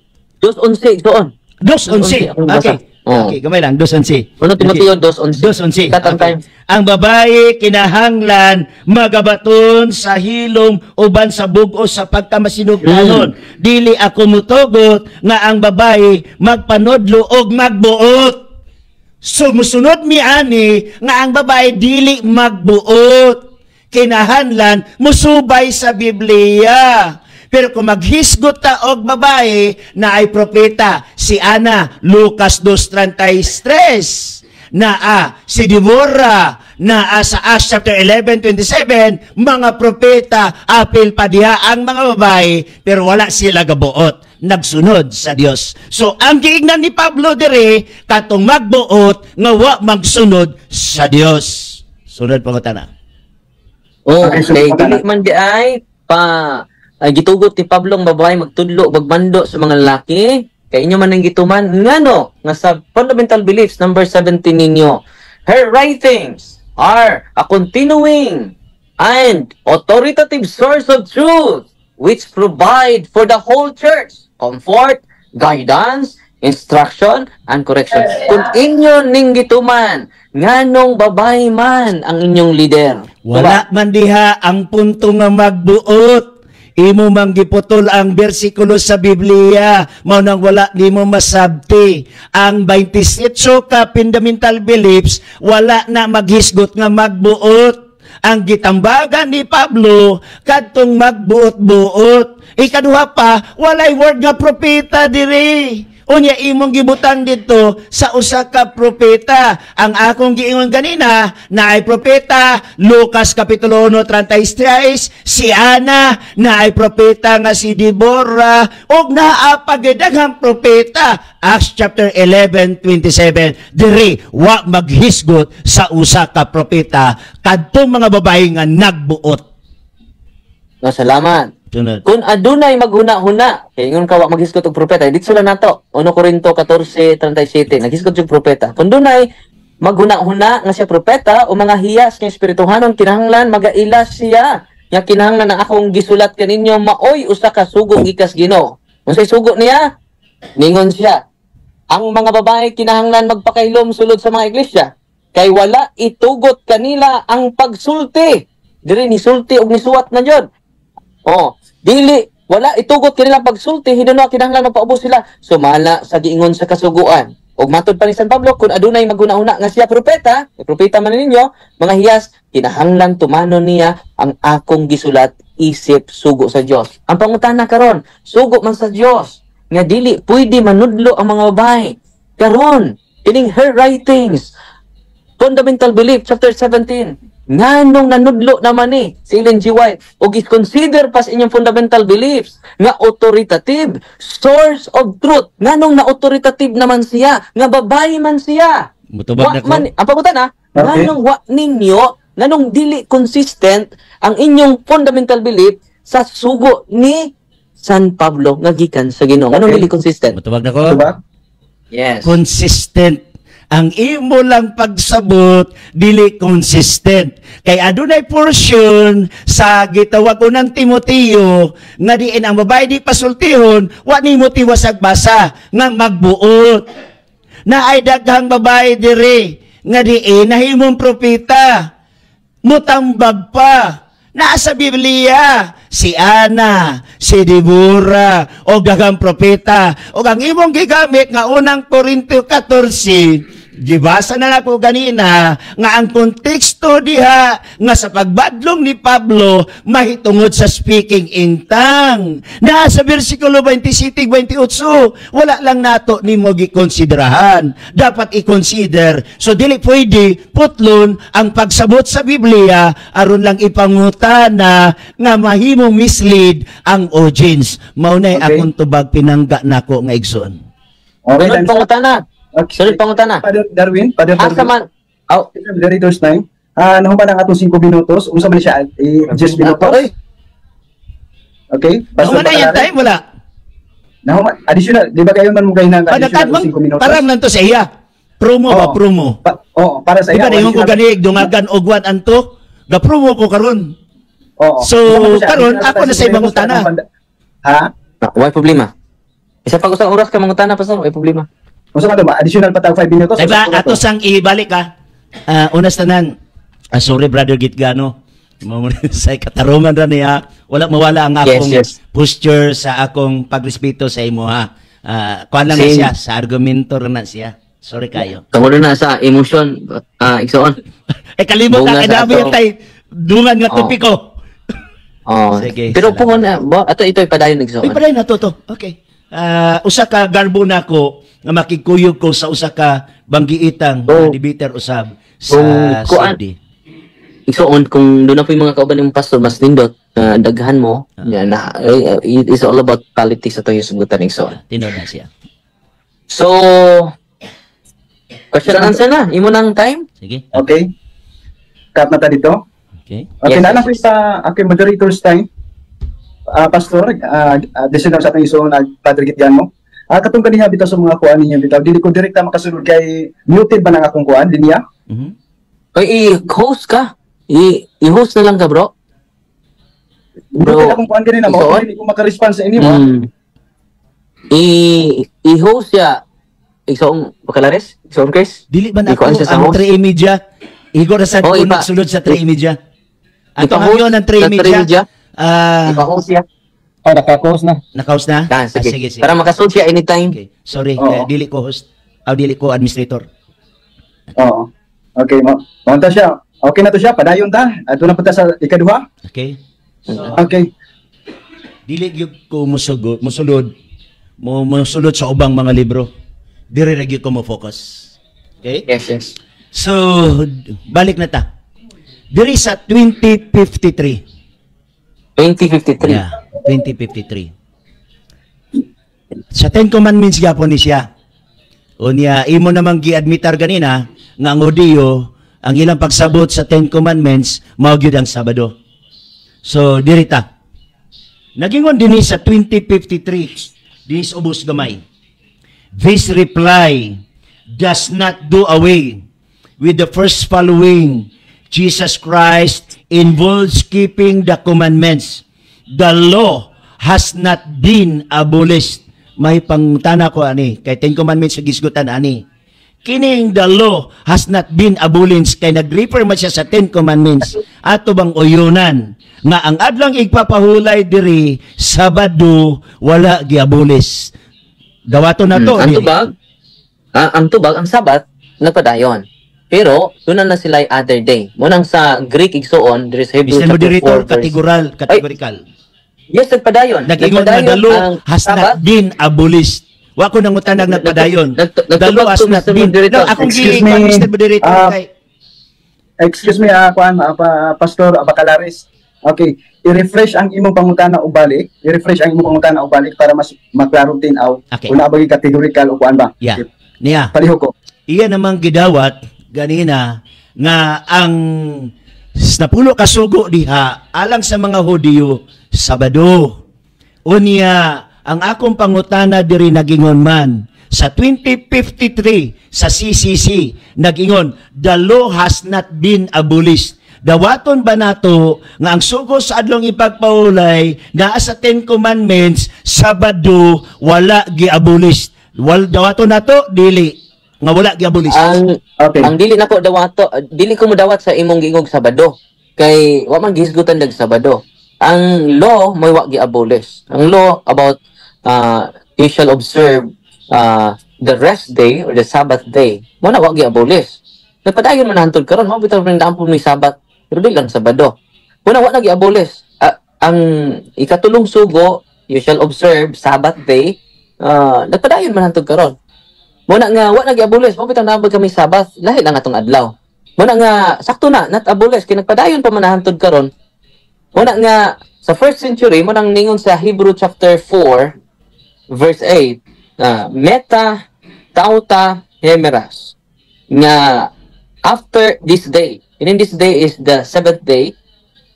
Dos once, doon. Dos basa. Okay. Okay, gamay lang. Dos onsi. Uno Timoteo, dos onse. Dos onsi. Katang Okay. time. Ang babae kinahanglan magabaton sa hilom uban sa bugos sa pagkamasinugdanon. Mm. Dili ako mutugot nga ang babae magpanodlo og magbuot. Sumusunod mi ani nga ang babae dili magbuot. Kinahanglan musubay sa Biblia. Pero kung maghisgot ta og babae na ay propeta, si Ana, Lucas 2.33, na ah, si Deborah, na ah, sa Acts chapter 11, 27, mga propeta, apil pa diha ang mga babae, pero wala sila gabuot nagsunod sa Dios. So ang giingnan ni Pablo dire katong magbuot nga wa magsunod sa Dios. Sunod pa na. Oh, Okay, okay. Dili man di ay pa gitugot ni Pablo ang babae magtudlo magbando sa mga lalaki. Kay inyo man ang gituman ngano nga sa fundamental beliefs number 17 ninyo. Her writings are a continuing and authoritative source of truth which provide for the whole church comfort, guidance, instruction, and correction. Kung inyo ning gituman, nganong babae man ang inyong leader. Wala man diha ang punto nga magbuot. Imo mang giputol ang bersikulo sa Biblia, mao nang wala nimo masabti. Ang 27 ka fundamental beliefs wala na maghisgot nga magbuot. Ang gitambagan ni Pablo kadtong magbuot-buot. Ikaduha pa, walay word nga propeta diri. Unya imong gibutang dito sa usa ka propeta. Ang akong giingon kanina na ay propeta Lucas kapitulo 1:33 si Ana na ay propeta nga si Deborah ug naa pagdaghang propeta Acts chapter 11:27 diri wa maghisgot sa usa ka propeta kadtong mga babae nga nagbuot. Salamat. Sunod. Kung adunay maghuna-huna, kay ingon ka wa maghisgot og propeta, dito sila nato. 1 Korinto 14:37, naghisgot yung propeta. Kung dunay maghuna-huna nga siya propeta o mga hiyas nga espirituhanon kinahanglan magaila siya. Nga kinahanglan ang akong gisulat kaninyo maoy usa ka sugo gikas Ginoo. Unsay sugo niya? Ningon siya. Ang mga babae kinahanglan magpakailom sulod sa mga iglesia kay wala itugot kanila ang pagsulti. Diri ni sulti og nisuwat na jud. Oh, dili wala itugot kanila pagsulti hinuno kinahanglan magpaubos sila sumala sa giingon sa kasuguan. Og matod pa ni San Pablo kung adunay maguna-una nga siya propeta, eh, propeta man ninyo, mga hiyas kinahanglan tumano niya ang akong gisulat isip sugo sa Dios. Ang pangutana karon, sugo man sa Dios nga dili pwede manudlo ang mga babae. Karon, kining her writings Fundamental Belief, chapter 17. Nganong nanudlo naman ni si Ellen G. White o consider pas inyong fundamental beliefs nga authoritative source of truth. Nganong na authoritative naman siya, nga babae man siya. Mutubag na ko. man, ang pagutan ha, Okay. nganong wa ninyo, nganong dili consistent ang inyong fundamental belief sa sugo ni San Pablo nga gikan sa Ginoo. Nganong Okay. dili consistent? Mutubag na ko. Diba? Yes. consistent. Ang imo lang pagsabot dili consistent. Kay adunay portion sa gitawag ko ng Timoteo nga diin ang babae di pasultihon wa nimo tiwasag basa nga magbuot. na ay daghang babae diri nga diin nahimong propeta mutambag pa naa sa Biblia si Ana, si Deborah, o daghang propeta. O ang imong gigamit nga unang Korintyo 14, Gibasa na ako ganina nga ang konteksto diha nga sa pagbadlong ni Pablo mahitungod sa speaking in tongue. Na sa bersikulo 27-28, wala lang nato ni mo gikonsiderahan. Dapat i-consider. So dili pwede putlon ang pagsabot sa Biblia aron lang ipangutana nga mahimo mislead ang audience. Maunay Okay. akong tubag pinangga nako nga igsoon. Okay, Sunod time Okay. Sunod pangutana. Father Darwin, Father Asa Darwin. man? Oh, Director's time. Ah, nahuman ang atong 5 minutos. Unsa man siya? Eh, 10 minutos. Oy. Okay? Naman na yan Bacalare. time, wala. Nahuman, additional, di ba kayo man mo ng Padagad additional man, 5 minutos? param lang to sa iya. Promo ba, Oo. promo. Pa, oh, para sa ba, iya. ingon ko additional- ganig, dungagan og wan anto, ga promo ko karon. Oo. So, karon, ako na sa 5 ibang utana. na Ha? Na, Way problema. Isa pa usang oras ka mangutana pa sa way problema. Unsa man ba? Additional pa tag 5 minutos? Diba, ato sang ibalik ka. Ah, unas tanan. Ah, sorry, brother Gitgano. *laughs* Sa katarungan ra niya. Wala mawala ang Yes, akong yes. posture sa akong pagrespeto sa imo ha. Ah, kuan lang na Same. siya, sa argumento na siya. Sorry kayo. Tungod na sa emotion, ah, igsoon. *laughs* eh kalimot sa kadabi ato. tay dungan nga topiko. Oh. *laughs* Sige, Pero po na, bo, ato ito ipadayon. Ay, pala na to, to. Okay. Ah, usa ka garbo na ko nga makikuyog ko sa usa ka banggiitang Oh. oh. debater usab Kung sa kuan- CD. Igsoon kung doon na po yung mga kauban ng pastor mas nindot na daghan mo, yan na eh, it is all about politics ato yung sugutan igsoon. Tinod na siya. So Question and answer na. Imo nang time? Sige. Okay. Cut na ta dito. Okay. Okay, Yes, na yes. ko sa aking moderator's time. Ah, pastor, ah uh, decision sa ating iso na Padre Gityan mo. Ah, katong kaniya bitaw sa mga kuan ninyo bitaw. Dili ko direkta makasunod kay muted ba nang akong kuan linya? Mhm. Oy, i-host ka. I- I-host na lang ka, bro. Muted akong kuan ganina mo. Iso? Hindi ko maka-response sa inyo. ah. Mm. I i-host ya Isoong Bacalares? Isoong Chris? Dili ba na ako ang host? 3 media? Igo na sa Oh, iba. nagsulod sa 3 media. Ato Ikaw ang host yun ang 3 sa media. Ah, Ipa-host ya. Oh, naka-close na. nakaus na? Ah, sige. sige, sige. Para makasunod siya anytime. Okay. Sorry, Oo. eh, dili ko host. Ah, dili ko administrator. Oo. Okay, mo. Mo ta siya. Okay na to siya. Padayon ta. Ato na punta sa ikaduha. Okay? Okay. Dili gyud ko musugod, musulod. Mo musulod sa ubang mga libro. Dire ra gyud ko mo focus. Okay? Yes, yes. So, balik na ta. Diri sa 2053. 2053. Yeah, 2053. Sa Ten Commandments gyapon ni siya. O niya, imo namang gi-admitar ganina nga ang Hudiyo, ang ilang pagsabot sa Ten Commandments, mao ang Sabado. So, dirita. Nagingon din sa 2053, dinis ubos gamay. This reply does not do away with the first following. Jesus Christ involves keeping the commandments. The law has not been abolished. May pangtana ko ani, kay Ten Commandments sa gisgutan ani. Kining the law has not been abolished kay nag-refer man siya sa Ten Commandments. Ato bang uyunan nga ang adlang igpapahulay diri Sabado wala giabolis. Dawato na to. Hmm, ang tubag, ah, ang tubag, ang sabat, nagpadayon. Pero, doon na sila yung other day. Munang sa Greek igsoon, there is Hebrew Mr. chapter Moderator, 4, verse- categorical, categorical. Yes, nagpadayon. Nag-ingon law ang has sabat. not been abolished. Wa ko nang utanag Nag- nagpadayon. law has not been. Moderator. No, akong Excuse me, Mr. Moderator ah, kay Excuse me, ah, kuan, ah, pa, Pastor Abacalares. Okay, i-refresh ang imong pangutana o balik. I-refresh ang imong pangutana o balik para mas maklaro tinaw. Okay. Kung nabagi categorical o kuan ba? Yeah. Niya. Paliho ko. Iya namang gidawat ganina nga ang napulo ka sugo diha alang sa mga Hudiyo Sabado. Unya ang akong pangutana diri nagingon man sa 2053 sa CCC nagingon the law has not been abolished Dawaton ba nato nga ang sugo sa adlong ipagpaulay naa sa Ten Commandments Sabado wala giabolish. Wal dawaton nato dili nga wala gi-abolish. Ang Okay. ang dili nako dawato, dili ko mo dawat sa imong giingog Sabado. Kay wa man gihisgutan dag Sabado. Ang law may wa gi-abolish. Ang law about uh, you shall observe uh, the rest day or the Sabbath day. Mo na wa gi-abolish. Nagpadayon man hantod karon, mo bitaw ring daan po may Sabat. Pero di lang Sabado. Mo na wa na gi-abolish. Ah, ang ikatulong sugo, you shall observe Sabbath day. Uh, nagpadayon man hantod karon. Muna nga, wa nag abulis mo bitang nabag kami Sabbath, lahi lang atong adlaw. Muna nga, sakto na, nat abulis, kinagpadayon pa manahantod karon. Muna nga, sa first century, mo nang ningon sa Hebrew chapter 4, verse 8, na meta tauta hemeras, nga after this day, and in this day is the seventh day,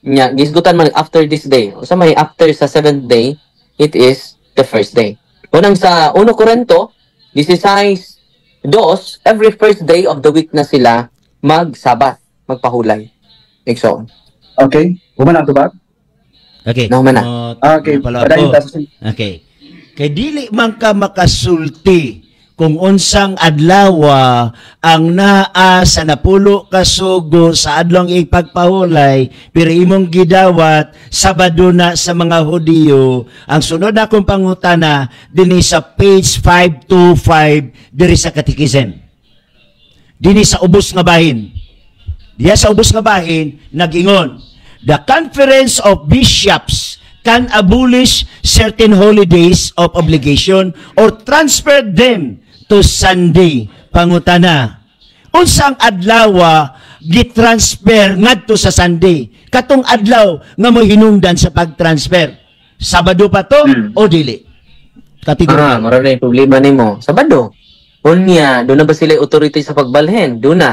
nga gisgutan man after this day. O sa may after sa seventh day, it is the first day. Unang sa 1 Korinto 16, dos, every first day of the week na sila mag-sabat, magpahulay. Ikso. Okay. Human ang tubag? Okay. Nahuman na. Mo- Okay. pala Okay. Kay dili man ka makasulti kung unsang adlawa ang naa sa napulo ka sugo sa adlong ipagpahulay pero imong gidawat Sabado na sa mga Hudiyo. Ang sunod na akong pangutana dinhi sa page 525 diri sa Katikism dinhi sa ubos nga bahin. Diya sa ubos nga bahin nagingon the conference of bishops can abolish certain holidays of obligation or transfer them to Sunday. Pangutana. Unsang adlaw gitransfer ngadto sa Sunday. Katong adlaw nga mo hinungdan sa pagtransfer. Sabado pa to Hmm. o dili? Kategorya. Ah, mara na yung problema nimo. Sabado. Unya, doon na ba sila authority sa pagbalhin? Doon na.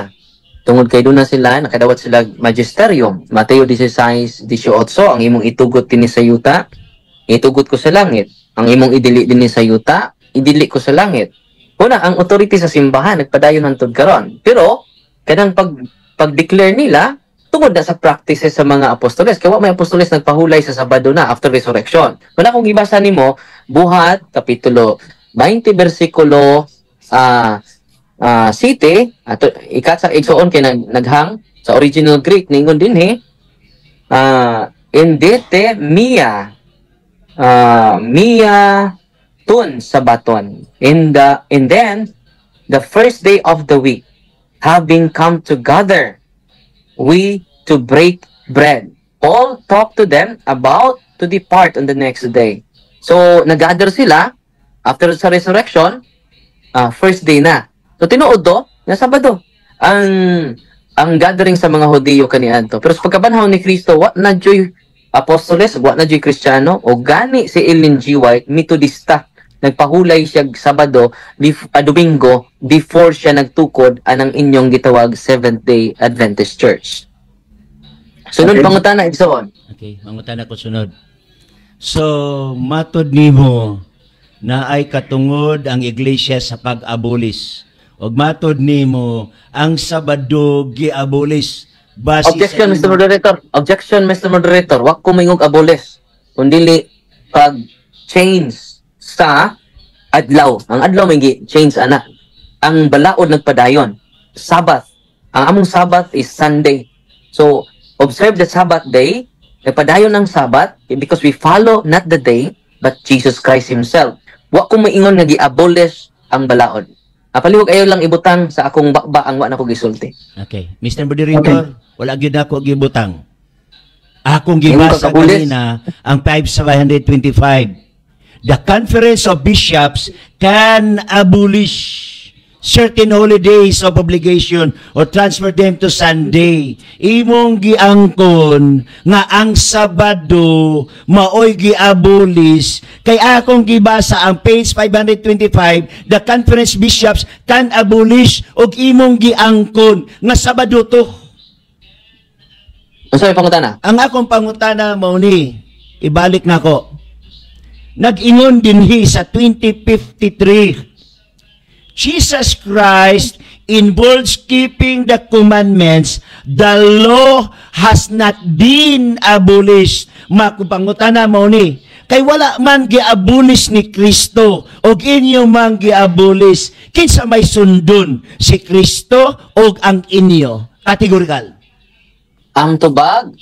Tungod kay doon na sila, nakadawat sila magisterium. Mateo 16, 18, ang imong itugot din sa yuta, itugot ko sa langit. Ang imong idili din sa yuta, idili ko sa langit. Una, ang authority sa simbahan, nagpadayon hantod karon. Pero, kanang pag, pag-declare nila, tungod na sa practices sa mga apostoles. Kaya may apostoles nagpahulay sa Sabado na after resurrection. Wala kung ibasa nimo, buhat, kapitulo 20, versikulo ah ah city ato ikat sa igsoon kay nag, naghang sa original Greek ningon din he ah indete mia ah mia tun sabaton in the and then the first day of the week having come together we to break bread Paul talked to them about to depart on the next day so nag-gather sila after sa resurrection ah first day na. So tinuod do nga Sabado. Ang ang gathering sa mga Hudiyo kaniadto. Pero sa pagkabanhaw ni Kristo, wa na joy apostoles, wa na joy Kristiyano o gani si Ellen G. White Methodista nagpahulay siya Sabado, bef- ah, Domingo before siya nagtukod anang inyong gitawag Seventh Day Adventist Church. Sunod Okay. pangutana igsoon. Okay, mangutan ako sunod. So, matod nimo na ay katungod ang iglesia sa pag-abolis. O matod nimo ang Sabado gi-abolis base Objection, Mr. Moderator. Objection, Mr. Moderator. Wa ko mingog abolis. Kundili pag change sa adlaw. Ang adlaw may change ana. Ang balaod nagpadayon. Sabbath. Ang among Sabbath is Sunday. So, observe the Sabbath day. Nagpadayon ng Sabbath because we follow not the day but Jesus Christ Himself. Wa ko maingon nga gi-abolish ang balaod. Apaliwag ayo lang ibutang sa akong bakba ang wa na ko gisulti. Okay. Mr. Moderator, wala gyud ako gibutang. Akong gibasa kanina ang 5725. The Conference of Bishops can abolish certain holidays of obligation or transfer them to Sunday. Imong giangkon nga ang Sabado maoy giabolis kay akong gibasa ang page 525 the conference bishops can abolish og imong giangkon nga Sabado to. Unsa may pangutana? Ang akong pangutana mao ni ibalik nako. Nag-ingon dinhi sa 2053 Jesus Christ involves keeping the commandments. The law has not been abolished. Makupangutana mo ni, kay wala man giabulis ni Kristo og inyo man giabulis kinsa may sundon si Kristo og ang inyo kategorikal Ang tubag,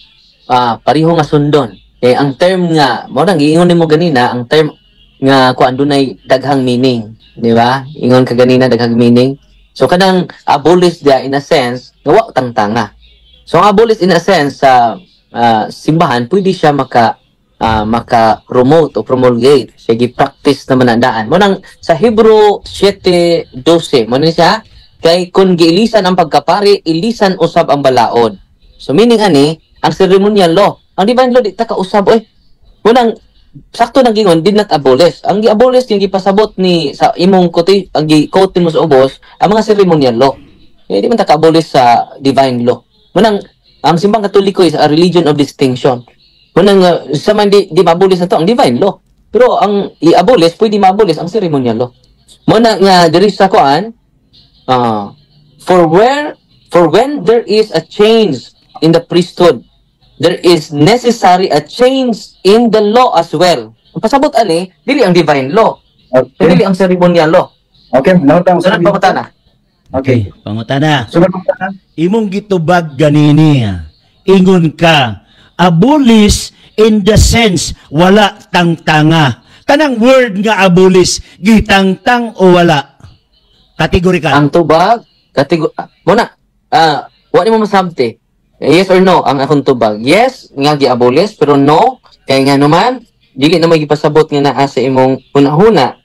ah, pareho nga sundon. Eh, ang term nga, mo nang giingon nimo ganina, ang term nga kuan dunay daghang meaning, di ba? Ingon ka ganina daghang meaning. So kanang abolish dia in a sense, nga wa tangtanga. So ang abolish in a sense sa ah, simbahan, pwede siya maka ah, maka promote o promulgate. Siya gi-practice naman ang daan. Mo nang sa Hebrew 7:12, mo siya kay kung giilisan ang pagkapari, ilisan usab ang balaod. So meaning ani, ang ceremonial law, ang divine law di ta kausab oy. Munang sakto nang gingon did not abolish. Ang gi-abolish yung gipasabot ni sa imong kuti ang gi-quote mo sa ubos, ang mga ceremonial law. Eh, di man ta ka-abolish sa divine law. Munang ang simbang katoliko is a religion of distinction. Munang uh, sa man di, di ma-abolish na to ang divine law. Pero ang i-abolish pwede ma-abolish ang ceremonial law. Muna nga diri sa kuan, ah, for where for when there is a change in the priesthood there is necessary a change in the law as well. Pasabot ani dili ang divine law. Okay. dili ang ceremonial law. Okay, nautang sunod pa ko na Okay. pangutana. Sunod pa ko imong gitubag ganini. Ingon ka abolish in the sense wala tangtanga. Kanang word nga abolish gitangtang o wala? Kategorikal. Ang tubag kategor ah, muna. Ah wa ni mo masabti yes or no ang akong tubag? Yes nga gi-abolish pero no kay nga naman dili na may gipasabot nga naa sa imong hunahuna.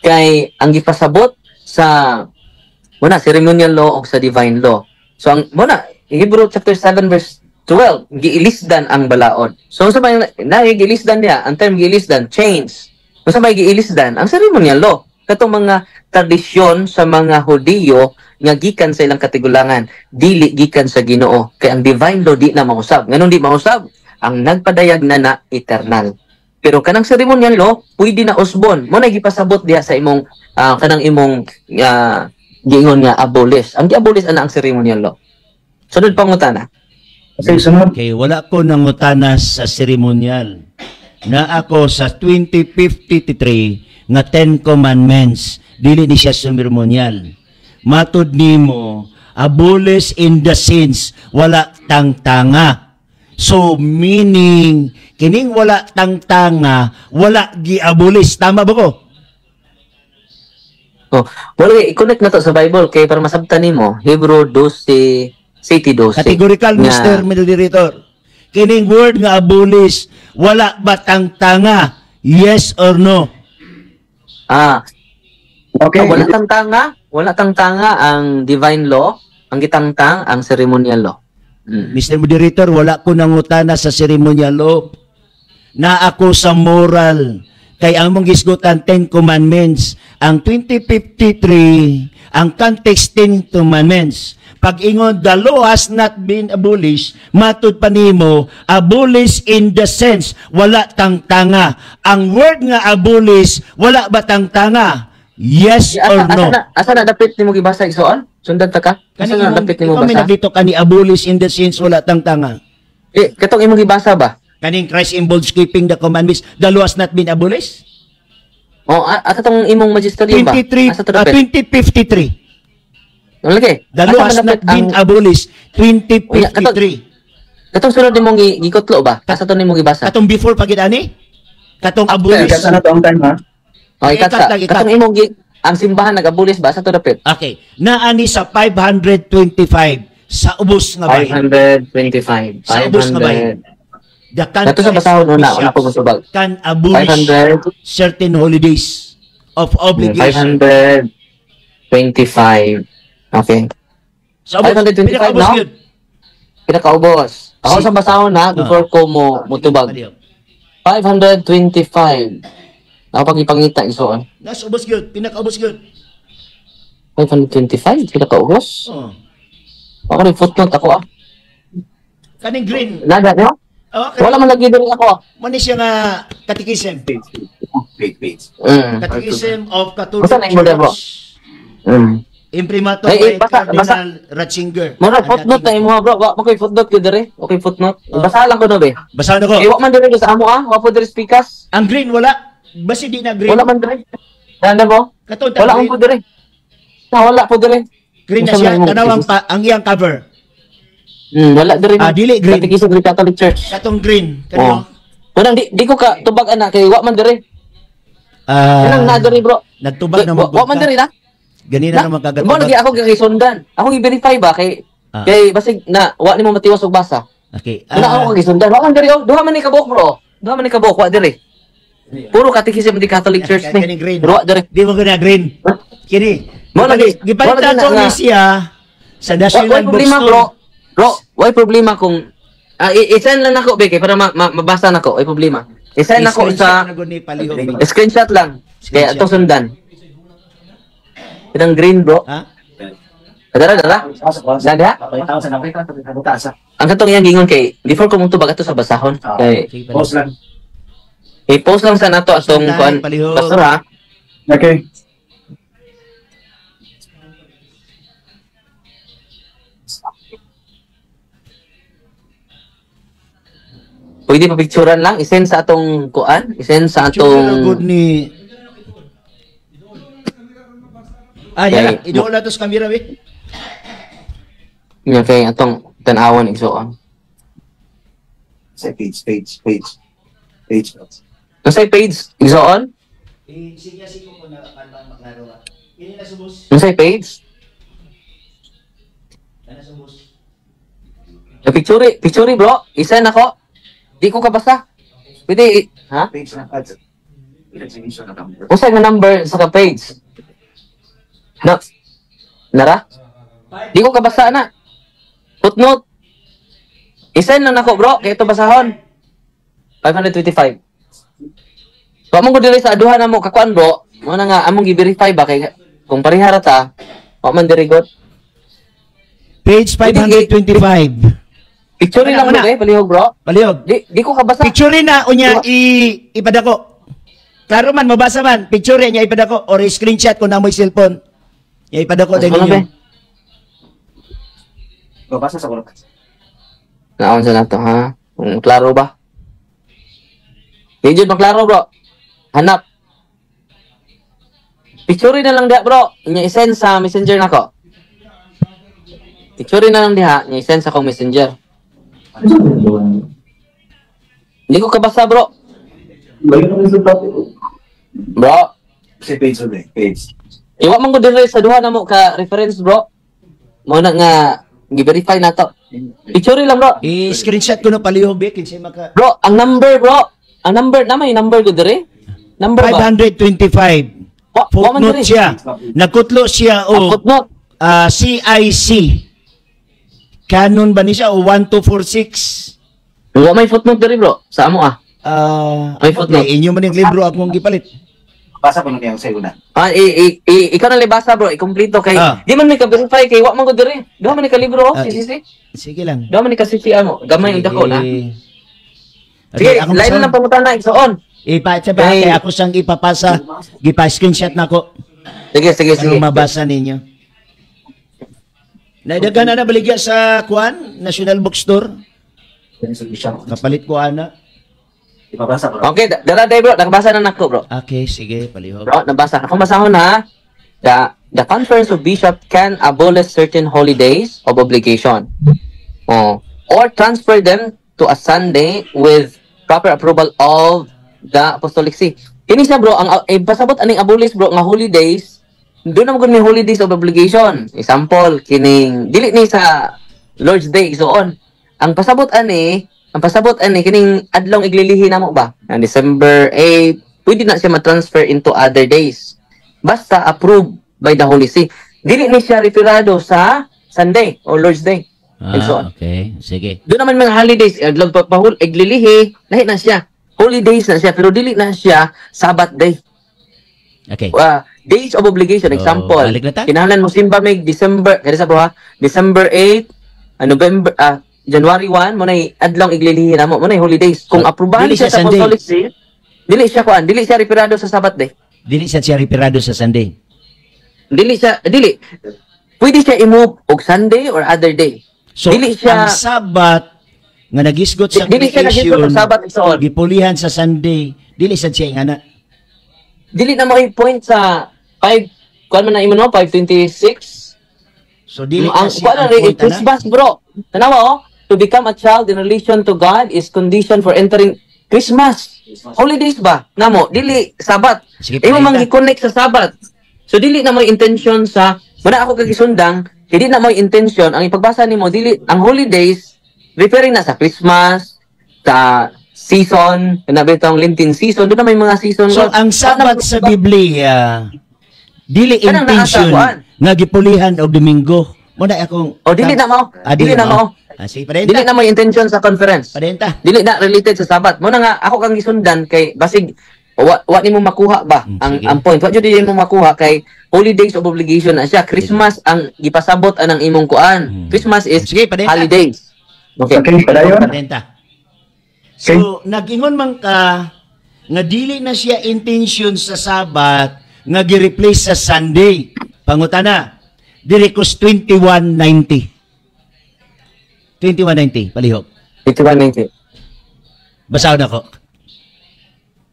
Kay ang gipasabot sa muna ceremonial law o sa divine law. So ang muna Hebrew chapter 7 verse 12 giilisdan ang balaod. So sa may na giilisdan niya ang term giilisdan change so sa may giilisdan ang ceremonial law katong mga tradisyon sa mga Hudiyo nga gikan sa ilang katigulangan dili gikan sa Ginoo. Kay ang divine law di na mausab. Nganong di mausab? Ang nagpadayag na na eternal. Pero kanang ceremonial law pwede na usbon. Mo na gipasabot diha sa imong ah, kanang imong ah, giingon nga abolish ang giabolish ana ang ceremonial law. Sunod pangutana Okay, sunod. kay wala ko nangutana sa seremonyal na ako sa 2053 nga 10 commandments dili ni siya seremonyal matud nimo abolish in the sense wala tangtanga so meaning kining wala tangtanga wala giabolish tama ba ko oh wala i-connect na to sa Bible kay para masabtan nimo Hebrew 12 City 12 Categorical, Nga- Mr. Moderator. Kining word nga abolish, wala ba tangtanga? Yes or no? Ah Okay. Wala tang tanga, wala tang tanga ang divine law, ang gitangtang ang ceremonial law. Mm. Mr. Moderator, wala ko nangutana sa ceremonial law. Na ako sa moral. Kay ang mong gisgutan 10 commandments. Ang 2053, ang context 10 commandments. Pag ingon, the law has not been abolished, matud pa nimo, abolish in the sense, wala tangtanga. Ang word nga abolish, wala ba tangtanga? Yes Asa, or asa no? na, asa na dapit nimo gibasa igsoon? Sundan ta ka? Asa Kani na dapit nimo basa? nagdito ka ni abolish in the sense wala tangtanga. Eh, katong imong gibasa ba? Kaning Christ involves keeping the commandments, the law has not been abolished. O, ah, ah, katong imong magisterium ba? 23, Asa to ah, dapit? 2053. Lagi? The law has not been abolished. Unya, katong- 2053. Katong sunod nimong gi- gikutlo ba? Asa to nimong gibasa? Katong before pagitani? Katong After, abolish. Kasi na to ang time ha. O, ikat ikat sa. lang, ikat. Katong imong gi ang simbahan nag-abolish ba? Asa to dapit? Okay. Naani sa 525 sa ubos nga bahin. 525. Sa ubos nga. 500. The Nato sa basahon una, una po masubag. can abolish 500. certain holidays of obligation. 525. Okay. Sa ubos, 525 pinakaubos no? yun. Pinakaubos. Ako Si- sa basahon na, before ko mo mutubag. Adiyo. 525. Ako pag ipangita isoon. Nasa ubos yun. Pinakaubos yun. 525? Pinakaubos? Oh. Ako rin footnote ako ah. Kaning green. Naga nyo? Oh, Wala man lagi din ako. Mani siya nga katikism. Wait, wait. Mm. Katikism of Basta Catholic na yung model mo? Church. Mm. Imprimato Ay, kay eh, basa- Cardinal Ratzinger. Ang footnote na imo bro. Wa mo koy footnote ko dire. Okay footnote. Oh. Basa lang ko no be. Basahan ako. Eh wa man dire sa amo ah. Wa po dire speakers. Ang green wala. Basi di na green. Wala man dire. Nanda mo? Katong Wala man po dire. Na wala po dire. Green na siya. man mo- Tanawang pa, ang iyang cover. Hmm, wala dire. Ah, dili green. Katikisod ni Catholic Church. Katong green. Oh. Kanino? Wala di, di ko ka tubag ana kay wa man dire. Ah, Kanang na dire bro. nagtubag na Wa, wa man dire na. Ganina Na, naman Mo lagi ako kay sundan. Ako i-verify ba kay Ah. kay basig na wa nimo matiwas og basa. Okay. Wala Ah, ako kay sundan. Wa man dire oh. Duha man ni kabok bro. Duha man ni kabok wa dire. Puro katikism di Catholic Church ni. Pero wa dire. Di mo gina green. Kini. Mo lagi. Gipalit mo lagi ako na- ni siya sa National problema bro. Bookstore. Bro, way problema kung i- i-send lang ako beke para ma- ma- mabasa nako. Way problema. I-send ako sa screenshot lang. Kaya ito sundan. Pinang green bro. Ha? Dara dara. Dada. Ang katong iyang gingon kay before ko mong tubag ato sa basahon. Kay Sige, Pause lang. i-post lang sa nato atong kuan ha. Okay. Pwede pa picturean lang, isend sa atong kuan, isend sa atong gud ni Ah, yan. Kay- Idoon na to sa camera, be. nga kay atong tan-awon igsoon. Say page, page, page. Page. Unsay page igsoon? Eh, sige, sige ko na kanang maklaro. Ini na subos. Unsay page? Ana subos. Na picture, picture bro, isend ako. Di ko kabasa. Pwede, ha? Page na. Ilan na number sa ka page? Na, nara? Di ko kabasa na. Footnote. Isend lang nako bro, kay ito basahon. 525. Wa mo ko diri sa aduhan namo kakuan bro. Mo na nga among gi-verify ba kay kung parihara ta, wa man diri god. Page 525. Picture lang mo kay palihog bro. Palihog. Di di ko kabasa. Picture na unya i ipadako. Klaro man mabasa man, picture niya ipadako or screenshot ko na mo cellphone. Ya ipadako Mas din ninyo. Babasa sa kulog. Naon sa nato ha? Kung klaro ba? Di jud maklaro bro. Hanap. Picture na lang diha bro. Inya isend sa messenger nako. Picture na lang diha, inya isend sa akong messenger. Hindi ko kabasa bro. Bro, Say page ulit. Page. Iwa man ko dire sa duha na mo ka reference bro. Mo na nga gi-verify na to. Picture lang bro. I-screenshot ko na palihog be kinsa maka Bro, ang number bro. Ang number na may number ko dire. Number ba? 525. Wa, wa man Footnote dire. siya. Nagkutlo siya o footnote. ah, CIC. Canon ba ni siya o 1246? Wa may footnote dire bro. Sa amo ah. Ah, May footnote. okay, inyo man yung libro akong gipalit. Basa na niya sa una. Ah, i, i, i, ikaw na libasa bro, i-complete kay Ah. di man may ka-verify kay wa man ko dire. Duha man ni ka libro, oh, Ah, si si. Sige lang. Duha man ni ka CC amo. Gamay ang dako na. Sige, lain na lang pangutan na igsoon. Ipa, sabi, Kay- kaya ako siyang ipapasa, gipa-screenshot na ko. Sige, sige, sige. Mabasa ninyo? Naidagan na nabaligya sa Kuan, National Bookstore. Kapalit ko ana. Ibabasa ko. Okay, da- dara day bro, nakabasa na nako bro. Okay, sige, palihog. Bro, nabasa. Ako masahon ha. The, the Conference of Bishop can abolish certain holidays of obligation. Oh. Or transfer them to a Sunday with proper approval of the Apostolic See. Kini siya bro, ang eh, pasabot aning abolish bro nga holidays, doon na mo may holidays of obligation. Example, kining dili ni sa Lord's Day so on. Ang pasabot ani, ang pasabot ani kining adlong iglilihi namo ba? Ang December 8, pwede na siya ma-transfer into other days. Basta approved by the Holy See. Dili ni siya referado sa Sunday or Lord's Day. And so Ah, on. okay, sige. Doon naman mga holidays, adlong pagpahul, iglilihi, lahi na siya. Holidays na siya, pero dili na siya Sabbath day. Okay. Uh, days of obligation, Oh, example. ta. Kinahanglan mo simba may December, kaya sa buha, December 8, ah, November, ah, January 1, mo na adlong iglilihi na mo, mo na holidays. Kung So, aprobahan dili siya siya sa Sunday. Apostolic See, dili siya kuan, dili siya referado sa Sabbath day. Dili siya siya reperado sa Sunday. dili siya dili. Pwede siya i-move og Sunday or other day. So, Dili siya- ang Sabat nga nagisgot sa Dili siya nagisgot creation, sa Sabat igsoon. gipulihan sa Sunday, dili siya nga na. Dili na mo point sa 5 kuan man na imo no 526. So dili ang siya kuan ang point, ana. Christmas bro. Tanawa oh, to become a child in relation to God is condition for entering Christmas. Holidays ba? Namo, dili Sabat. Sige, Imo palita. mang i-connect sa Sabat. So dili na mo intention sa Muna ako kagisundang, hindi na mo intention ang ipagbasa nimo dili ang holidays referring na sa Christmas, sa season, na bitong Lenten season, doon na may mga season. So ang Sabat sa Biblia dili intention nga gipulihan og Domingo. Mo na akong O dili na mo. Ah, dili na mo. Ah, sige, padenta. Dili na mo intention sa conference. Padenta. Dili na related sa Sabat. Mo na nga ako kang gisundan kay basig wa, wa nimo makuha ba Hmm, ang sige. ang point. Wa jud nimo makuha kay holidays of obligation na siya. Christmas ang gipasabot anang imong kuan. Hmm. Christmas is Sige, padenta. holidays. Okay. Okay, padayon. Padenta. So, nagingon man ka nga dili na siya intention sa Sabat nga gi-replace sa Sunday. Pangutana, diri kos 2190. 2190, palihog. 5190. Basaw na ko.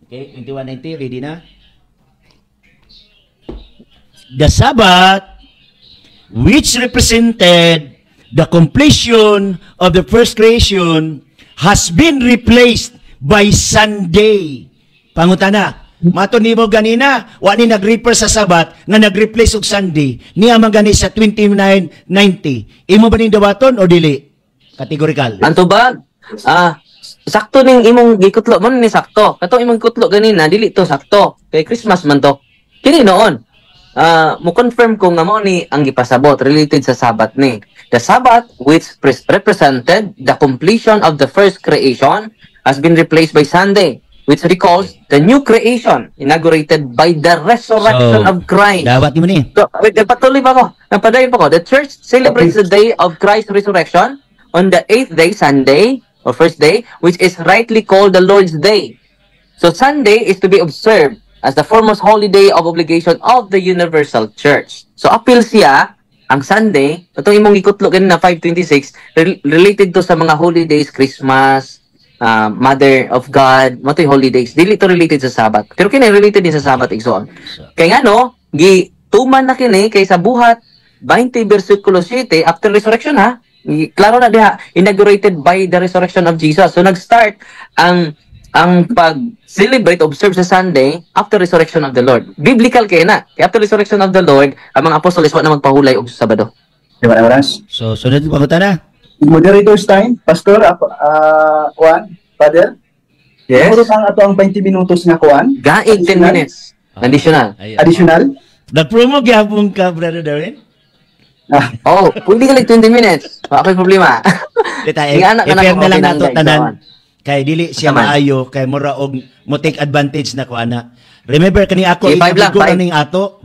Okay, 2190, ready na? The Sabbath, which represented the completion of the first creation, has been replaced by Sunday. Pangutana, mato nimo ganina, wa ni nag-refer sa Sabat nga nag-replace og Sunday. Niya man gani sa 2990. Imo ba ning dawaton o dili? Categorical. Anto ba? Ah, sakto ning imong gikutlo mo ni sakto. Katong imong kutlo ganina dili to sakto. Kay Christmas man to. Kini noon. Ah, mo confirm ko nga mo ni ang gipasabot related sa Sabbath ni. The Sabbath which pres- represented the completion of the first creation has been replaced by Sunday which recalls the new creation inaugurated by the resurrection So, of Christ. Dawat mo ni. So, wait, patuloy pa ako. Napadayon pa ako. The church celebrates the day of Christ's resurrection on the eighth day, Sunday, or first day, which is rightly called the Lord's Day. So, Sunday is to be observed as the foremost holiday of obligation of the Universal Church. So, appeal siya, ang Sunday, itong imong ikutlo ganun na 526, rel- related to sa mga holidays, Christmas, uh, Mother of God, mo holidays. Dili to related sa Sabbath. Pero kini related din sa Sabbath, igsoon. Kaya nga no, gi tuman na kini kay sa buhat 20 versikulo 7 after resurrection ha. Gi- Klaro na diha inaugurated by the resurrection of Jesus. So nag-start ang ang pag-celebrate, observe sa Sunday after resurrection of the Lord. Biblical kaya na. Kaya after resurrection of the Lord, ang mga apostoles wa na magpahulay og Sabado. Di ba na oras? So, sunod pa ko na. Moderator's time, Pastor, uh, Juan, Father. Yes. Puro ang ato ang 20 minutos nga kuan. Gaig 10 minutes. Additional. Ayun. Additional. Nag-promo gyapon ka, Brother Darwin? Ah, Oh, pwede ka like 20 minutes. Wa ko'y problema. Dita, Sige, anak, anak, na okay lang nato tanan. Kay dili siya Taman. maayo, kay mura og mo take advantage na ko ana. Remember kani ako Sige, five lang, inabigo five. ning ato.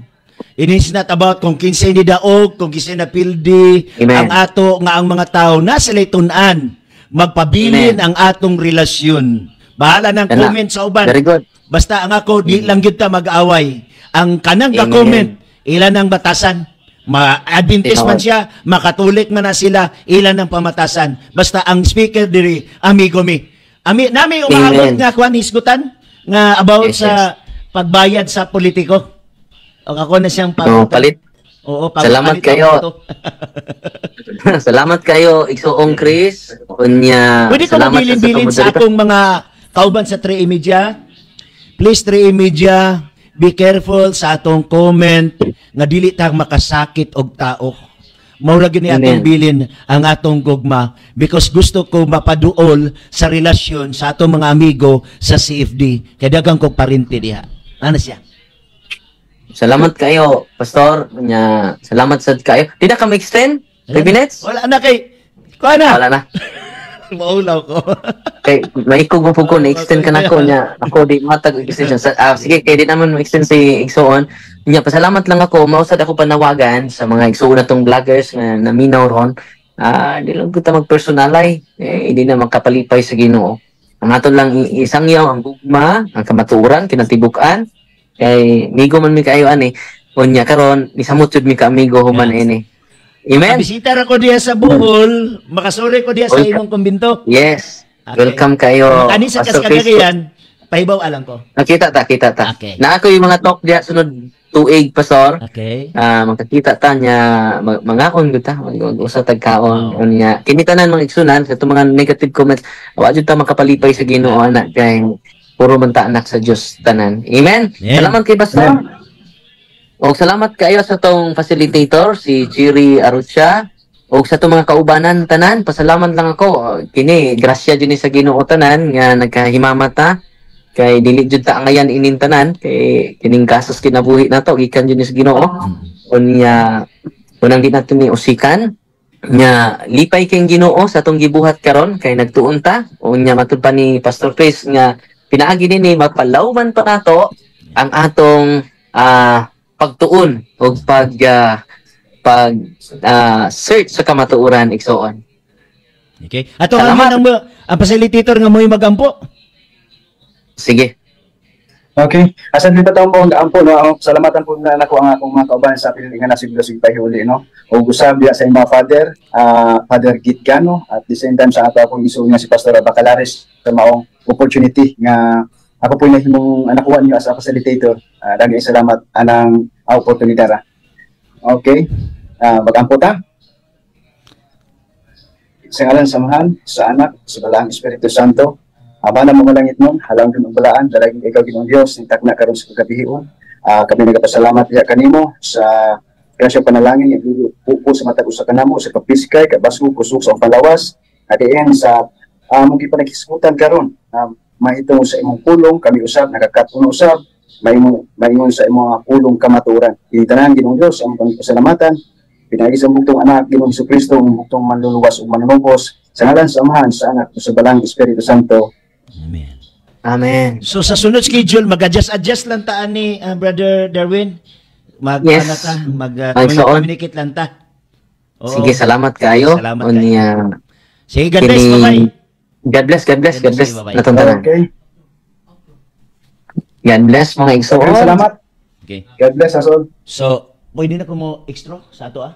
It is not about kung kinsa ni daog, kung kinsa na pildi, Amen. ang ato nga ang mga tao nasa laytun-an magpabilin Amen. ang atong relasyon. Bahala ng na. comment sa uban. Very good. Basta ang ako, di lang gyud ta mag-away. Ang kanang Amen. ka-comment, ilan ang batasan. Ma-Adventist man siya, makatulik man na sila, ilan ang pamatasan. Basta ang speaker diri, amigo mi. Ami, nami umahabot Amen. nga kwan hisgutan nga about Yes, sa pagbayad sa politiko. O ako na siyang Oh, palit. Oo, pag- Salamat palit kayo. *laughs* *laughs* Salamat kayo, Igsoong Chris. Kunya, Pwede ko mabilin-bilin sa tumoderator. akong mga kauban sa 3 Media. Please 3 Media, be careful sa atong comment nga dili tag makasakit og tao. Maura gini atong bilin ang atong gugma because gusto ko mapaduol sa relasyon sa atong mga amigo sa CFD. Kaya dagang kong parinti diha. Ano siya? Salamat kayo, Pastor. Kunya, salamat sad kayo. Di na ka extend 3 minutes? Wala na kay... Kuha na. Wala na. *laughs* Maulaw ko. *laughs* Kay, maikog po ko, na-extend ka na ko niya. Ako, di matag extension. Sa, ah, sige, kay di naman ma-extend si Igsoon. Niya, pasalamat lang ako. Mausad ako panawagan sa mga Igsoon na tong vloggers na naminaw ron. Ah, di lang kita magpersonalay. Eh, hindi na magkapalipay sa ginoo. Ang aton lang isang yaw, ang gugma, ang kamaturan, kinatibukan. Kay, migo man mi kayo ani. Unya karon nisamot jud mi ka amigo human Yes. ini. Amen. Bisita ra ko diya sa Bohol, makasuri ko diya sa imong kumbinto. Yes. Okay. Welcome kayo. Ani sa Pastor kasagagayan, pahibaw alang ko. Nakita ta, kita ta. Okay. Na ako yung mga talk diya sunod tuig pastor. Okay. Ah, magkakita ta niya mag- mangakon gud ta, mag-usa tag kaon Wow. unya. Kini tanan mga igsunan sa mga negative comments, wa jud ta makapalipay sa Ginoo anak kay puro man ta anak sa Dios tanan. Amen. Amen. Salamat kay pastor. O salamat kayo sa tong facilitator si Chiri Arucha. O sa itong mga kaubanan tanan, pasalamat lang ako. O, Kini, grasya dyan sa Ginoo tanan nga nagkahimamat ta. Kay dili jud ta ngayon inin tanan kay kining kasos kinabuhi na to gikan ni sa Ginoo. Unya unang di nato ni usikan nya lipay kay Ginoo sa atong gibuhat karon kay nagtuon ta. Unya matud pa ni Pastor Chris nga pinaagi ni mapalawman pa nato ang atong ah, pagtuon o pag ah, pag ah, search sa kamatuoran igsoon. Okay. Ato ang mo ang facilitator nga mo'y magampo. Sige. Okay. Asan dito taong po ang ampo no. Salamatan po na nako ang akong mga kauban sa pinilingan na siguro sig pahuli no. O gusab diya sa imong father, ah Father Gitgano at the same time sa ato akong iso niya si Pastor Bacalares sa maong opportunity nga ako po nahimong anakuha niyo as a facilitator. Uh, Dagay salamat anang oportunidad. ra. Okay. Ah magampo ta. Sa ngalan sa Mahal, sa Anak, sa Balang Espiritu Santo, Aba na mga langit nun, halang dun ang balaan, dalagin ikaw ginong Diyos, nintak na karon sa kagabihion. Ah, kami nagapasalamat diya kanimo sa grasya panalangin, yung pupo sa matag usa kanamo, sa kapiskay, kabasgo, kusog sa palawas, kadiyan sa uh, mong gipanakisgutan karon. Uh, mahitong sa imong pulong, kami usab, nakakatuno usab, maingon maingon sa imong pulong kamaturan. Tinitanan ginong Diyos, ang pasalamatan, pinagi sa bugtong anak ginong Kristo, ang bugtong manluluwas ug manunubos, sa ngalan sa Amahan, sa Anak, sa Balang Espiritu Santo. Amen. So sa sunod schedule mag-adjust-adjust lang ta ni ah, Brother Darwin. Mag Yes. ano ta, mag uh, communicate lang ta. Oo. Sige, salamat kayo. Salamat Unya, Sige, God bless, kini- bye-bye. God bless, God bless, God God bless, bless. bye-bye. Natong tanan. Okay. God bless mga igsoon. Maraming salamat. Okay. God bless us all. So, pwede na ko mo extra sa ato ah.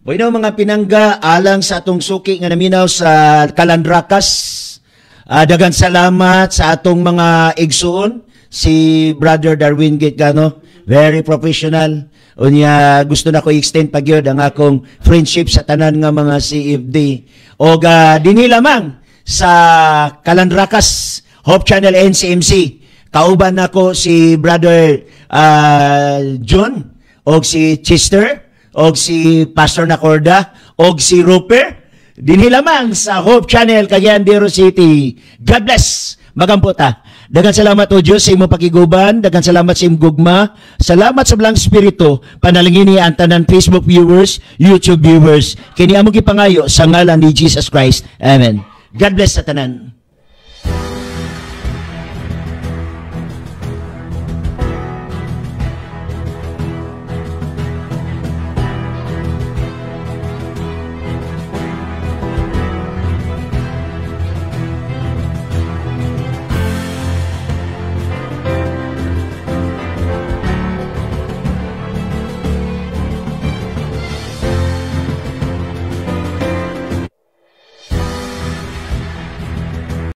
Pwede na mga pinangga alang sa atong suki nga naminaw sa Kalandrakas. Ah, dagan salamat sa atong mga igsuon si Brother Darwin Gitgano, very professional. Unya gusto na ko i-extend pa gyud ang akong friendship sa tanan nga mga CFD. O ga dinhi lamang sa Kalandrakas Hope Channel NCMC. Kauban nako si Brother ah, John og si Chester og si Pastor Nacorda og si Rupert dinhi lamang sa Hope Channel Cagayan de Oro City. God bless. Magampota. Dagan salamat o Diyos sa imong pakiguban. Dagan salamat sa imong gugma. Salamat sa Blang Espiritu. Panalangin ni ang tanan Facebook viewers, YouTube viewers. Kini among gipangayo sa ngalan ni Jesus Christ. Amen. God bless sa tanan.